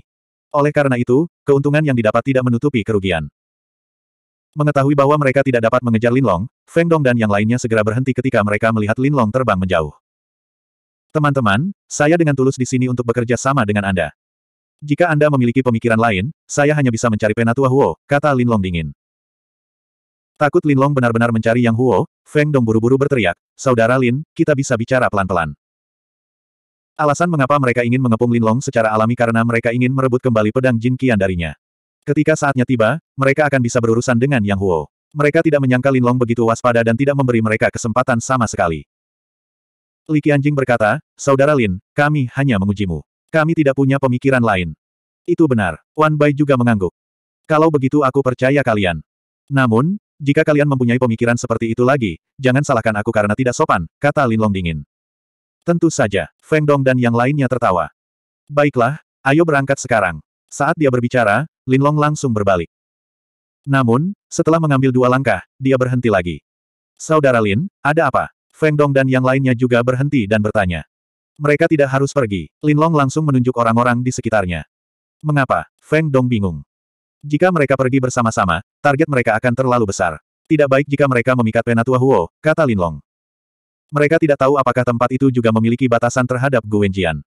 Oleh karena itu, keuntungan yang didapat tidak menutupi kerugian. Mengetahui bahwa mereka tidak dapat mengejar Linlong, Feng Dong dan yang lainnya segera berhenti ketika mereka melihat Linlong terbang menjauh. Teman-teman, saya dengan tulus di sini untuk bekerja sama dengan Anda. Jika Anda memiliki pemikiran lain, saya hanya bisa mencari penatua Huo, kata Linlong dingin. Takut Linlong benar-benar mencari Yang Huo, Feng Dong buru-buru berteriak, Saudara Lin, kita bisa bicara pelan-pelan. Alasan mengapa mereka ingin mengepung Linlong secara alami karena mereka ingin merebut kembali pedang Jin Qian darinya. Ketika saatnya tiba, mereka akan bisa berurusan dengan Yang Huo. Mereka tidak menyangka Lin Long begitu waspada dan tidak memberi mereka kesempatan sama sekali. Li Qianjing berkata, Saudara Lin, kami hanya mengujimu. Kami tidak punya pemikiran lain. Itu benar. Wan Bai juga mengangguk. Kalau begitu aku percaya kalian. Namun, jika kalian mempunyai pemikiran seperti itu lagi, jangan salahkan aku karena tidak sopan, kata Lin Long dingin. Tentu saja, Feng Dong dan yang lainnya tertawa. Baiklah, ayo berangkat sekarang. Saat dia berbicara, Linlong langsung berbalik. Namun, setelah mengambil dua langkah, dia berhenti lagi. Saudara Lin, ada apa? Feng Dong dan yang lainnya juga berhenti dan bertanya. Mereka tidak harus pergi. Linlong langsung menunjuk orang-orang di sekitarnya. Mengapa? Feng Dong bingung. Jika mereka pergi bersama-sama, target mereka akan terlalu besar. Tidak baik jika mereka memikat penatua Huo, kata Linlong. Mereka tidak tahu apakah tempat itu juga memiliki batasan terhadap Gu Wenjian.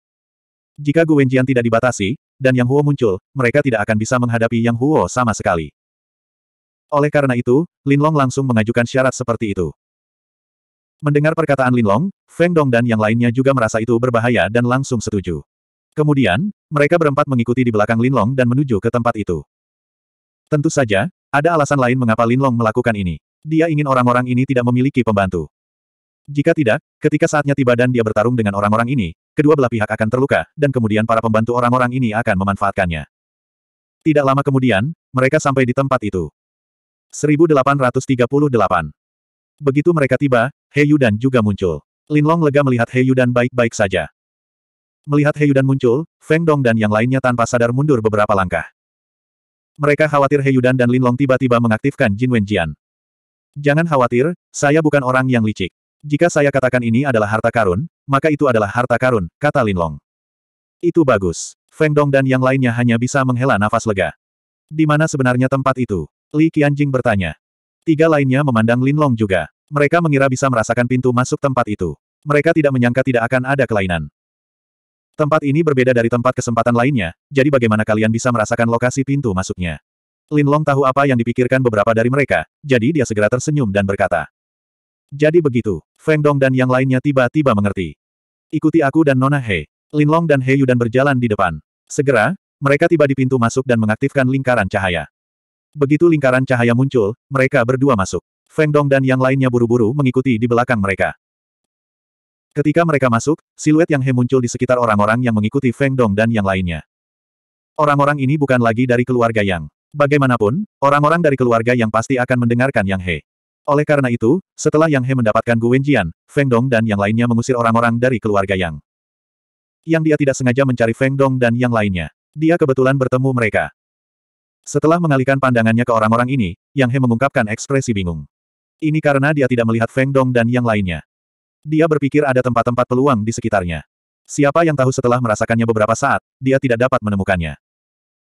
Jika Gu Wenjian tidak dibatasi, dan Yang Huo muncul, mereka tidak akan bisa menghadapi Yang Huo sama sekali. Oleh karena itu, Lin Long langsung mengajukan syarat seperti itu. Mendengar perkataan Lin Long, Feng Dong dan yang lainnya juga merasa itu berbahaya dan langsung setuju. Kemudian, mereka berempat mengikuti di belakang Lin Long dan menuju ke tempat itu. Tentu saja, ada alasan lain mengapa Lin Long melakukan ini. Dia ingin orang-orang ini tidak memiliki pembantu. Jika tidak, ketika saatnya tiba dan dia bertarung dengan orang-orang ini, kedua belah pihak akan terluka, dan kemudian para pembantu orang-orang ini akan memanfaatkannya. Tidak lama kemudian, mereka sampai di tempat itu. 1838. Begitu mereka tiba, He Yudan juga muncul. Lin Long lega melihat He Yudan baik-baik saja. Melihat He Yudan muncul, Feng Dong dan yang lainnya tanpa sadar mundur beberapa langkah. Mereka khawatir He Yudan dan Lin Long tiba-tiba mengaktifkan Jin Wenjian. Jangan khawatir, saya bukan orang yang licik. Jika saya katakan ini adalah harta karun, maka itu adalah harta karun, kata Lin Long. Itu bagus. Feng Dong dan yang lainnya hanya bisa menghela nafas lega. Di mana sebenarnya tempat itu? Li Qianjing bertanya. Tiga lainnya memandang Lin Long juga. Mereka mengira bisa merasakan pintu masuk tempat itu. Mereka tidak menyangka tidak akan ada kelainan. Tempat ini berbeda dari tempat kesempatan lainnya, jadi bagaimana kalian bisa merasakan lokasi pintu masuknya? Lin Long tahu apa yang dipikirkan beberapa dari mereka, jadi dia segera tersenyum dan berkata. Jadi begitu, Feng Dong dan yang lainnya tiba-tiba mengerti. Ikuti aku dan Nona He. Lin Long dan He Yu dan berjalan di depan. Segera, mereka tiba di pintu masuk dan mengaktifkan lingkaran cahaya. Begitu lingkaran cahaya muncul, mereka berdua masuk. Feng Dong dan yang lainnya buru-buru mengikuti di belakang mereka. Ketika mereka masuk, siluet Yang He muncul di sekitar orang-orang yang mengikuti Feng Dong dan yang lainnya. Orang-orang ini bukan lagi dari keluarga Yang. Bagaimanapun, orang-orang dari keluarga Yang pasti akan mendengarkan Yang He. Oleh karena itu, setelah Yang He mendapatkan Gu Wenjian, Feng Dong dan yang lainnya mengusir orang-orang dari keluarga Yang. Yang dia tidak sengaja mencari Feng Dong dan yang lainnya. Dia kebetulan bertemu mereka. Setelah mengalihkan pandangannya ke orang-orang ini, Yang He mengungkapkan ekspresi bingung. Ini karena dia tidak melihat Feng Dong dan yang lainnya. Dia berpikir ada tempat-tempat peluang di sekitarnya. Siapa yang tahu setelah merasakannya beberapa saat, dia tidak dapat menemukannya.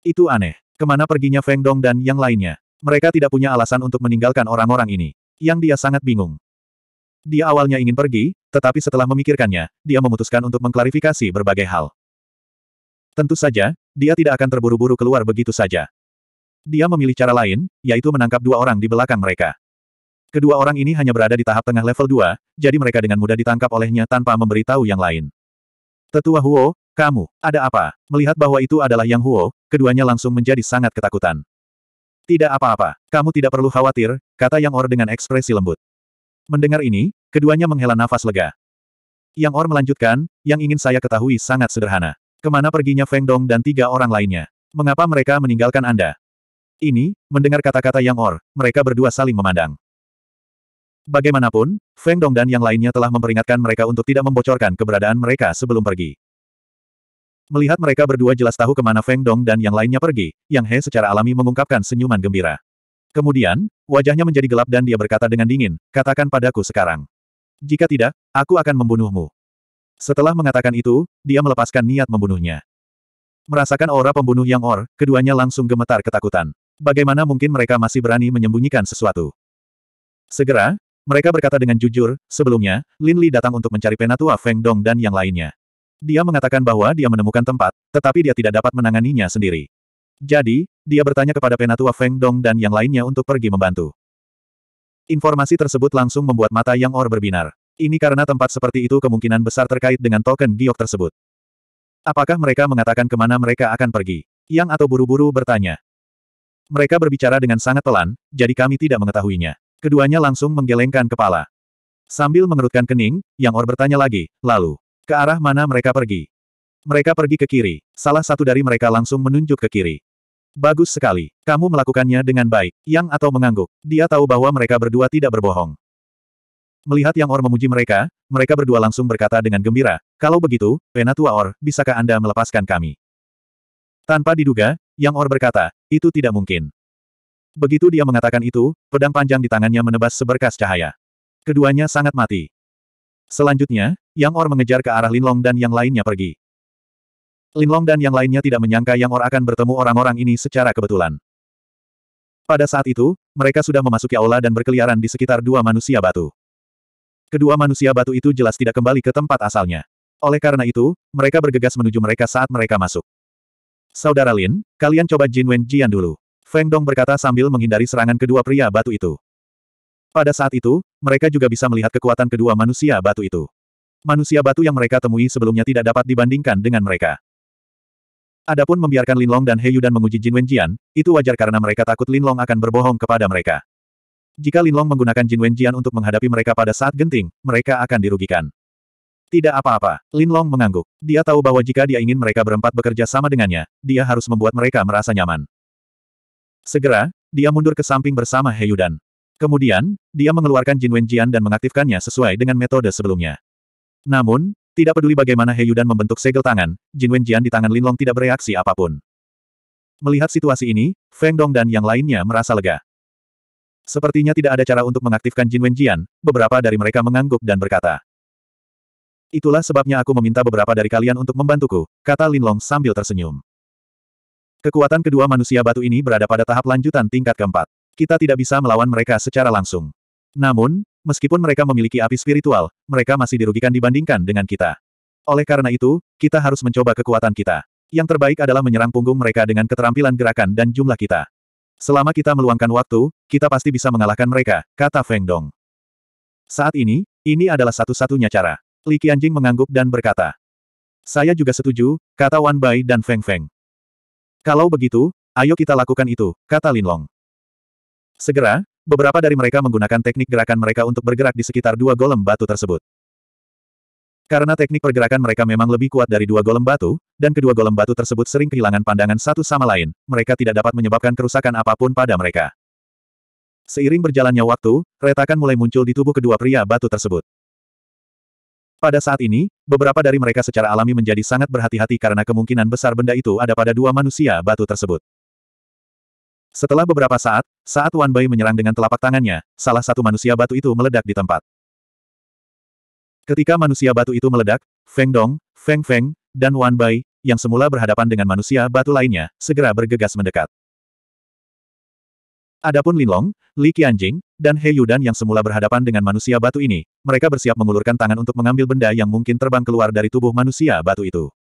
Itu aneh. Ke mana perginya Feng Dong dan yang lainnya? Mereka tidak punya alasan untuk meninggalkan orang-orang ini yang dia sangat bingung. Dia awalnya ingin pergi, tetapi setelah memikirkannya, dia memutuskan untuk mengklarifikasi berbagai hal. Tentu saja, dia tidak akan terburu-buru keluar begitu saja. Dia memilih cara lain, yaitu menangkap dua orang di belakang mereka. Kedua orang ini hanya berada di tahap tengah level 2, jadi mereka dengan mudah ditangkap olehnya tanpa memberitahu yang lain. Tetua Huo, kamu, ada apa? Melihat bahwa itu adalah Yang Huo, keduanya langsung menjadi sangat ketakutan. Tidak apa-apa, kamu tidak perlu khawatir, kata Yang Or dengan ekspresi lembut. Mendengar ini, keduanya menghela nafas lega. Yang Or melanjutkan, yang ingin saya ketahui sangat sederhana. Ke mana perginya Feng Dong dan tiga orang lainnya? Mengapa mereka meninggalkan Anda? Ini, mendengar kata-kata Yang Or, mereka berdua saling memandang. Bagaimanapun, Feng Dong dan yang lainnya telah memperingatkan mereka untuk tidak membocorkan keberadaan mereka sebelum pergi. Melihat mereka berdua jelas tahu ke mana Feng Dong dan yang lainnya pergi, Yang He secara alami mengungkapkan senyuman gembira. Kemudian, wajahnya menjadi gelap dan dia berkata dengan dingin, katakan padaku sekarang. Jika tidak, aku akan membunuhmu. Setelah mengatakan itu, dia melepaskan niat membunuhnya. Merasakan aura pembunuh Yang Or, keduanya langsung gemetar ketakutan. Bagaimana mungkin mereka masih berani menyembunyikan sesuatu? Segera, mereka berkata dengan jujur, sebelumnya, Lin Li datang untuk mencari penatua Feng Dong dan yang lainnya. Dia mengatakan bahwa dia menemukan tempat, tetapi dia tidak dapat menanganinya sendiri. Jadi, dia bertanya kepada penatua Feng Dong dan yang lainnya untuk pergi membantu. Informasi tersebut langsung membuat mata Yang Or berbinar. Ini karena tempat seperti itu kemungkinan besar terkait dengan token giok tersebut. Apakah mereka mengatakan ke mana mereka akan pergi? Yang atau buru-buru bertanya. Mereka berbicara dengan sangat pelan, jadi kami tidak mengetahuinya. Keduanya langsung menggelengkan kepala. Sambil mengerutkan kening, Yang Or bertanya lagi, lalu, ke arah mana mereka pergi? Mereka pergi ke kiri. Salah satu dari mereka langsung menunjuk ke kiri. Bagus sekali. Kamu melakukannya dengan baik. Yang atau mengangguk. Dia tahu bahwa mereka berdua tidak berbohong. Melihat Yang Or memuji mereka, mereka berdua langsung berkata dengan gembira, kalau begitu, Penatua Or, bisakah Anda melepaskan kami? Tanpa diduga, Yang Or berkata, itu tidak mungkin. Begitu dia mengatakan itu, pedang panjang di tangannya menebas seberkas cahaya. Keduanya sangat mati. Selanjutnya, Yang Or mengejar ke arah Linlong dan yang lainnya pergi. Linlong dan yang lainnya tidak menyangka Yang Or akan bertemu orang-orang ini secara kebetulan. Pada saat itu, mereka sudah memasuki aula dan berkeliaran di sekitar dua manusia batu. Kedua manusia batu itu jelas tidak kembali ke tempat asalnya. Oleh karena itu, mereka bergegas menuju mereka saat mereka masuk. Saudara Lin, kalian coba Jin Wen Jian dulu. Feng Dong berkata sambil menghindari serangan kedua pria batu itu. Pada saat itu, mereka juga bisa melihat kekuatan kedua manusia batu itu. Manusia batu yang mereka temui sebelumnya tidak dapat dibandingkan dengan mereka. Adapun membiarkan Linlong dan He dan menguji Jin Wenjian, itu wajar karena mereka takut Linlong akan berbohong kepada mereka. Jika Linlong menggunakan Jin Wenjian untuk menghadapi mereka pada saat genting, mereka akan dirugikan. Tidak apa-apa, Linlong mengangguk. Dia tahu bahwa jika dia ingin mereka berempat bekerja sama dengannya, dia harus membuat mereka merasa nyaman. Segera, dia mundur ke samping bersama He dan Kemudian, dia mengeluarkan Jin Wenjian dan mengaktifkannya sesuai dengan metode sebelumnya. Namun, tidak peduli bagaimana He dan membentuk segel tangan, Jin Wenjian di tangan Linlong tidak bereaksi apa pun. Melihat situasi ini, Feng Dong dan yang lainnya merasa lega. Sepertinya tidak ada cara untuk mengaktifkan Jin Wenjian, beberapa dari mereka mengangguk dan berkata. Itulah sebabnya aku meminta beberapa dari kalian untuk membantuku, kata Linlong sambil tersenyum. Kekuatan kedua manusia batu ini berada pada tahap lanjutan tingkat keempat. Kita tidak bisa melawan mereka secara langsung. Namun, meskipun mereka memiliki api spiritual, mereka masih dirugikan dibandingkan dengan kita. Oleh karena itu, kita harus mencoba kekuatan kita. Yang terbaik adalah menyerang punggung mereka dengan keterampilan gerakan dan jumlah kita. Selama kita meluangkan waktu, kita pasti bisa mengalahkan mereka, kata Feng Dong. Saat ini, ini adalah satu-satunya cara. Li Qianjing mengangguk dan berkata. Saya juga setuju, kata Wan Bai dan Feng Feng. Kalau begitu, ayo kita lakukan itu, kata Lin Long. Segera, beberapa dari mereka menggunakan teknik gerakan mereka untuk bergerak di sekitar dua golem batu tersebut. Karena teknik pergerakan mereka memang lebih kuat dari dua golem batu, dan kedua golem batu tersebut sering kehilangan pandangan satu sama lain, mereka tidak dapat menyebabkan kerusakan apa pun pada mereka. Seiring berjalannya waktu, retakan mulai muncul di tubuh kedua pria batu tersebut. Pada saat ini, beberapa dari mereka secara alami menjadi sangat berhati-hati karena kemungkinan besar benda itu ada pada dua manusia batu tersebut. Setelah beberapa saat, saat Wan Bai menyerang dengan telapak tangannya, salah satu manusia batu itu meledak di tempat. Ketika manusia batu itu meledak, Feng Dong, Feng Feng, dan Wan Bai, yang semula berhadapan dengan manusia batu lainnya, segera bergegas mendekat. Adapun Lin Long, Li Qianjing, dan He Yudan yang semula berhadapan dengan manusia batu ini, mereka bersiap mengulurkan tangan untuk mengambil benda yang mungkin terbang keluar dari tubuh manusia batu itu.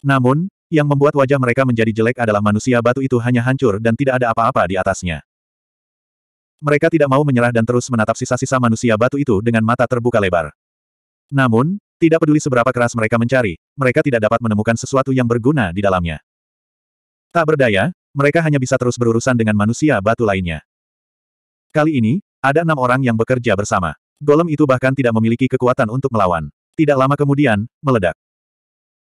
Namun, yang membuat wajah mereka menjadi jelek adalah manusia batu itu hanya hancur dan tidak ada apa-apa di atasnya. Mereka tidak mau menyerah dan terus menatap sisa-sisa manusia batu itu dengan mata terbuka lebar. Namun, tidak peduli seberapa keras mereka mencari, mereka tidak dapat menemukan sesuatu yang berguna di dalamnya. Tak berdaya, mereka hanya bisa terus berurusan dengan manusia batu lainnya. Kali ini, ada enam orang yang bekerja bersama. Golem itu bahkan tidak memiliki kekuatan untuk melawan. Tidak lama kemudian, meledak.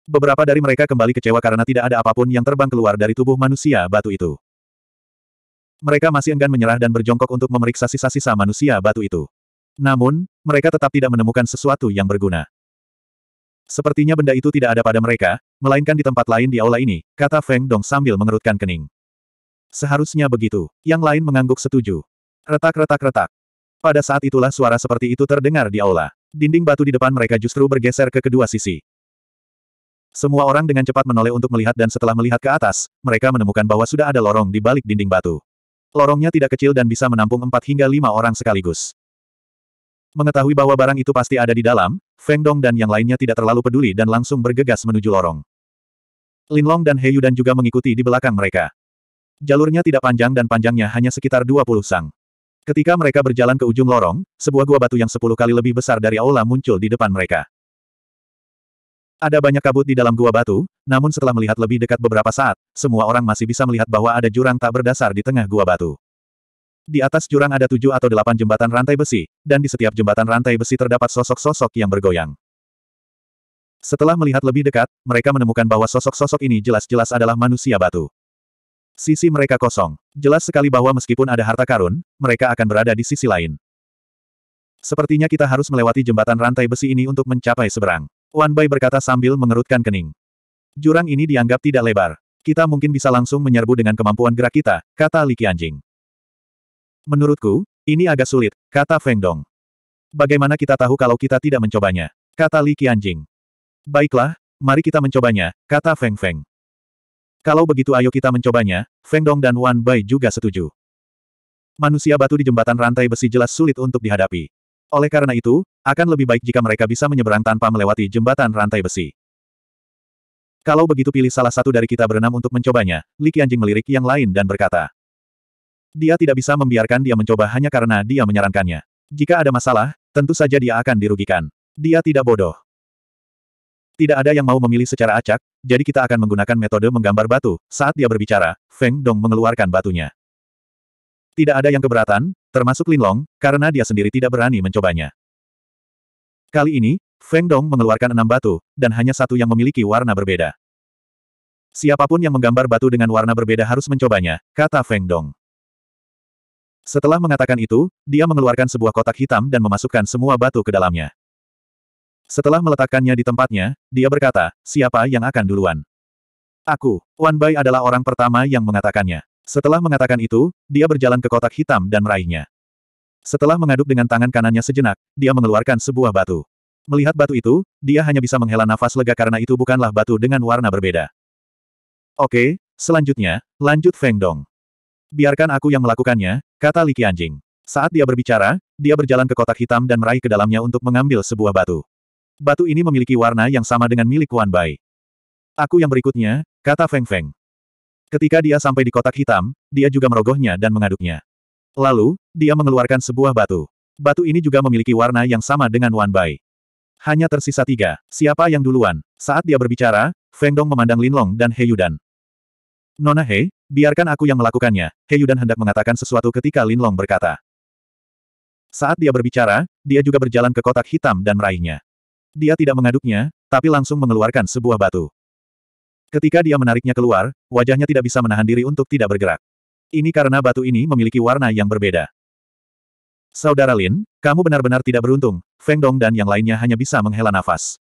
Beberapa dari mereka kembali kecewa karena tidak ada apa pun yang terbang keluar dari tubuh manusia batu itu. Mereka masih enggan menyerah dan berjongkok untuk memeriksa sisa-sisa manusia batu itu. Namun, mereka tetap tidak menemukan sesuatu yang berguna. Sepertinya benda itu tidak ada pada mereka, melainkan di tempat lain di aula ini, kata Feng Dong sambil mengerutkan kening. Seharusnya begitu. Yang lain mengangguk setuju. Retak-retak-retak. Pada saat itulah suara seperti itu terdengar di aula. Dinding batu di depan mereka justru bergeser ke kedua sisi. Semua orang dengan cepat menoleh untuk melihat dan setelah melihat ke atas, mereka menemukan bahwa sudah ada lorong di balik dinding batu. Lorongnya tidak kecil dan bisa menampung empat hingga lima orang sekaligus. Mengetahui bahwa barang itu pasti ada di dalam, Feng Dong dan yang lainnya tidak terlalu peduli dan langsung bergegas menuju lorong. Lin Long dan He Yudan juga mengikuti di belakang mereka. Jalurnya tidak panjang dan panjangnya hanya sekitar 20 sang. Ketika mereka berjalan ke ujung lorong, sebuah gua batu yang sepuluh kali lebih besar dari aula muncul di depan mereka. Ada banyak kabut di dalam gua batu, namun setelah melihat lebih dekat beberapa saat, semua orang masih bisa melihat bahwa ada jurang tak berdasar di tengah gua batu. Di atas jurang ada tujuh atau delapan jembatan rantai besi, dan di setiap jembatan rantai besi terdapat sosok-sosok yang bergoyang. Setelah melihat lebih dekat, mereka menemukan bahwa sosok-sosok ini jelas-jelas adalah manusia batu. Sisi mereka kosong. Jelas sekali bahwa meskipun ada harta karun, mereka akan berada di sisi lain. Sepertinya kita harus melewati jembatan rantai besi ini untuk mencapai seberang. Wan Bai berkata sambil mengerutkan kening. Jurang ini dianggap tidak lebar. Kita mungkin bisa langsung menyerbu dengan kemampuan gerak kita, kata Li Qianjing. Menurutku, ini agak sulit, kata Feng Dong. Bagaimana kita tahu kalau kita tidak mencobanya? Kata Li Qianjing. Baiklah, mari kita mencobanya, kata Feng Feng. Kalau begitu ayo kita mencobanya, Feng Dong dan Wan Bai juga setuju. Manusia batu di jembatan rantai besi jelas sulit untuk dihadapi. Oleh karena itu, akan lebih baik jika mereka bisa menyeberang tanpa melewati jembatan rantai besi. Kalau begitu pilih salah satu dari kita berenam untuk mencobanya, Li Qianjing melirik yang lain dan berkata. Dia tidak bisa membiarkan dia mencoba hanya karena dia menyarankannya. Jika ada masalah, tentu saja dia akan dirugikan. Dia tidak bodoh. Tidak ada yang mau memilih secara acak, jadi kita akan menggunakan metode menggambar batu. Saat dia berbicara, Feng Dong mengeluarkan batunya. Tidak ada yang keberatan, termasuk Lin Long, karena dia sendiri tidak berani mencobanya. Kali ini, Feng Dong mengeluarkan enam batu, dan hanya satu yang memiliki warna berbeda. Siapa pun yang menggambar batu dengan warna berbeda harus mencobanya, kata Feng Dong. Setelah mengatakan itu, dia mengeluarkan sebuah kotak hitam dan memasukkan semua batu ke dalamnya. Setelah meletakkannya di tempatnya, dia berkata, siapa yang akan duluan? Aku, Wan Bai adalah orang pertama yang mengatakannya. Setelah mengatakan itu, dia berjalan ke kotak hitam dan meraihnya. Setelah mengaduk dengan tangan kanannya sejenak, dia mengeluarkan sebuah batu. Melihat batu itu, dia hanya bisa menghela nafas lega karena itu bukanlah batu dengan warna berbeda. Oke, selanjutnya, lanjut Feng Dong. Biarkan aku yang melakukannya, kata Li Qianjing. Saat dia berbicara, dia berjalan ke kotak hitam dan meraih ke dalamnya untuk mengambil sebuah batu. Batu ini memiliki warna yang sama dengan milik Wan Bai. Aku yang berikutnya, kata Feng Feng. Ketika dia sampai di kotak hitam, dia juga merogohnya dan mengaduknya. Lalu, dia mengeluarkan sebuah batu. Batu ini juga memiliki warna yang sama dengan Wan Bai. Hanya tersisa tiga. Siapa yang duluan? Saat dia berbicara, Feng Dong memandang Lin Long dan He Yudan. Nona He, biarkan aku yang melakukannya. He Yudan hendak mengatakan sesuatu ketika Lin Long berkata. Saat dia berbicara, dia juga berjalan ke kotak hitam dan meraihnya. Dia tidak mengaduknya, tapi langsung mengeluarkan sebuah batu. Ketika dia menariknya keluar, wajahnya tidak bisa menahan diri untuk tidak bergerak. Ini karena batu ini memiliki warna yang berbeda. Saudara Lin, kamu benar-benar tidak beruntung, Feng Dong dan yang lainnya hanya bisa menghela nafas.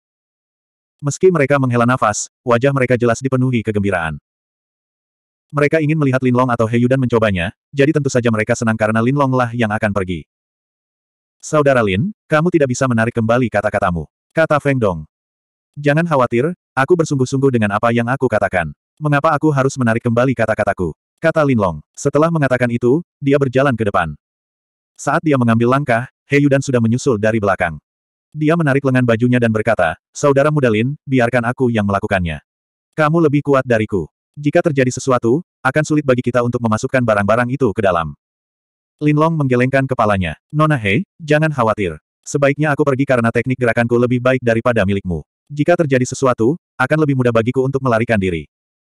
Meski mereka menghela nafas, wajah mereka jelas dipenuhi kegembiraan. Mereka ingin melihat Lin Long atau He Yudan mencobanya, jadi tentu saja mereka senang karena Lin Long lah yang akan pergi. Saudara Lin, kamu tidak bisa menarik kembali kata-katamu. Kata Feng Dong. Jangan khawatir, aku bersungguh-sungguh dengan apa yang aku katakan. Mengapa aku harus menarik kembali kata-kataku? Kata Lin Long. Setelah mengatakan itu, dia berjalan ke depan. Saat dia mengambil langkah, He Yudan sudah menyusul dari belakang. Dia menarik lengan bajunya dan berkata, Saudara muda Lin, biarkan aku yang melakukannya. Kamu lebih kuat dariku. Jika terjadi sesuatu, akan sulit bagi kita untuk memasukkan barang-barang itu ke dalam. Lin Long menggelengkan kepalanya. Nona He, jangan khawatir. Sebaiknya aku pergi karena teknik gerakanku lebih baik daripada milikmu. Jika terjadi sesuatu, akan lebih mudah bagiku untuk melarikan diri.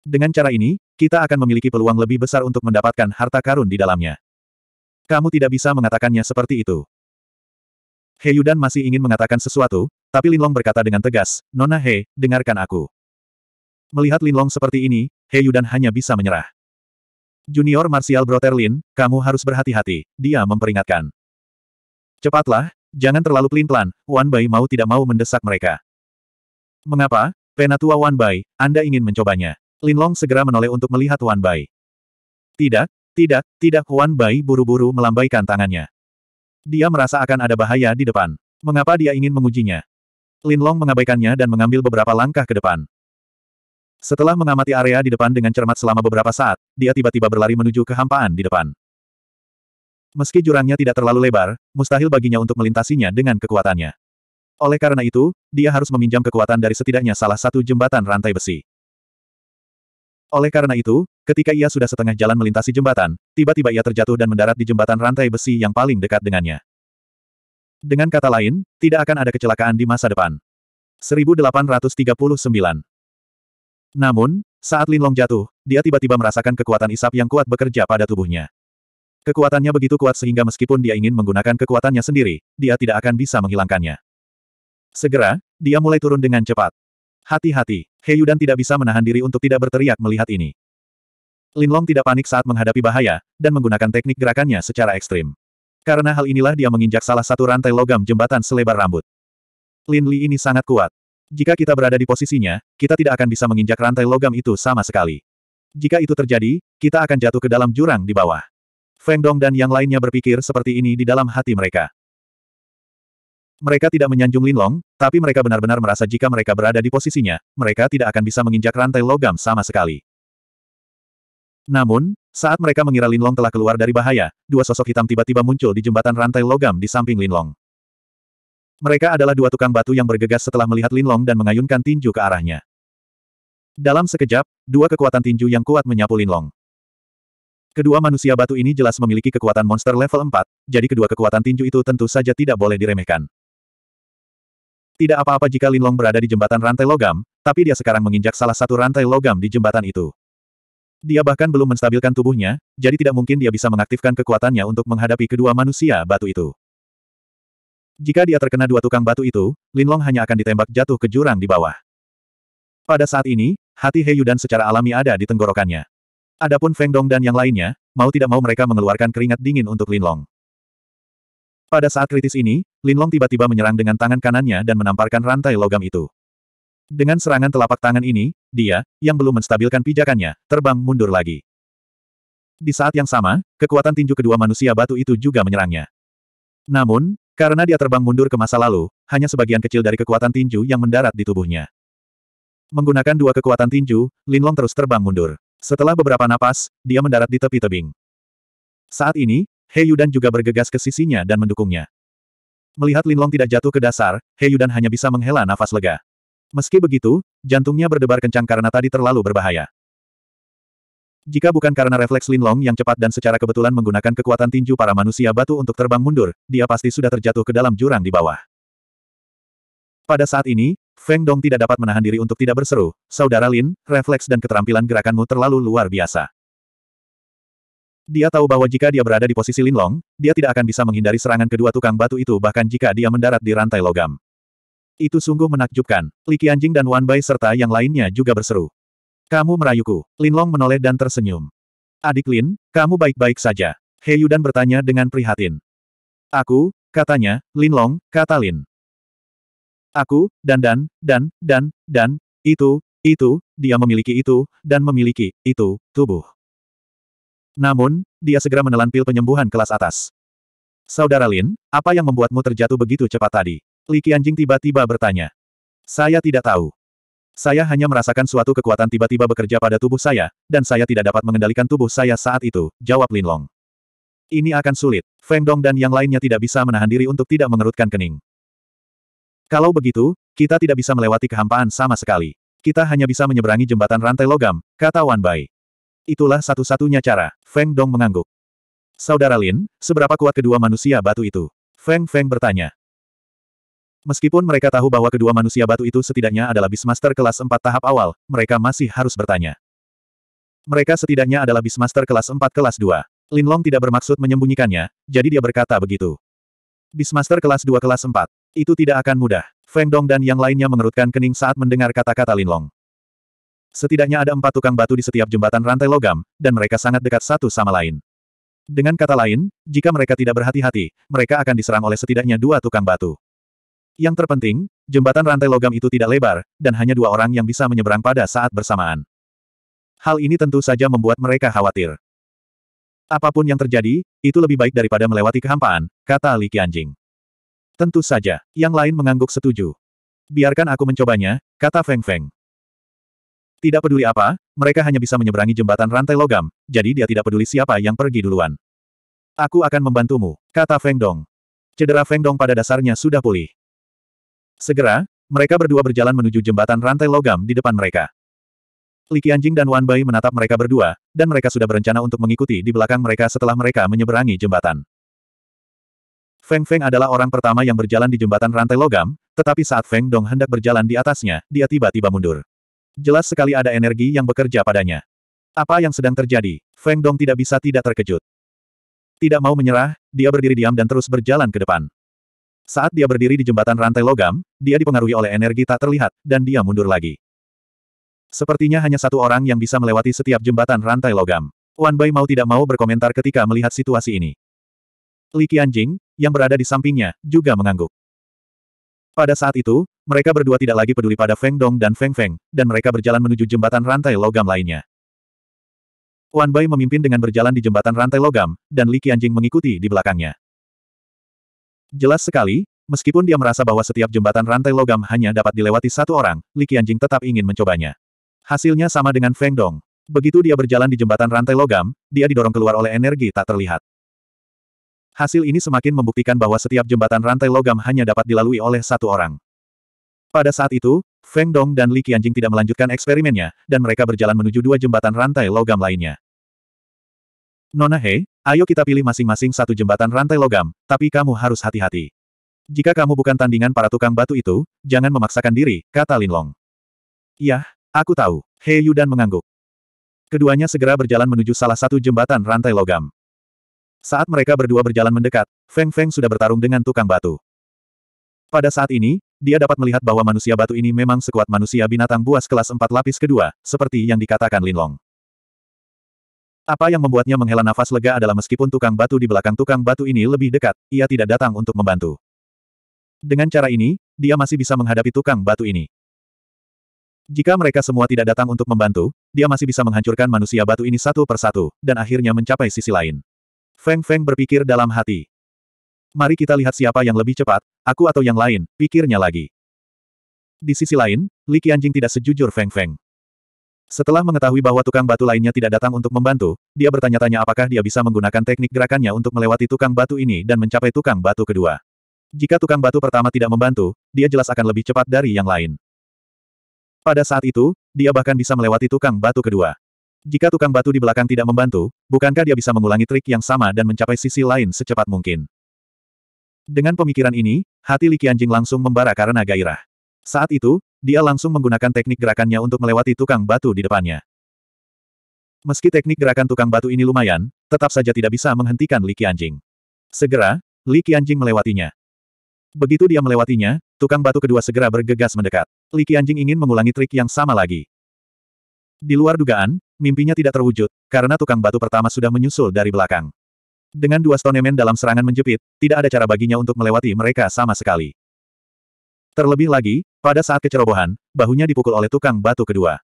Dengan cara ini, kita akan memiliki peluang lebih besar untuk mendapatkan harta karun di dalamnya. Kamu tidak bisa mengatakannya seperti itu. He Yudan masih ingin mengatakan sesuatu, tapi Linlong berkata dengan tegas, Nona He, dengarkan aku. Melihat Linlong seperti ini, He Yudan hanya bisa menyerah. Junior Martial Brother Lin, kamu harus berhati-hati, dia memperingatkan. Cepatlah, Jangan terlalu pelin-pelan, Wan Bai mau tidak mau mendesak mereka. Mengapa, Penatua Wan Bai, Anda ingin mencobanya? Lin Long segera menoleh untuk melihat Wan Bai. Tidak, tidak, tidak Wan Bai buru-buru melambaikan tangannya. Dia merasa akan ada bahaya di depan. Mengapa dia ingin mengujinya? Lin Long mengabaikannya dan mengambil beberapa langkah ke depan. Setelah mengamati area di depan dengan cermat selama beberapa saat, dia tiba-tiba berlari menuju kehampaan di depan. Meski jurangnya tidak terlalu lebar, mustahil baginya untuk melintasinya dengan kekuatannya. Oleh karena itu, dia harus meminjam kekuatan dari setidaknya salah satu jembatan rantai besi. Oleh karena itu, ketika ia sudah setengah jalan melintasi jembatan, tiba-tiba ia terjatuh dan mendarat di jembatan rantai besi yang paling dekat dengannya. Dengan kata lain, tidak akan ada kecelakaan di masa depan. 1839 Namun, saat Lin Long jatuh, dia tiba-tiba merasakan kekuatan isap yang kuat bekerja pada tubuhnya. Kekuatannya begitu kuat sehingga meskipun dia ingin menggunakan kekuatannya sendiri, dia tidak akan bisa menghilangkannya. Segera, dia mulai turun dengan cepat. Hati-hati, He Yudan tidak bisa menahan diri untuk tidak berteriak melihat ini. Lin Long tidak panik saat menghadapi bahaya, dan menggunakan teknik gerakannya secara ekstrim. Karena hal inilah dia menginjak salah satu rantai logam jembatan selebar rambut. Lin Li ini sangat kuat. Jika kita berada di posisinya, kita tidak akan bisa menginjak rantai logam itu sama sekali. Jika itu terjadi, kita akan jatuh ke dalam jurang di bawah. Feng Dong dan yang lainnya berpikir seperti ini di dalam hati mereka. Mereka tidak menyanjung Lin Long, tapi mereka benar-benar merasa jika mereka berada di posisinya, mereka tidak akan bisa menginjak rantai logam sama sekali. Namun, saat mereka mengira Lin Long telah keluar dari bahaya, dua sosok hitam tiba-tiba muncul di jembatan rantai logam di samping Lin Long. Mereka adalah dua tukang batu yang bergegas setelah melihat Lin Long dan mengayunkan tinju ke arahnya. Dalam sekejap, dua kekuatan tinju yang kuat menyapu Lin Long. Kedua manusia batu ini jelas memiliki kekuatan monster level 4, jadi kedua kekuatan tinju itu tentu saja tidak boleh diremehkan. Tidak apa-apa jika Linlong berada di jembatan rantai logam, tapi dia sekarang menginjak salah satu rantai logam di jembatan itu. Dia bahkan belum menstabilkan tubuhnya, jadi tidak mungkin dia bisa mengaktifkan kekuatannya untuk menghadapi kedua manusia batu itu. Jika dia terkena dua tukang batu itu, Linlong hanya akan ditembak jatuh ke jurang di bawah. Pada saat ini, hati He Yudan secara alami ada di tenggorokannya. Adapun Feng Dong dan yang lainnya, mau tidak mau mereka mengeluarkan keringat dingin untuk Linlong. Pada saat kritis ini, Linlong tiba-tiba menyerang dengan tangan kanannya dan menamparkan rantai logam itu. Dengan serangan telapak tangan ini, dia, yang belum menstabilkan pijakannya, terbang mundur lagi. Di saat yang sama, kekuatan tinju kedua manusia batu itu juga menyerangnya. Namun, karena dia terbang mundur ke masa lalu, hanya sebagian kecil dari kekuatan tinju yang mendarat di tubuhnya. Menggunakan dua kekuatan tinju, Linlong terus terbang mundur. Setelah beberapa napas, dia mendarat di tepi tebing. Saat ini, He Yudan juga bergegas ke sisinya dan mendukungnya. Melihat Linlong tidak jatuh ke dasar, He Yudan hanya bisa menghela nafas lega. Meski begitu, jantungnya berdebar kencang karena tadi terlalu berbahaya. Jika bukan karena refleks Linlong yang cepat dan secara kebetulan menggunakan kekuatan tinju para manusia batu untuk terbang mundur, dia pasti sudah terjatuh ke dalam jurang di bawah. Pada saat ini, Feng Dong tidak dapat menahan diri untuk tidak berseru, Saudara Lin, refleks dan keterampilan gerakanmu terlalu luar biasa. Dia tahu bahwa jika dia berada di posisi Lin Long, dia tidak akan bisa menghindari serangan kedua tukang batu itu bahkan jika dia mendarat di rantai logam. Itu sungguh menakjubkan. Li Qianjing dan Wan Bai serta yang lainnya juga berseru. Kamu merayuku. Lin Long menoleh dan tersenyum. Adik Lin, kamu baik-baik saja. He Yudan bertanya dengan prihatin. Aku, katanya, Lin Long, kata Lin. Aku, dan dan, dan, dan, dan, itu, itu, dia memiliki itu, dan memiliki, itu, tubuh. Namun, dia segera menelan pil penyembuhan kelas atas. Saudara Lin, apa yang membuatmu terjatuh begitu cepat tadi? Li Qianjing tiba-tiba bertanya. Saya tidak tahu. Saya hanya merasakan suatu kekuatan tiba-tiba bekerja pada tubuh saya, dan saya tidak dapat mengendalikan tubuh saya saat itu, jawab Lin Long. Ini akan sulit. Feng Dong dan yang lainnya tidak bisa menahan diri untuk tidak mengerutkan kening. Kalau begitu, kita tidak bisa melewati kehampaan sama sekali. Kita hanya bisa menyeberangi jembatan rantai logam, kata Wan Bai. Itulah satu-satunya cara, Feng Dong mengangguk. Saudara Lin, seberapa kuat kedua manusia batu itu? Feng Feng bertanya. Meskipun mereka tahu bahwa kedua manusia batu itu setidaknya adalah Beastmaster kelas 4 tahap awal, mereka masih harus bertanya. Mereka setidaknya adalah Beastmaster kelas 4 kelas 2. Lin Long tidak bermaksud menyembunyikannya, jadi dia berkata begitu. Beastmaster kelas 2 kelas 4. Itu tidak akan mudah. Feng Dong dan yang lainnya mengerutkan kening saat mendengar kata-kata Lin Long. Setidaknya ada empat tukang batu di setiap jembatan rantai logam, dan mereka sangat dekat satu sama lain. Dengan kata lain, jika mereka tidak berhati-hati, mereka akan diserang oleh setidaknya dua tukang batu. Yang terpenting, jembatan rantai logam itu tidak lebar, dan hanya dua orang yang bisa menyeberang pada saat bersamaan. Hal ini tentu saja membuat mereka khawatir. Apa pun yang terjadi, itu lebih baik daripada melewati kehampaan, kata Li Qianjing. Tentu saja, yang lain mengangguk setuju. Biarkan aku mencobanya, kata Feng Feng. Tidak peduli apa, mereka hanya bisa menyeberangi jembatan rantai logam, jadi dia tidak peduli siapa yang pergi duluan. Aku akan membantumu, kata Feng Dong. Cedera Feng Dong pada dasarnya sudah pulih. Segera, mereka berdua berjalan menuju jembatan rantai logam di depan mereka. Li Qianjing dan Wan Bai menatap mereka berdua, dan mereka sudah berencana untuk mengikuti di belakang mereka setelah mereka menyeberangi jembatan. Feng Feng adalah orang pertama yang berjalan di jembatan rantai logam, tetapi saat Feng Dong hendak berjalan di atasnya, dia tiba-tiba mundur. Jelas sekali ada energi yang bekerja padanya. Apa yang sedang terjadi? Feng Dong tidak bisa tidak terkejut. Tidak mau menyerah, dia berdiri diam dan terus berjalan ke depan. Saat dia berdiri di jembatan rantai logam, dia dipengaruhi oleh energi tak terlihat, dan dia mundur lagi. Sepertinya hanya satu orang yang bisa melewati setiap jembatan rantai logam. Wan Bai mau tidak mau berkomentar ketika melihat situasi ini. Li Qianjing, yang berada di sampingnya, juga mengangguk. Pada saat itu, mereka berdua tidak lagi peduli pada Feng Dong dan Feng Feng, dan mereka berjalan menuju jembatan rantai logam lainnya. Wan Bai memimpin dengan berjalan di jembatan rantai logam, dan Li Qianjing mengikuti di belakangnya. Jelas sekali, meskipun dia merasa bahwa setiap jembatan rantai logam hanya dapat dilewati satu orang, Li Qianjing tetap ingin mencobanya. Hasilnya sama dengan Feng Dong. Begitu dia berjalan di jembatan rantai logam, dia didorong keluar oleh energi tak terlihat. Hasil ini semakin membuktikan bahwa setiap jembatan rantai logam hanya dapat dilalui oleh satu orang. Pada saat itu, Feng Dong dan Li Qianjing tidak melanjutkan eksperimennya, dan mereka berjalan menuju dua jembatan rantai logam lainnya. Nona He, ayo kita pilih masing-masing satu jembatan rantai logam, tapi kamu harus hati-hati. Jika kamu bukan tandingan para tukang batu itu, jangan memaksakan diri, kata Linlong. Yah, aku tahu. He Yudan mengangguk. Keduanya segera berjalan menuju salah satu jembatan rantai logam. Saat mereka berdua berjalan mendekat, Feng Feng sudah bertarung dengan tukang batu. Pada saat ini, dia dapat melihat bahwa manusia batu ini memang sekuat manusia binatang buas kelas empat lapis kedua, seperti yang dikatakan Linlong. Apa yang membuatnya menghela nafas lega adalah meskipun tukang batu di belakang tukang batu ini lebih dekat, ia tidak datang untuk membantu. Dengan cara ini, dia masih bisa menghadapi tukang batu ini. Jika mereka semua tidak datang untuk membantu, dia masih bisa menghancurkan manusia batu ini satu persatu, dan akhirnya mencapai sisi lain. Feng Feng berpikir dalam hati. Mari kita lihat siapa yang lebih cepat, aku atau yang lain, pikirnya lagi. Di sisi lain, Li Qianjing tidak sejujur Feng Feng. Setelah mengetahui bahwa tukang batu lainnya tidak datang untuk membantu, dia bertanya-tanya apakah dia bisa menggunakan teknik gerakannya untuk melewati tukang batu ini dan mencapai tukang batu kedua. Jika tukang batu pertama tidak membantu, dia jelas akan lebih cepat dari yang lain. Pada saat itu, dia bahkan bisa melewati tukang batu kedua. Jika tukang batu di belakang tidak membantu, bukankah dia bisa mengulangi trik yang sama dan mencapai sisi lain secepat mungkin? Dengan pemikiran ini, hati Li Qianjing langsung membara karena gairah. Saat itu, dia langsung menggunakan teknik gerakannya untuk melewati tukang batu di depannya. Meski teknik gerakan tukang batu ini lumayan, tetap saja tidak bisa menghentikan Li Qianjing. Segera, Li Qianjing melewatinya. Begitu dia melewatinya, tukang batu kedua segera bergegas mendekat. Li Qianjing ingin mengulangi trik yang sama lagi. Di luar dugaan, mimpinya tidak terwujud, karena tukang batu pertama sudah menyusul dari belakang. Dengan dua stonemen dalam serangan menjepit, tidak ada cara baginya untuk melewati mereka sama sekali. Terlebih lagi, pada saat kecerobohan, bahunya dipukul oleh tukang batu kedua.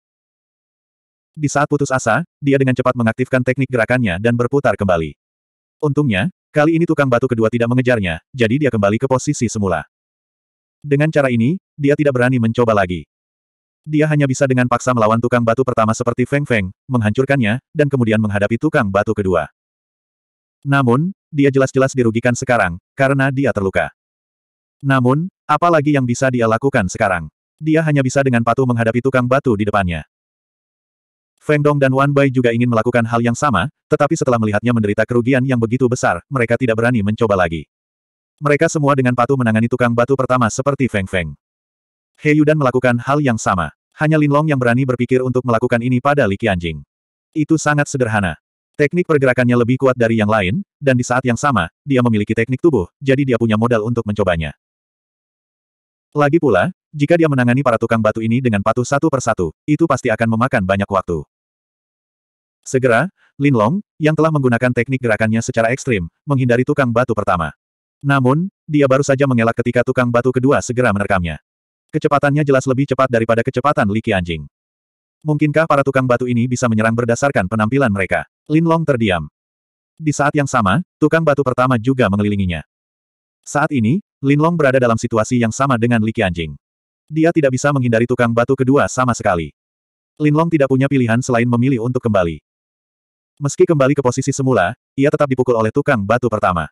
Di saat putus asa, dia dengan cepat mengaktifkan teknik gerakannya dan berputar kembali. Untungnya, kali ini tukang batu kedua tidak mengejarnya, jadi dia kembali ke posisi semula. Dengan cara ini, dia tidak berani mencoba lagi. Dia hanya bisa dengan paksa melawan tukang batu pertama seperti Feng Feng, menghancurkannya, dan kemudian menghadapi tukang batu kedua. Namun, dia jelas-jelas dirugikan sekarang, karena dia terluka. Namun, apalagi yang bisa dia lakukan sekarang? Dia hanya bisa dengan patuh menghadapi tukang batu di depannya. Feng Dong dan Wan Bai juga ingin melakukan hal yang sama, tetapi setelah melihatnya menderita kerugian yang begitu besar, mereka tidak berani mencoba lagi. Mereka semua dengan patuh menangani tukang batu pertama seperti Feng Feng. He Yudan melakukan hal yang sama. Hanya Lin Long yang berani berpikir untuk melakukan ini pada Li Qianjing. Itu sangat sederhana. Teknik pergerakannya lebih kuat dari yang lain, dan di saat yang sama, dia memiliki teknik tubuh, jadi dia punya modal untuk mencobanya. Lagi pula, jika dia menangani para tukang batu ini dengan patuh satu persatu, itu pasti akan memakan banyak waktu. Segera, Lin Long, yang telah menggunakan teknik gerakannya secara ekstrim, menghindari tukang batu pertama. Namun, dia baru saja mengelak ketika tukang batu kedua segera menerkamnya. Kecepatannya jelas lebih cepat daripada kecepatan Li Qianjing. Mungkinkah para tukang batu ini bisa menyerang berdasarkan penampilan mereka? Lin Long terdiam. Di saat yang sama, tukang batu pertama juga mengelilinginya. Saat ini, Lin Long berada dalam situasi yang sama dengan Li Qianjing. Dia tidak bisa menghindari tukang batu kedua sama sekali. Lin Long tidak punya pilihan selain memilih untuk kembali. Meski kembali ke posisi semula, ia tetap dipukul oleh tukang batu pertama.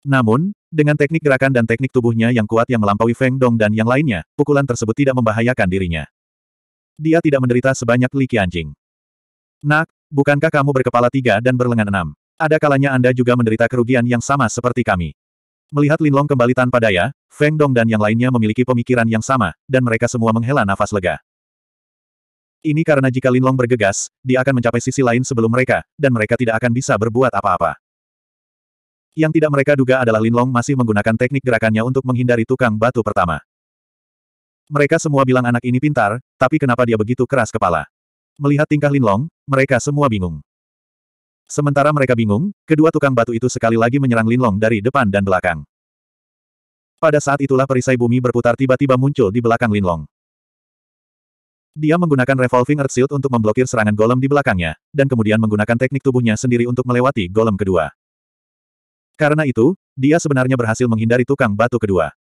Namun, dengan teknik gerakan dan teknik tubuhnya yang kuat yang melampaui Feng Dong dan yang lainnya, pukulan tersebut tidak membahayakan dirinya. Dia tidak menderita sebanyak Li Qianjing. Nak, bukankah kamu berkepala tiga dan berlengan enam? Ada kalanya Anda juga menderita kerugian yang sama seperti kami. Melihat Linlong kembali tanpa daya, Feng Dong dan yang lainnya memiliki pemikiran yang sama, dan mereka semua menghela nafas lega. Ini karena jika Linlong bergegas, dia akan mencapai sisi lain sebelum mereka, dan mereka tidak akan bisa berbuat apa-apa. Yang tidak mereka duga adalah Linlong masih menggunakan teknik gerakannya untuk menghindari tukang batu pertama. Mereka semua bilang anak ini pintar, tapi kenapa dia begitu keras kepala? Melihat tingkah Linlong, mereka semua bingung. Sementara mereka bingung, kedua tukang batu itu sekali lagi menyerang Linlong dari depan dan belakang. Pada saat itulah perisai bumi berputar tiba-tiba muncul di belakang Linlong. Dia menggunakan revolving earth shield untuk memblokir serangan golem di belakangnya, dan kemudian menggunakan teknik tubuhnya sendiri untuk melewati golem kedua. Karena itu, dia sebenarnya berhasil menghindari tukang batu kedua.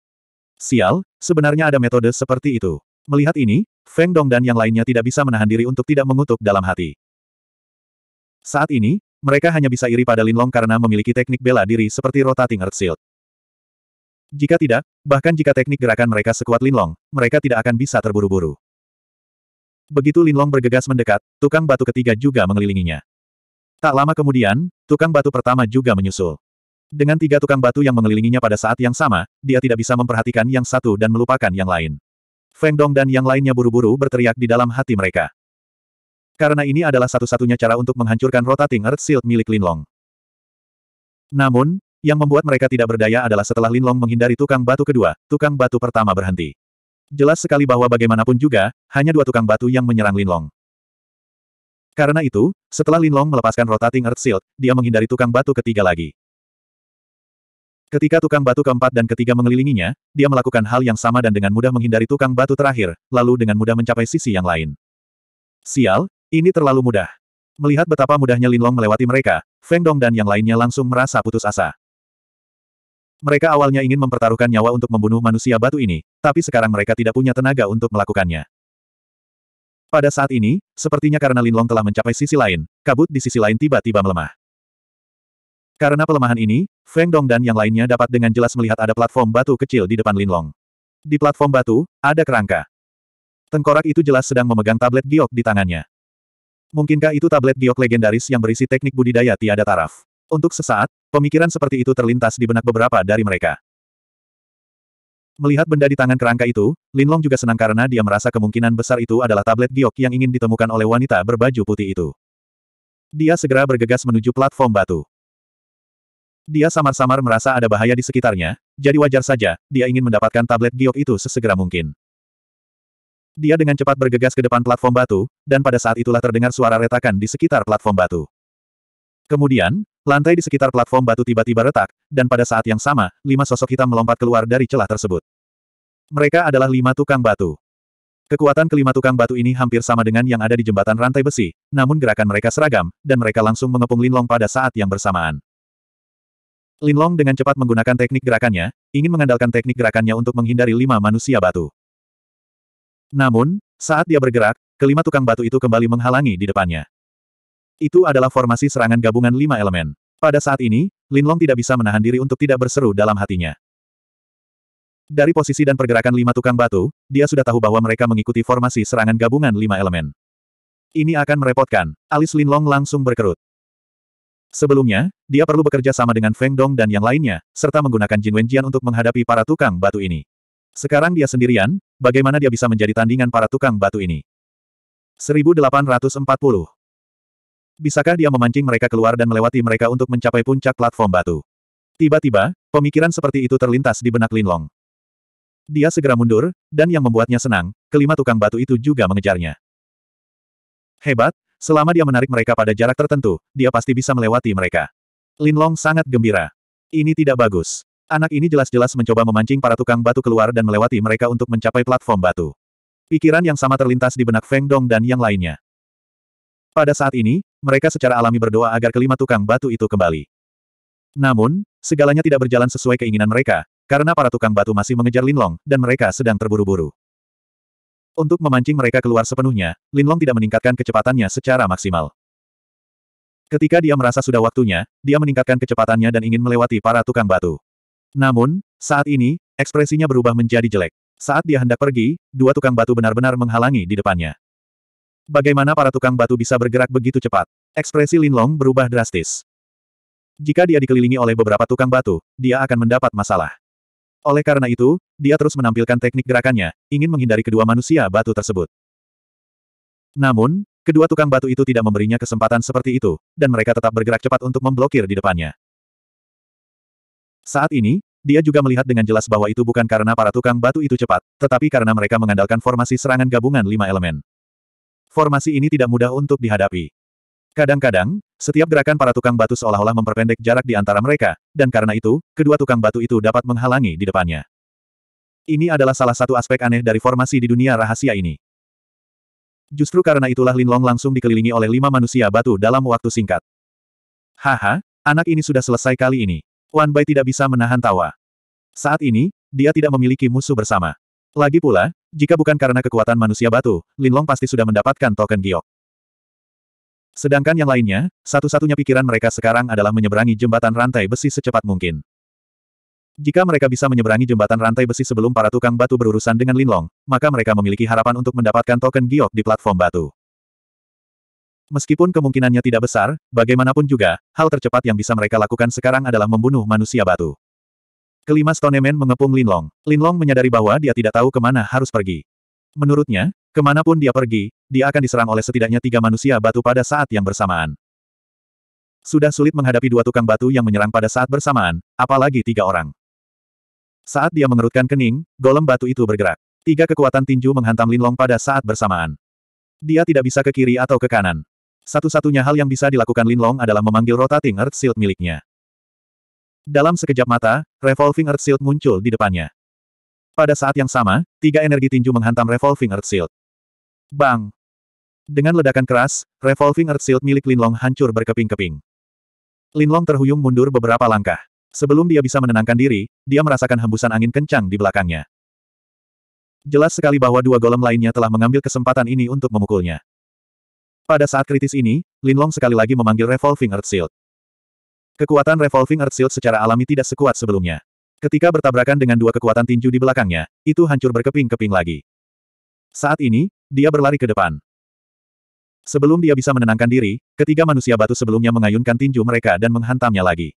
Sial, sebenarnya ada metode seperti itu. Melihat ini, Feng Dong dan yang lainnya tidak bisa menahan diri untuk tidak mengutuk dalam hati. Saat ini, mereka hanya bisa iri pada Linlong karena memiliki teknik bela diri seperti rotating earth shield. Jika tidak, bahkan jika teknik gerakan mereka sekuat Linlong, mereka tidak akan bisa terburu-buru. Begitu Linlong bergegas mendekat, tukang batu ketiga juga mengelilinginya. Tak lama kemudian, tukang batu pertama juga menyusul. Dengan tiga tukang batu yang mengelilinginya pada saat yang sama, dia tidak bisa memperhatikan yang satu dan melupakan yang lain. Feng Dong dan yang lainnya buru-buru berteriak di dalam hati mereka. Karena ini adalah satu-satunya cara untuk menghancurkan rotating Earth Shield milik Linlong. Namun, yang membuat mereka tidak berdaya adalah setelah Linlong menghindari tukang batu kedua, tukang batu pertama berhenti. Jelas sekali bahwa bagaimanapun juga, hanya dua tukang batu yang menyerang Linlong. Karena itu, setelah Linlong melepaskan rotating Earth Shield, dia menghindari tukang batu ketiga lagi. Ketika tukang batu keempat dan ketiga mengelilinginya, dia melakukan hal yang sama dan dengan mudah menghindari tukang batu terakhir, lalu dengan mudah mencapai sisi yang lain. Sial, ini terlalu mudah. Melihat betapa mudahnya Linlong melewati mereka, Feng Dong dan yang lainnya langsung merasa putus asa. Mereka awalnya ingin mempertaruhkan nyawa untuk membunuh manusia batu ini, tapi sekarang mereka tidak punya tenaga untuk melakukannya. Pada saat ini, sepertinya karena Linlong telah mencapai sisi lain, kabut di sisi lain tiba-tiba melemah. Karena pelemahan ini, Feng Dong dan yang lainnya dapat dengan jelas melihat ada platform batu kecil di depan Linlong. Di platform batu, ada kerangka. Tengkorak itu jelas sedang memegang tablet giok di tangannya. Mungkinkah itu tablet giok legendaris yang berisi teknik budidaya tiada taraf? Untuk sesaat, pemikiran seperti itu terlintas di benak beberapa dari mereka. Melihat benda di tangan kerangka itu, Linlong juga senang karena dia merasa kemungkinan besar itu adalah tablet giok yang ingin ditemukan oleh wanita berbaju putih itu. Dia segera bergegas menuju platform batu. Dia samar-samar merasa ada bahaya di sekitarnya, jadi wajar saja, dia ingin mendapatkan tablet giok itu sesegera mungkin. Dia dengan cepat bergegas ke depan platform batu, dan pada saat itulah terdengar suara retakan di sekitar platform batu. Kemudian, lantai di sekitar platform batu tiba-tiba retak, dan pada saat yang sama, lima sosok hitam melompat keluar dari celah tersebut. Mereka adalah lima tukang batu. Kekuatan kelima tukang batu ini hampir sama dengan yang ada di jembatan rantai besi, namun gerakan mereka seragam, dan mereka langsung mengepung Linlong pada saat yang bersamaan. Linlong dengan cepat menggunakan teknik gerakannya, ingin mengandalkan teknik gerakannya untuk menghindari lima manusia batu. Namun, saat dia bergerak, kelima tukang batu itu kembali menghalangi di depannya. Itu adalah formasi serangan gabungan lima elemen. Pada saat ini, Linlong tidak bisa menahan diri untuk tidak berseru dalam hatinya. Dari posisi dan pergerakan lima tukang batu, dia sudah tahu bahwa mereka mengikuti formasi serangan gabungan lima elemen. Ini akan merepotkan. Alis Linlong langsung berkerut. Sebelumnya, dia perlu bekerja sama dengan Feng Dong dan yang lainnya, serta menggunakan Jin Wenjian untuk menghadapi para tukang batu ini. Sekarang dia sendirian, bagaimana dia bisa menjadi tandingan para tukang batu ini? 1840 Bisakah dia memancing mereka keluar dan melewati mereka untuk mencapai puncak platform batu? Tiba-tiba, pemikiran seperti itu terlintas di benak Linlong. Dia segera mundur, dan yang membuatnya senang, kelima tukang batu itu juga mengejarnya. Hebat, selama dia menarik mereka pada jarak tertentu, dia pasti bisa melewati mereka. Linlong sangat gembira. Ini tidak bagus. Anak ini jelas-jelas mencoba memancing para tukang batu keluar dan melewati mereka untuk mencapai platform batu. Pikiran yang sama terlintas di benak Feng Dong dan yang lainnya. Pada saat ini, mereka secara alami berdoa agar kelima tukang batu itu kembali. Namun, segalanya tidak berjalan sesuai keinginan mereka, karena para tukang batu masih mengejar Linlong, dan mereka sedang terburu-buru. Untuk memancing mereka keluar sepenuhnya, Linlong tidak meningkatkan kecepatannya secara maksimal. Ketika dia merasa sudah waktunya, dia meningkatkan kecepatannya dan ingin melewati para tukang batu. Namun, saat ini, ekspresinya berubah menjadi jelek. Saat dia hendak pergi, dua tukang batu benar-benar menghalangi di depannya. Bagaimana para tukang batu bisa bergerak begitu cepat? Ekspresi Linlong berubah drastis. Jika dia dikelilingi oleh beberapa tukang batu, dia akan mendapat masalah. Oleh karena itu, dia terus menampilkan teknik gerakannya, ingin menghindari kedua manusia batu tersebut. Namun, kedua tukang batu itu tidak memberinya kesempatan seperti itu, dan mereka tetap bergerak cepat untuk memblokir di depannya. Saat ini, dia juga melihat dengan jelas bahwa itu bukan karena para tukang batu itu cepat, tetapi karena mereka mengandalkan formasi serangan gabungan lima elemen. Formasi ini tidak mudah untuk dihadapi. Kadang-kadang, setiap gerakan para tukang batu seolah-olah memperpendek jarak di antara mereka, dan karena itu, kedua tukang batu itu dapat menghalangi di depannya. Ini adalah salah satu aspek aneh dari formasi di dunia rahasia ini. Justru karena itulah Linlong langsung dikelilingi oleh lima manusia batu dalam waktu singkat. Haha, anak ini sudah selesai kali ini. Wan Bai tidak bisa menahan tawa. Saat ini, dia tidak memiliki musuh bersama. Lagi pula, jika bukan karena kekuatan manusia batu, Linlong pasti sudah mendapatkan token giok. Sedangkan yang lainnya, satu-satunya pikiran mereka sekarang adalah menyeberangi jembatan rantai besi secepat mungkin. Jika mereka bisa menyeberangi jembatan rantai besi sebelum para tukang batu berurusan dengan Linlong, maka mereka memiliki harapan untuk mendapatkan token giok di platform batu. Meskipun kemungkinannya tidak besar, bagaimanapun juga, hal tercepat yang bisa mereka lakukan sekarang adalah membunuh manusia batu. Kelima Stoneman mengepung Linlong. Linlong menyadari bahwa dia tidak tahu ke mana harus pergi. Menurutnya, ke mana pun dia pergi, dia akan diserang oleh setidaknya tiga manusia batu pada saat yang bersamaan. Sudah sulit menghadapi dua tukang batu yang menyerang pada saat bersamaan, apalagi tiga orang. Saat dia mengerutkan kening, golem batu itu bergerak. Tiga kekuatan tinju menghantam Linlong pada saat bersamaan. Dia tidak bisa ke kiri atau ke kanan. Satu-satunya hal yang bisa dilakukan Lin Long adalah memanggil rotating Earth Shield miliknya. Dalam sekejap mata, Revolving Earth Shield muncul di depannya. Pada saat yang sama, tiga energi tinju menghantam Revolving Earth Shield. Bang! Dengan ledakan keras, Revolving Earth Shield milik Lin Long hancur berkeping-keping. Lin Long terhuyung mundur beberapa langkah. Sebelum dia bisa menenangkan diri, dia merasakan hembusan angin kencang di belakangnya. Jelas sekali bahwa dua golem lainnya telah mengambil kesempatan ini untuk memukulnya. Pada saat kritis ini, Lin Long sekali lagi memanggil Revolving Earth Shield. Kekuatan Revolving Earth Shield secara alami tidak sekuat sebelumnya. Ketika bertabrakan dengan dua kekuatan tinju di belakangnya, itu hancur berkeping-keping lagi. Saat ini, dia berlari ke depan. Sebelum dia bisa menenangkan diri, ketiga manusia batu sebelumnya mengayunkan tinju mereka dan menghantamnya lagi.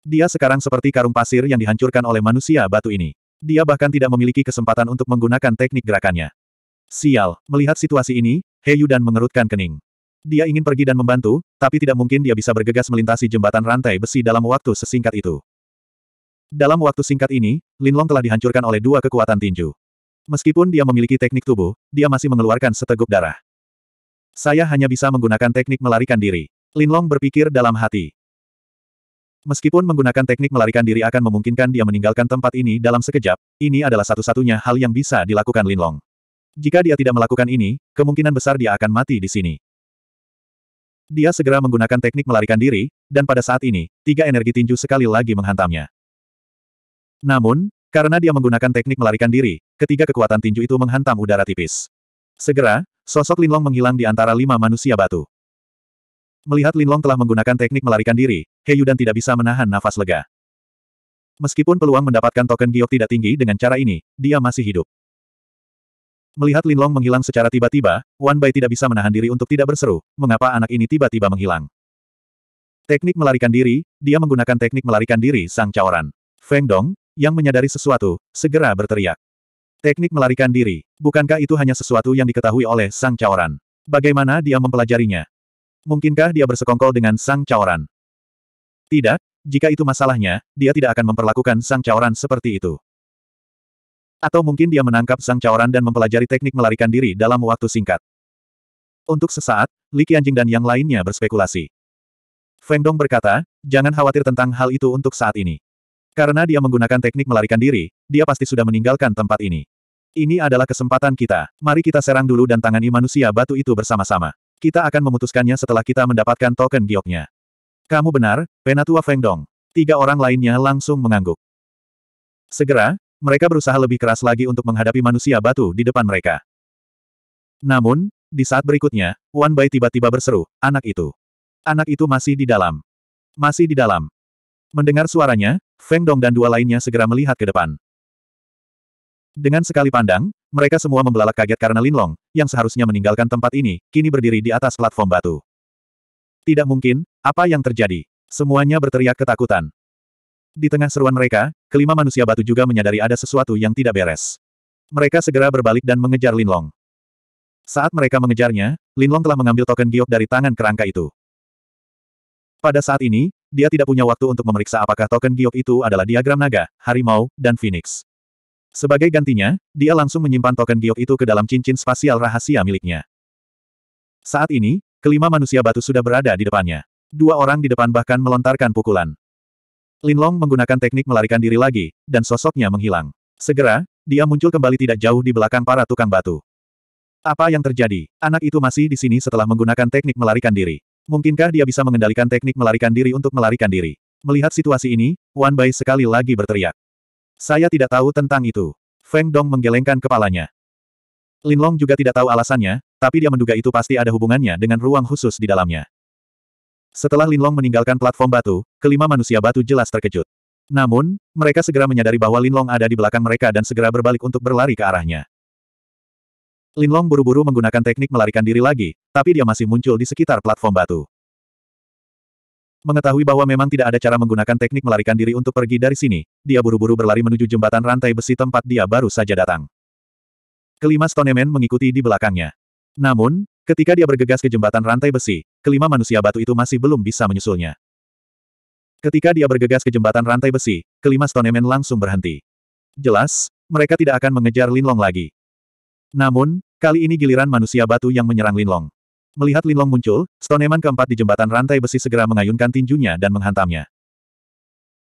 Dia sekarang seperti karung pasir yang dihancurkan oleh manusia batu ini. Dia bahkan tidak memiliki kesempatan untuk menggunakan teknik gerakannya. Sial, melihat situasi ini, He Yudan mengerutkan kening. Dia ingin pergi dan membantu, tapi tidak mungkin dia bisa bergegas melintasi jembatan rantai besi dalam waktu sesingkat itu. Dalam waktu singkat ini, Lin Long telah dihancurkan oleh dua kekuatan tinju. Meskipun dia memiliki teknik tubuh, dia masih mengeluarkan seteguk darah. Saya hanya bisa menggunakan teknik melarikan diri. Lin Long berpikir dalam hati. Meskipun menggunakan teknik melarikan diri akan memungkinkan dia meninggalkan tempat ini dalam sekejap, ini adalah satu-satunya hal yang bisa dilakukan Lin Long. Jika dia tidak melakukan ini, kemungkinan besar dia akan mati di sini. Dia segera menggunakan teknik melarikan diri, dan pada saat ini, tiga energi tinju sekali lagi menghantamnya. Namun, karena dia menggunakan teknik melarikan diri, ketiga kekuatan tinju itu menghantam udara tipis. Segera, sosok Linlong menghilang di antara lima manusia batu. Melihat Linlong telah menggunakan teknik melarikan diri, He Yudan tidak bisa menahan nafas lega. Meskipun peluang mendapatkan token giok tidak tinggi dengan cara ini, dia masih hidup. Melihat Lin Long menghilang secara tiba-tiba, Wan Bai tidak bisa menahan diri untuk tidak berseru, mengapa anak ini tiba-tiba menghilang. Teknik melarikan diri, dia menggunakan teknik melarikan diri sang caoran. Feng Dong, yang menyadari sesuatu, segera berteriak. Teknik melarikan diri, bukankah itu hanya sesuatu yang diketahui oleh sang caoran? Bagaimana dia mempelajarinya? Mungkinkah dia bersekongkol dengan sang caoran? Tidak, jika itu masalahnya, dia tidak akan memperlakukan sang caoran seperti itu. Atau mungkin dia menangkap sang cawaran dan mempelajari teknik melarikan diri dalam waktu singkat. Untuk sesaat, Li Qianjing dan yang lainnya berspekulasi. Feng Dong berkata, jangan khawatir tentang hal itu untuk saat ini. Karena dia menggunakan teknik melarikan diri, dia pasti sudah meninggalkan tempat ini. Ini adalah kesempatan kita. Mari kita serang dulu dan tangani manusia batu itu bersama-sama. Kita akan memutuskannya setelah kita mendapatkan token gioknya. Kamu benar, Penatua Feng Dong. Tiga orang lainnya langsung mengangguk. Segera, mereka berusaha lebih keras lagi untuk menghadapi manusia batu di depan mereka. Namun, di saat berikutnya, Wan Bai tiba-tiba berseru, anak itu. Anak itu masih di dalam. Masih di dalam. Mendengar suaranya, Feng Dong dan dua lainnya segera melihat ke depan. Dengan sekali pandang, mereka semua membelalak kaget karena Lin Long, yang seharusnya meninggalkan tempat ini, kini berdiri di atas platform batu. Tidak mungkin, apa yang terjadi? Semuanya berteriak ketakutan. Di tengah seruan mereka, kelima manusia batu juga menyadari ada sesuatu yang tidak beres. Mereka segera berbalik dan mengejar Linlong. Saat mereka mengejarnya, Linlong telah mengambil token giok dari tangan kerangka itu. Pada saat ini, dia tidak punya waktu untuk memeriksa apakah token giok itu adalah diagram naga, harimau, dan phoenix. Sebagai gantinya, dia langsung menyimpan token giok itu ke dalam cincin spasial rahasia miliknya. Saat ini, kelima manusia batu sudah berada di depannya. Dua orang di depan bahkan melontarkan pukulan. Lin Long menggunakan teknik melarikan diri lagi, dan sosoknya menghilang. Segera, dia muncul kembali tidak jauh di belakang para tukang batu. Apa yang terjadi? Anak itu masih di sini setelah menggunakan teknik melarikan diri. Mungkinkah dia bisa mengendalikan teknik melarikan diri untuk melarikan diri? Melihat situasi ini, Wan Bai sekali lagi berteriak. Saya tidak tahu tentang itu. Feng Dong menggelengkan kepalanya. Lin Long juga tidak tahu alasannya, tapi dia menduga itu pasti ada hubungannya dengan ruang khusus di dalamnya. Setelah Linlong meninggalkan platform batu, kelima manusia batu jelas terkejut. Namun, mereka segera menyadari bahwa Linlong ada di belakang mereka dan segera berbalik untuk berlari ke arahnya. Linlong buru-buru menggunakan teknik melarikan diri lagi, tapi dia masih muncul di sekitar platform batu. Mengetahui bahwa memang tidak ada cara menggunakan teknik melarikan diri untuk pergi dari sini, dia buru-buru berlari menuju jembatan rantai besi tempat dia baru saja datang. Kelima Stoneman mengikuti di belakangnya. Namun, ketika dia bergegas ke jembatan rantai besi, kelima manusia batu itu masih belum bisa menyusulnya. Ketika dia bergegas ke jembatan rantai besi, kelima Stoneman langsung berhenti. Jelas, mereka tidak akan mengejar Linlong lagi. Namun, kali ini giliran manusia batu yang menyerang Linlong. Melihat Linlong muncul, Stoneman keempat di jembatan rantai besi segera mengayunkan tinjunya dan menghantamnya.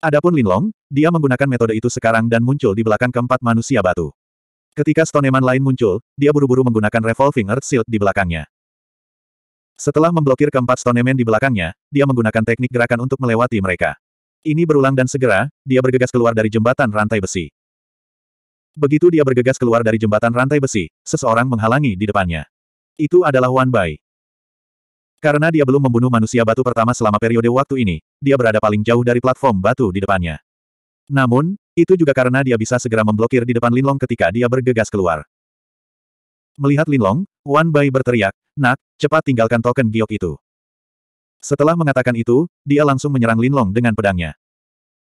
Adapun Linlong, dia menggunakan metode itu sekarang dan muncul di belakang keempat manusia batu. Ketika Stoneman lain muncul, dia buru-buru menggunakan Revolving Earth Shield di belakangnya. Setelah memblokir keempat Stoneman di belakangnya, dia menggunakan teknik gerakan untuk melewati mereka. Ini berulang dan segera, dia bergegas keluar dari jembatan rantai besi. Begitu dia bergegas keluar dari jembatan rantai besi, seseorang menghalangi di depannya. Itu adalah Wan Bai. Karena dia belum membunuh manusia batu pertama selama periode waktu ini, dia berada paling jauh dari platform batu di depannya. Namun, itu juga karena dia bisa segera memblokir di depan Linlong ketika dia bergegas keluar. Melihat Linlong, Wan Bai berteriak, Nak, cepat tinggalkan token giok itu. Setelah mengatakan itu, dia langsung menyerang Linlong dengan pedangnya.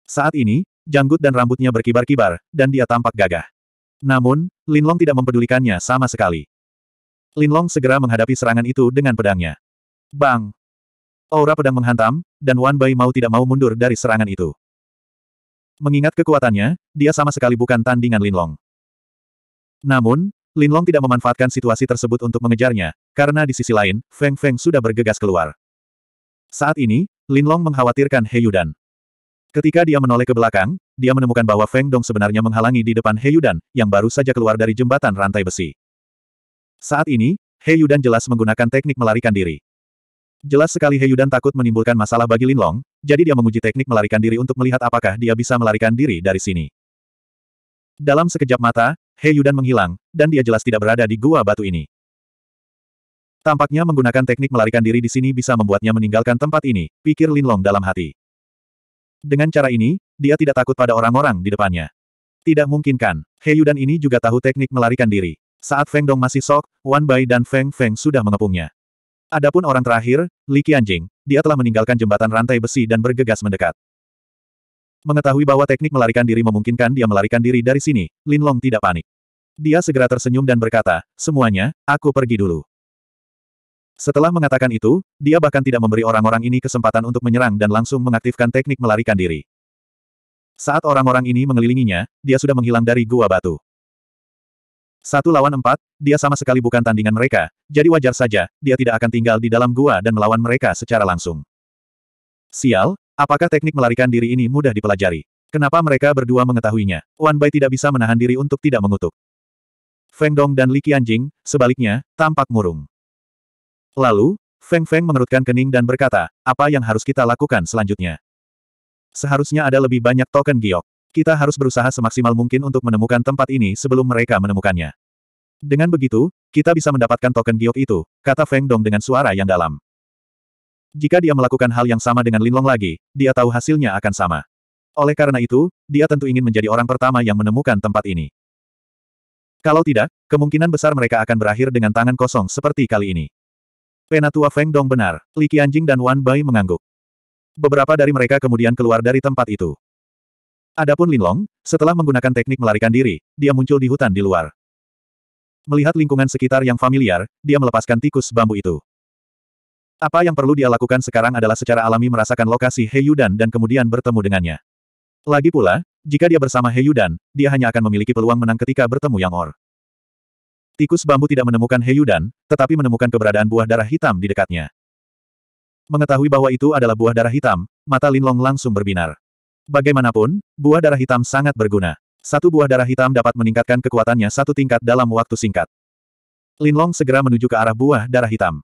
Saat ini, janggut dan rambutnya berkibar-kibar, dan dia tampak gagah. Namun, Linlong tidak mempedulikannya sama sekali. Linlong segera menghadapi serangan itu dengan pedangnya. Bang! Aura pedang menghantam, dan Wan Bai mau tidak mau mundur dari serangan itu. Mengingat kekuatannya, dia sama sekali bukan tandingan Linlong. Namun, Linlong tidak memanfaatkan situasi tersebut untuk mengejarnya, karena di sisi lain, Feng Feng sudah bergegas keluar. Saat ini, Linlong mengkhawatirkan He Yudan. Ketika dia menoleh ke belakang, dia menemukan bahwa Feng Dong sebenarnya menghalangi di depan He Yudan, yang baru saja keluar dari jembatan rantai besi. Saat ini, He Yudan jelas menggunakan teknik melarikan diri. Jelas sekali He Yudan takut menimbulkan masalah bagi Lin Long, jadi dia menguji teknik melarikan diri untuk melihat apakah dia bisa melarikan diri dari sini. Dalam sekejap mata, He Yudan menghilang, dan dia jelas tidak berada di gua batu ini. Tampaknya menggunakan teknik melarikan diri di sini bisa membuatnya meninggalkan tempat ini, pikir Lin Long dalam hati. Dengan cara ini, dia tidak takut pada orang-orang di depannya. Tidak mungkin kan, He Yudan ini juga tahu teknik melarikan diri. Saat Feng Dong masih sok, Wan Bai dan Feng Feng sudah mengepungnya. Adapun orang terakhir, Li Qianjing, dia telah meninggalkan jembatan rantai besi dan bergegas mendekat. Mengetahui bahwa teknik melarikan diri memungkinkan dia melarikan diri dari sini, Lin Long tidak panik. Dia segera tersenyum dan berkata, semuanya, aku pergi dulu. Setelah mengatakan itu, dia bahkan tidak memberi orang-orang ini kesempatan untuk menyerang dan langsung mengaktifkan teknik melarikan diri. Saat orang-orang ini mengelilinginya, dia sudah menghilang dari gua batu. Satu lawan empat, dia sama sekali bukan tandingan mereka, jadi wajar saja, dia tidak akan tinggal di dalam gua dan melawan mereka secara langsung. Sial, apakah teknik melarikan diri ini mudah dipelajari? Kenapa mereka berdua mengetahuinya? Wan Bai tidak bisa menahan diri untuk tidak mengutuk. Feng Dong dan Li Qianjing, sebaliknya, tampak murung. Lalu, Feng Feng mengerutkan kening dan berkata, apa yang harus kita lakukan selanjutnya? Seharusnya ada lebih banyak token giok. Kita harus berusaha semaksimal mungkin untuk menemukan tempat ini sebelum mereka menemukannya. Dengan begitu, kita bisa mendapatkan token giok itu, kata Feng Dong dengan suara yang dalam. Jika dia melakukan hal yang sama dengan Linlong lagi, dia tahu hasilnya akan sama. Oleh karena itu, dia tentu ingin menjadi orang pertama yang menemukan tempat ini. Kalau tidak, kemungkinan besar mereka akan berakhir dengan tangan kosong seperti kali ini. Penatua Feng Dong benar, Li Qianjing dan Wan Bai mengangguk. Beberapa dari mereka kemudian keluar dari tempat itu. Adapun Linlong, setelah menggunakan teknik melarikan diri, dia muncul di hutan di luar. Melihat lingkungan sekitar yang familiar, dia melepaskan tikus bambu itu. Apa yang perlu dia lakukan sekarang adalah secara alami merasakan lokasi He Yudan dan kemudian bertemu dengannya. Lagi pula, jika dia bersama He Yudan, dia hanya akan memiliki peluang menang ketika bertemu Yang Or. Tikus bambu tidak menemukan He Yudan, tetapi menemukan keberadaan buah darah hitam di dekatnya. Mengetahui bahwa itu adalah buah darah hitam, mata Linlong langsung berbinar. Bagaimanapun, buah darah hitam sangat berguna. Satu buah darah hitam dapat meningkatkan kekuatannya satu tingkat dalam waktu singkat. Linlong segera menuju ke arah buah darah hitam.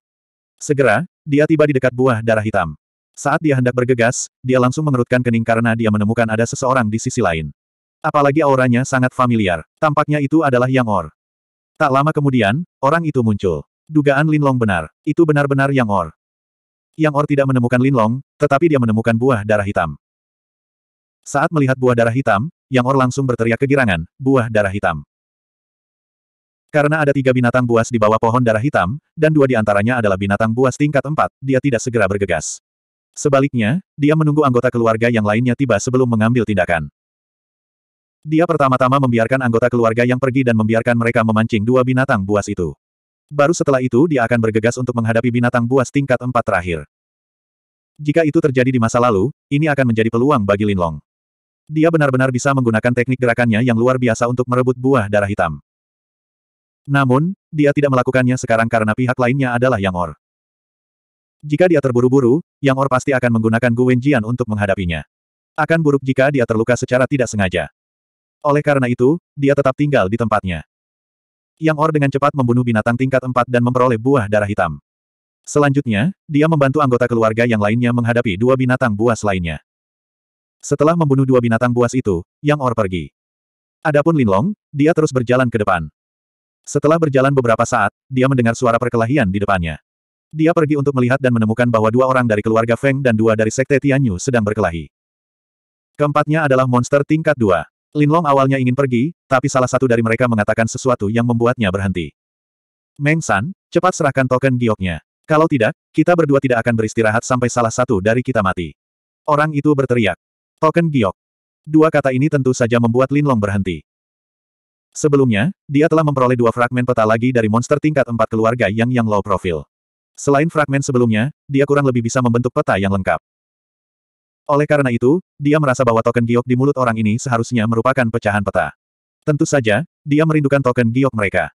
Segera, dia tiba di dekat buah darah hitam. Saat dia hendak bergegas, dia langsung mengerutkan kening karena dia menemukan ada seseorang di sisi lain. Apalagi auranya sangat familiar. Tampaknya itu adalah Yang Or. Tak lama kemudian, orang itu muncul. Dugaan Linlong benar. Itu benar-benar Yang Or. Yang Or tidak menemukan Linlong, tetapi dia menemukan buah darah hitam. Saat melihat buah darah hitam, Yang Or langsung berteriak kegirangan, buah darah hitam. Karena ada tiga binatang buas di bawah pohon darah hitam, dan dua di antaranya adalah binatang buas tingkat empat, dia tidak segera bergegas. Sebaliknya, dia menunggu anggota keluarga yang lainnya tiba sebelum mengambil tindakan. Dia pertama-tama membiarkan anggota keluarga yang pergi dan membiarkan mereka memancing dua binatang buas itu. Baru setelah itu dia akan bergegas untuk menghadapi binatang buas tingkat empat terakhir. Jika itu terjadi di masa lalu, ini akan menjadi peluang bagi Linlong. Dia benar-benar bisa menggunakan teknik gerakannya yang luar biasa untuk merebut buah darah hitam. Namun, dia tidak melakukannya sekarang karena pihak lainnya adalah Yang Or. Jika dia terburu-buru, Yang Or pasti akan menggunakan Gu Wenjian untuk menghadapinya. Akan buruk jika dia terluka secara tidak sengaja. Oleh karena itu, dia tetap tinggal di tempatnya. Yang Or dengan cepat membunuh binatang tingkat empat dan memperoleh buah darah hitam. Selanjutnya, dia membantu anggota keluarga yang lainnya menghadapi dua binatang buas lainnya. Setelah membunuh dua binatang buas itu, Yang Or pergi. Adapun Linlong, dia terus berjalan ke depan. Setelah berjalan beberapa saat, dia mendengar suara perkelahian di depannya. Dia pergi untuk melihat dan menemukan bahwa dua orang dari keluarga Feng dan dua dari Sekte Tianyu sedang berkelahi. Keempatnya adalah monster tingkat dua. Linlong awalnya ingin pergi, tapi salah satu dari mereka mengatakan sesuatu yang membuatnya berhenti. Meng San, cepat serahkan token gioknya. Kalau tidak, kita berdua tidak akan beristirahat sampai salah satu dari kita mati. Orang itu berteriak. Token giok. Dua kata ini tentu saja membuat Linlong berhenti. Sebelumnya, dia telah memperoleh dua fragmen peta lagi dari monster tingkat empat keluarga yang yang low profile. Selain fragmen sebelumnya, dia kurang lebih bisa membentuk peta yang lengkap. Oleh karena itu, dia merasa bahwa token giok di mulut orang ini seharusnya merupakan pecahan peta. Tentu saja, dia merindukan token giok mereka.